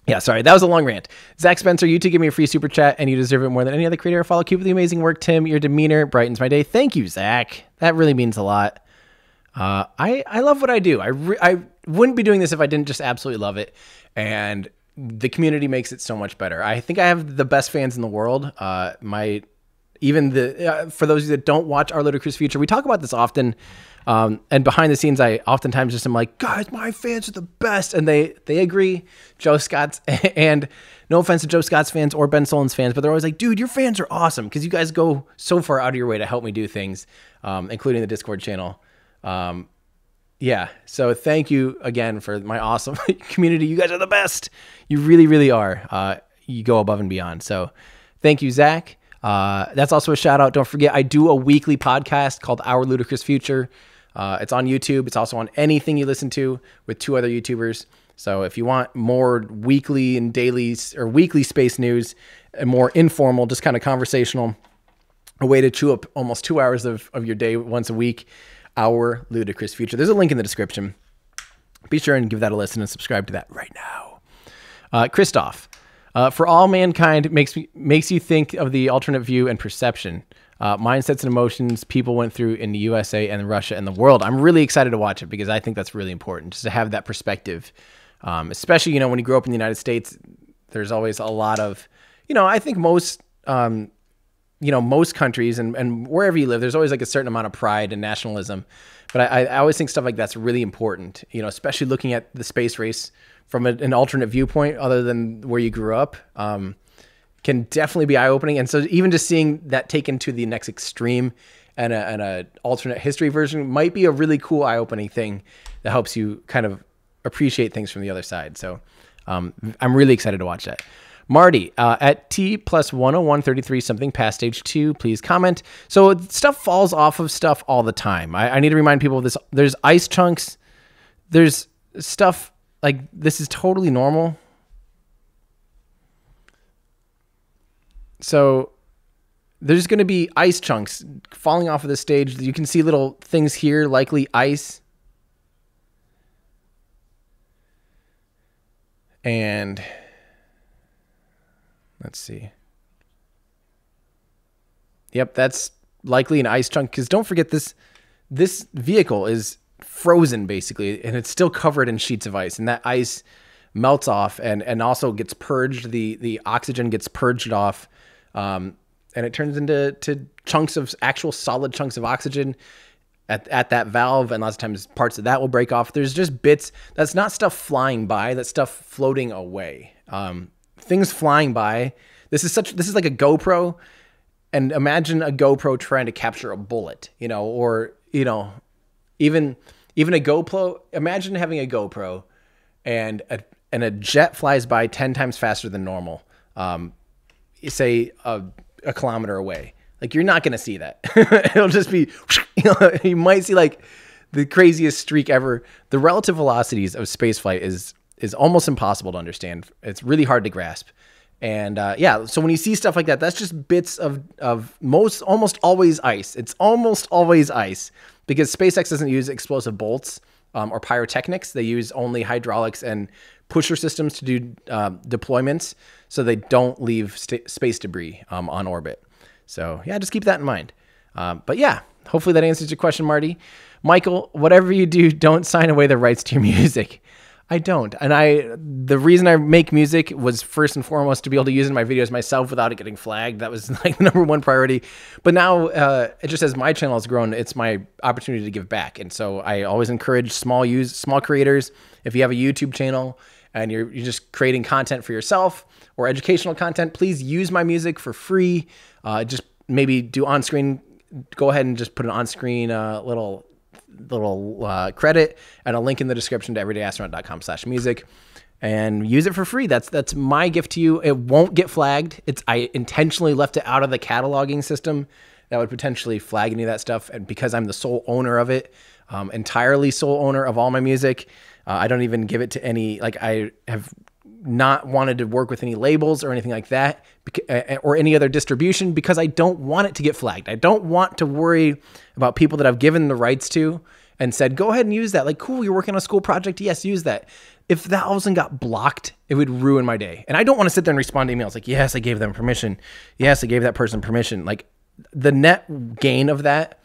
S1: yeah, sorry, that was a long rant. Zach Spencer, you two give me a free super chat, and you deserve it more than any other creator. Follow, keep up the amazing work, Tim. Your demeanor brightens my day. Thank you, Zach. That really means a lot. Uh, I I love what I do. I re- I wouldn't be doing this if I didn't just absolutely love it, and the community makes it so much better. I think I have the best fans in the world. Uh, my even the uh, for those of you that don't watch our ludicrous future, we talk about this often. Um, and behind the scenes, I oftentimes just am like, guys, my fans are the best, and they they agree. Joe Scott's and no offense to Joe Scott's fans or Ben Sullins' fans, but they're always like, dude, your fans are awesome because you guys go so far out of your way to help me do things, um, including the Discord channel. Um, yeah, so thank you again for my awesome community. You guys are the best. You really, really are. Uh, you go above and beyond. So thank you, Zach. Uh, that's also a shout out. Don't forget, I do a weekly podcast called Our Ludicrous Future. Uh, it's on YouTube. It's also on anything you listen to with two other YouTubers. So if you want more weekly and daily or weekly space news and more informal, just kind of conversational, a way to chew up almost two hours of, of your day once a week, our ludicrous future. There's a link in the description. Be sure and give that a listen and subscribe to that right now. Uh, Christoph, Uh, for all mankind makes me makes you think of the alternate view and perception, uh, mindsets and emotions people went through in the USA and Russia and the world. I'm really excited to watch it because I think that's really important just to have that perspective, um, especially you know when you grow up in the United States. There's always a lot of, you know, I think most um, you know most countries and, and wherever you live there's always like a certain amount of pride and nationalism but I, I always think stuff like that's really important you know especially looking at the space race from a, an alternate viewpoint other than where you grew up um, can definitely be eye-opening and so even just seeing that taken to the next extreme and a, and a alternate history version might be a really cool eye-opening thing that helps you kind of appreciate things from the other side so um, i'm really excited to watch that Marty uh, at T plus 10133 something past stage two, please comment. So stuff falls off of stuff all the time. I, I need to remind people of this. There's ice chunks. There's stuff like this is totally normal. So there's going to be ice chunks falling off of the stage. You can see little things here, likely ice. And Let's see. Yep, that's likely an ice chunk because don't forget this this vehicle is frozen basically and it's still covered in sheets of ice and that ice melts off and and also gets purged the the oxygen gets purged off um, and it turns into to chunks of actual solid chunks of oxygen at, at that valve. And lots of times parts of that will break off. There's just bits. That's not stuff flying by. That's stuff floating away. Um, things flying by. This is such this is like a GoPro. And imagine a GoPro trying to capture a bullet, you know, or you know, even even a GoPro, imagine having a GoPro and a and a jet flies by 10 times faster than normal. Um, say a, a kilometer away. Like you're not to see that. It'll just be you, know, you might see like the craziest streak ever. The relative velocities of spaceflight is is almost impossible to understand. It's really hard to grasp. And uh, yeah, so when you see stuff like that, that's just bits of of most almost always ice. It's almost always ice because SpaceX doesn't use explosive bolts um, or pyrotechnics. They use only hydraulics and pusher systems to do uh, deployments, so they don't leave space debris um, on orbit. So yeah, just keep that in mind. Um, but yeah, hopefully that answers your question, Marty. Michael, whatever you do, don't sign away the rights to your music. I don't. And I the reason I make music was first and foremost to be able to use in my videos myself without it getting flagged. That was like the number one priority. But now uh, it just as my channel has grown, it's my opportunity to give back. And so I always encourage small use small creators. If you have a YouTube channel and you're you're just creating content for yourself or educational content, please use my music for free. Uh, just maybe do on screen. Go ahead and just put an on screen uh, little little uh, credit and a link in the description to everydayastronaut.com slash music and use it for free. That's that's my gift to you. It won't get flagged. It's I intentionally left it out of the cataloging system that would potentially flag any of that stuff. And because I'm the sole owner of it, um, entirely sole owner of all my music, uh, I don't even give it to any. Like I have not wanted to work with any labels or anything like that or any other distribution because I don't want it to get flagged. I don't want to worry about people that I've given the rights to and said, go ahead and use that. Like, cool, you're working on a school project. Yes, use that. If that all of a sudden got blocked, it would ruin my day. And I don't want to sit there and respond to emails like, yes, I gave them permission. Yes, I gave that person permission. Like, the net gain of that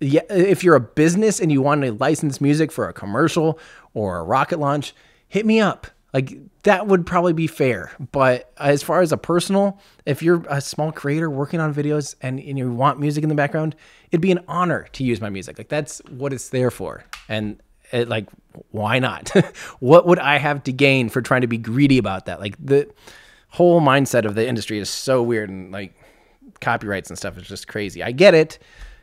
S1: yeah, if you're a business and you want to license music for a commercial or a rocket launch, hit me up. Like that would probably be fair. But as far as a personal, if you're a small creator working on videos and, and you want music in the background, it'd be an honor to use my music. Like that's what it's there for. And it, like, why not? what would I have to gain for trying to be greedy about that? Like the whole mindset of the industry is so weird and like copyrights and stuff is just crazy. I get it.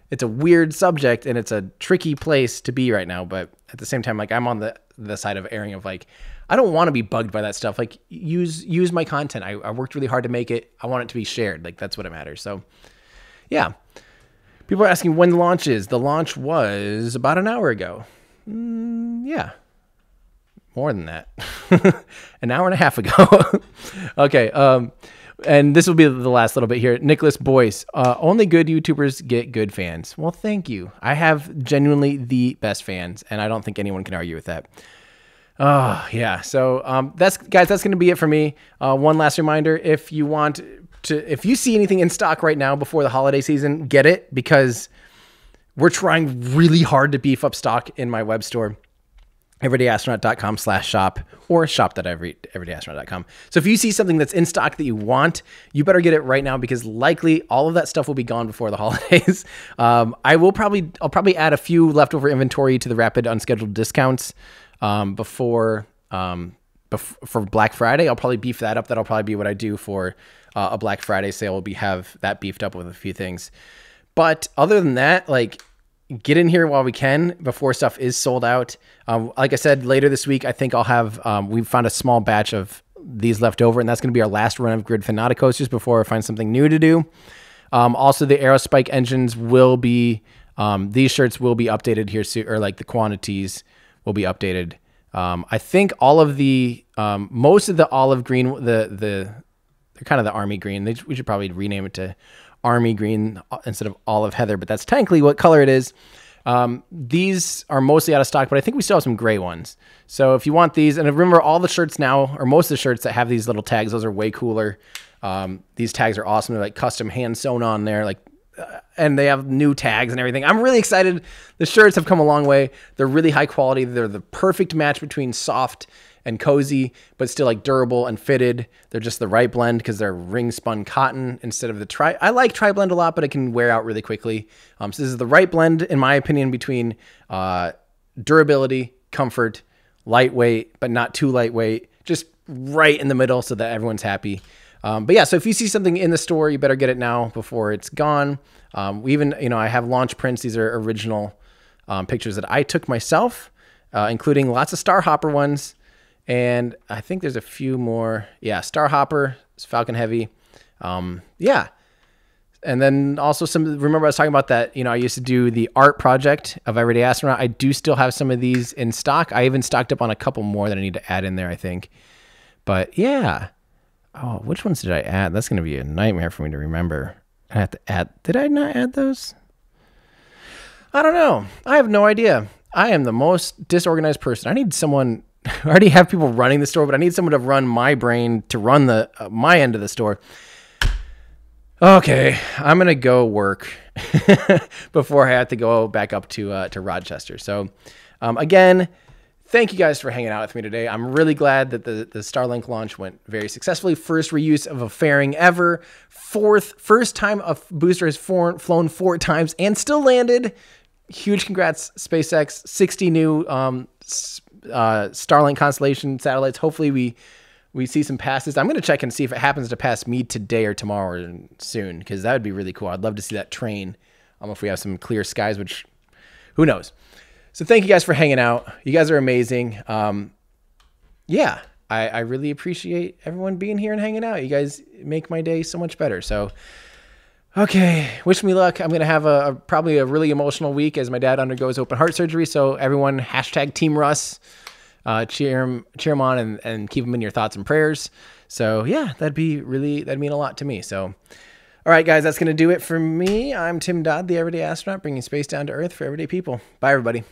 S1: It's a weird subject and it's a tricky place to be right now, but at the same time, like I'm on the the side of airing of like I don't want to be bugged by that stuff. Like use use my content. I, I worked really hard to make it. I want it to be shared. Like that's what it matters. So yeah. People are asking when the launch is. The launch was about an hour ago. Mm, yeah. More than that. an hour and a half ago. okay. Um, and this will be the last little bit here. Nicholas Boyce, uh, only good YouTubers get good fans. Well, thank you. I have genuinely the best fans, and I don't think anyone can argue with that. Oh yeah. So um, that's guys. That's going to be it for me. Uh, one last reminder: if you want to, if you see anything in stock right now before the holiday season, get it because we're trying really hard to beef up stock in my web store everydayastronaut.com slash shop or shop.everydayastronaut.com. So if you see something that's in stock that you want, you better get it right now because likely all of that stuff will be gone before the holidays. Um, I will probably, I'll probably add a few leftover inventory to the rapid unscheduled discounts um, before, um, bef- for Black Friday. I'll probably beef that up. That'll probably be what I do for uh, a Black Friday sale. Will be have that beefed up with a few things. But other than that, like get in here while we can before stuff is sold out. Um, like I said, later this week, I think I'll have, um, we found a small batch of these left over, and that's going to be our last run of Grid Fanaticos just before I find something new to do. Um, also, the Aerospike engines will be, um, these shirts will be updated here soon, or like the quantities will be updated. Um, I think all of the, um, most of the olive green, the, the, they're kind of the army green. They, we should probably rename it to army green uh, instead of olive heather, but that's technically what color it is. Um, these are mostly out of stock, but I think we still have some gray ones. So if you want these, and remember all the shirts now, or most of the shirts that have these little tags, those are way cooler. Um, these tags are awesome. They're like custom hand sewn on there, like, uh, and they have new tags and everything. I'm really excited. The shirts have come a long way. They're really high quality. They're the perfect match between soft and cozy, but still like durable and fitted. They're just the right blend because they're ring spun cotton instead of the tri. I like tri blend a lot, but it can wear out really quickly. Um, so this is the right blend, in my opinion, between uh, durability, comfort, lightweight, but not too lightweight. Just right in the middle so that everyone's happy. Um, but yeah, so if you see something in the store, you better get it now before it's gone. Um, we even, you know, I have launch prints. These are original um, pictures that I took myself, uh, including lots of Starhopper ones. And I think there's a few more. Yeah, Starhopper, Falcon Heavy. Um, yeah. And then also some, remember I was talking about that, you know, I used to do the art project of Everyday Astronaut. I do still have some of these in stock. I even stocked up on a couple more that I need to add in there, I think. But yeah. Oh, which ones did I add? That's going to be a nightmare for me to remember. I have to add, did I not add those? I don't know. I have no idea. I am the most disorganized person. I need someone I already have people running the store, but I need someone to run my brain to run the uh, my end of the store. Okay, I'm gonna go work before I have to go back up to uh, to Rochester. So, um, again, thank you guys for hanging out with me today. I'm really glad that the the Starlink launch went very successfully. First reuse of a fairing ever. Fourth, first time a booster has flown four times and still landed. Huge congrats, SpaceX. 60 new um, uh, Starlink constellation satellites. Hopefully, we we see some passes. I'm going to check and see if it happens to pass me today or tomorrow or soon because that would be really cool. I'd love to see that train. Um, if we have some clear skies, which who knows. So thank you guys for hanging out. You guys are amazing. Um, yeah, I, I really appreciate everyone being here and hanging out. You guys make my day so much better. So. Okay, wish me luck. I'm gonna have a, a, probably a really emotional week as my dad undergoes open heart surgery. So everyone, hashtag Team Russ, uh, cheer him, cheer him on, and, and keep him in your thoughts and prayers. So yeah, that'd be really that'd mean a lot to me. So, all right, guys, that's gonna do it for me. I'm Tim Dodd, the Everyday Astronaut, bringing space down to Earth for everyday people. Bye, everybody.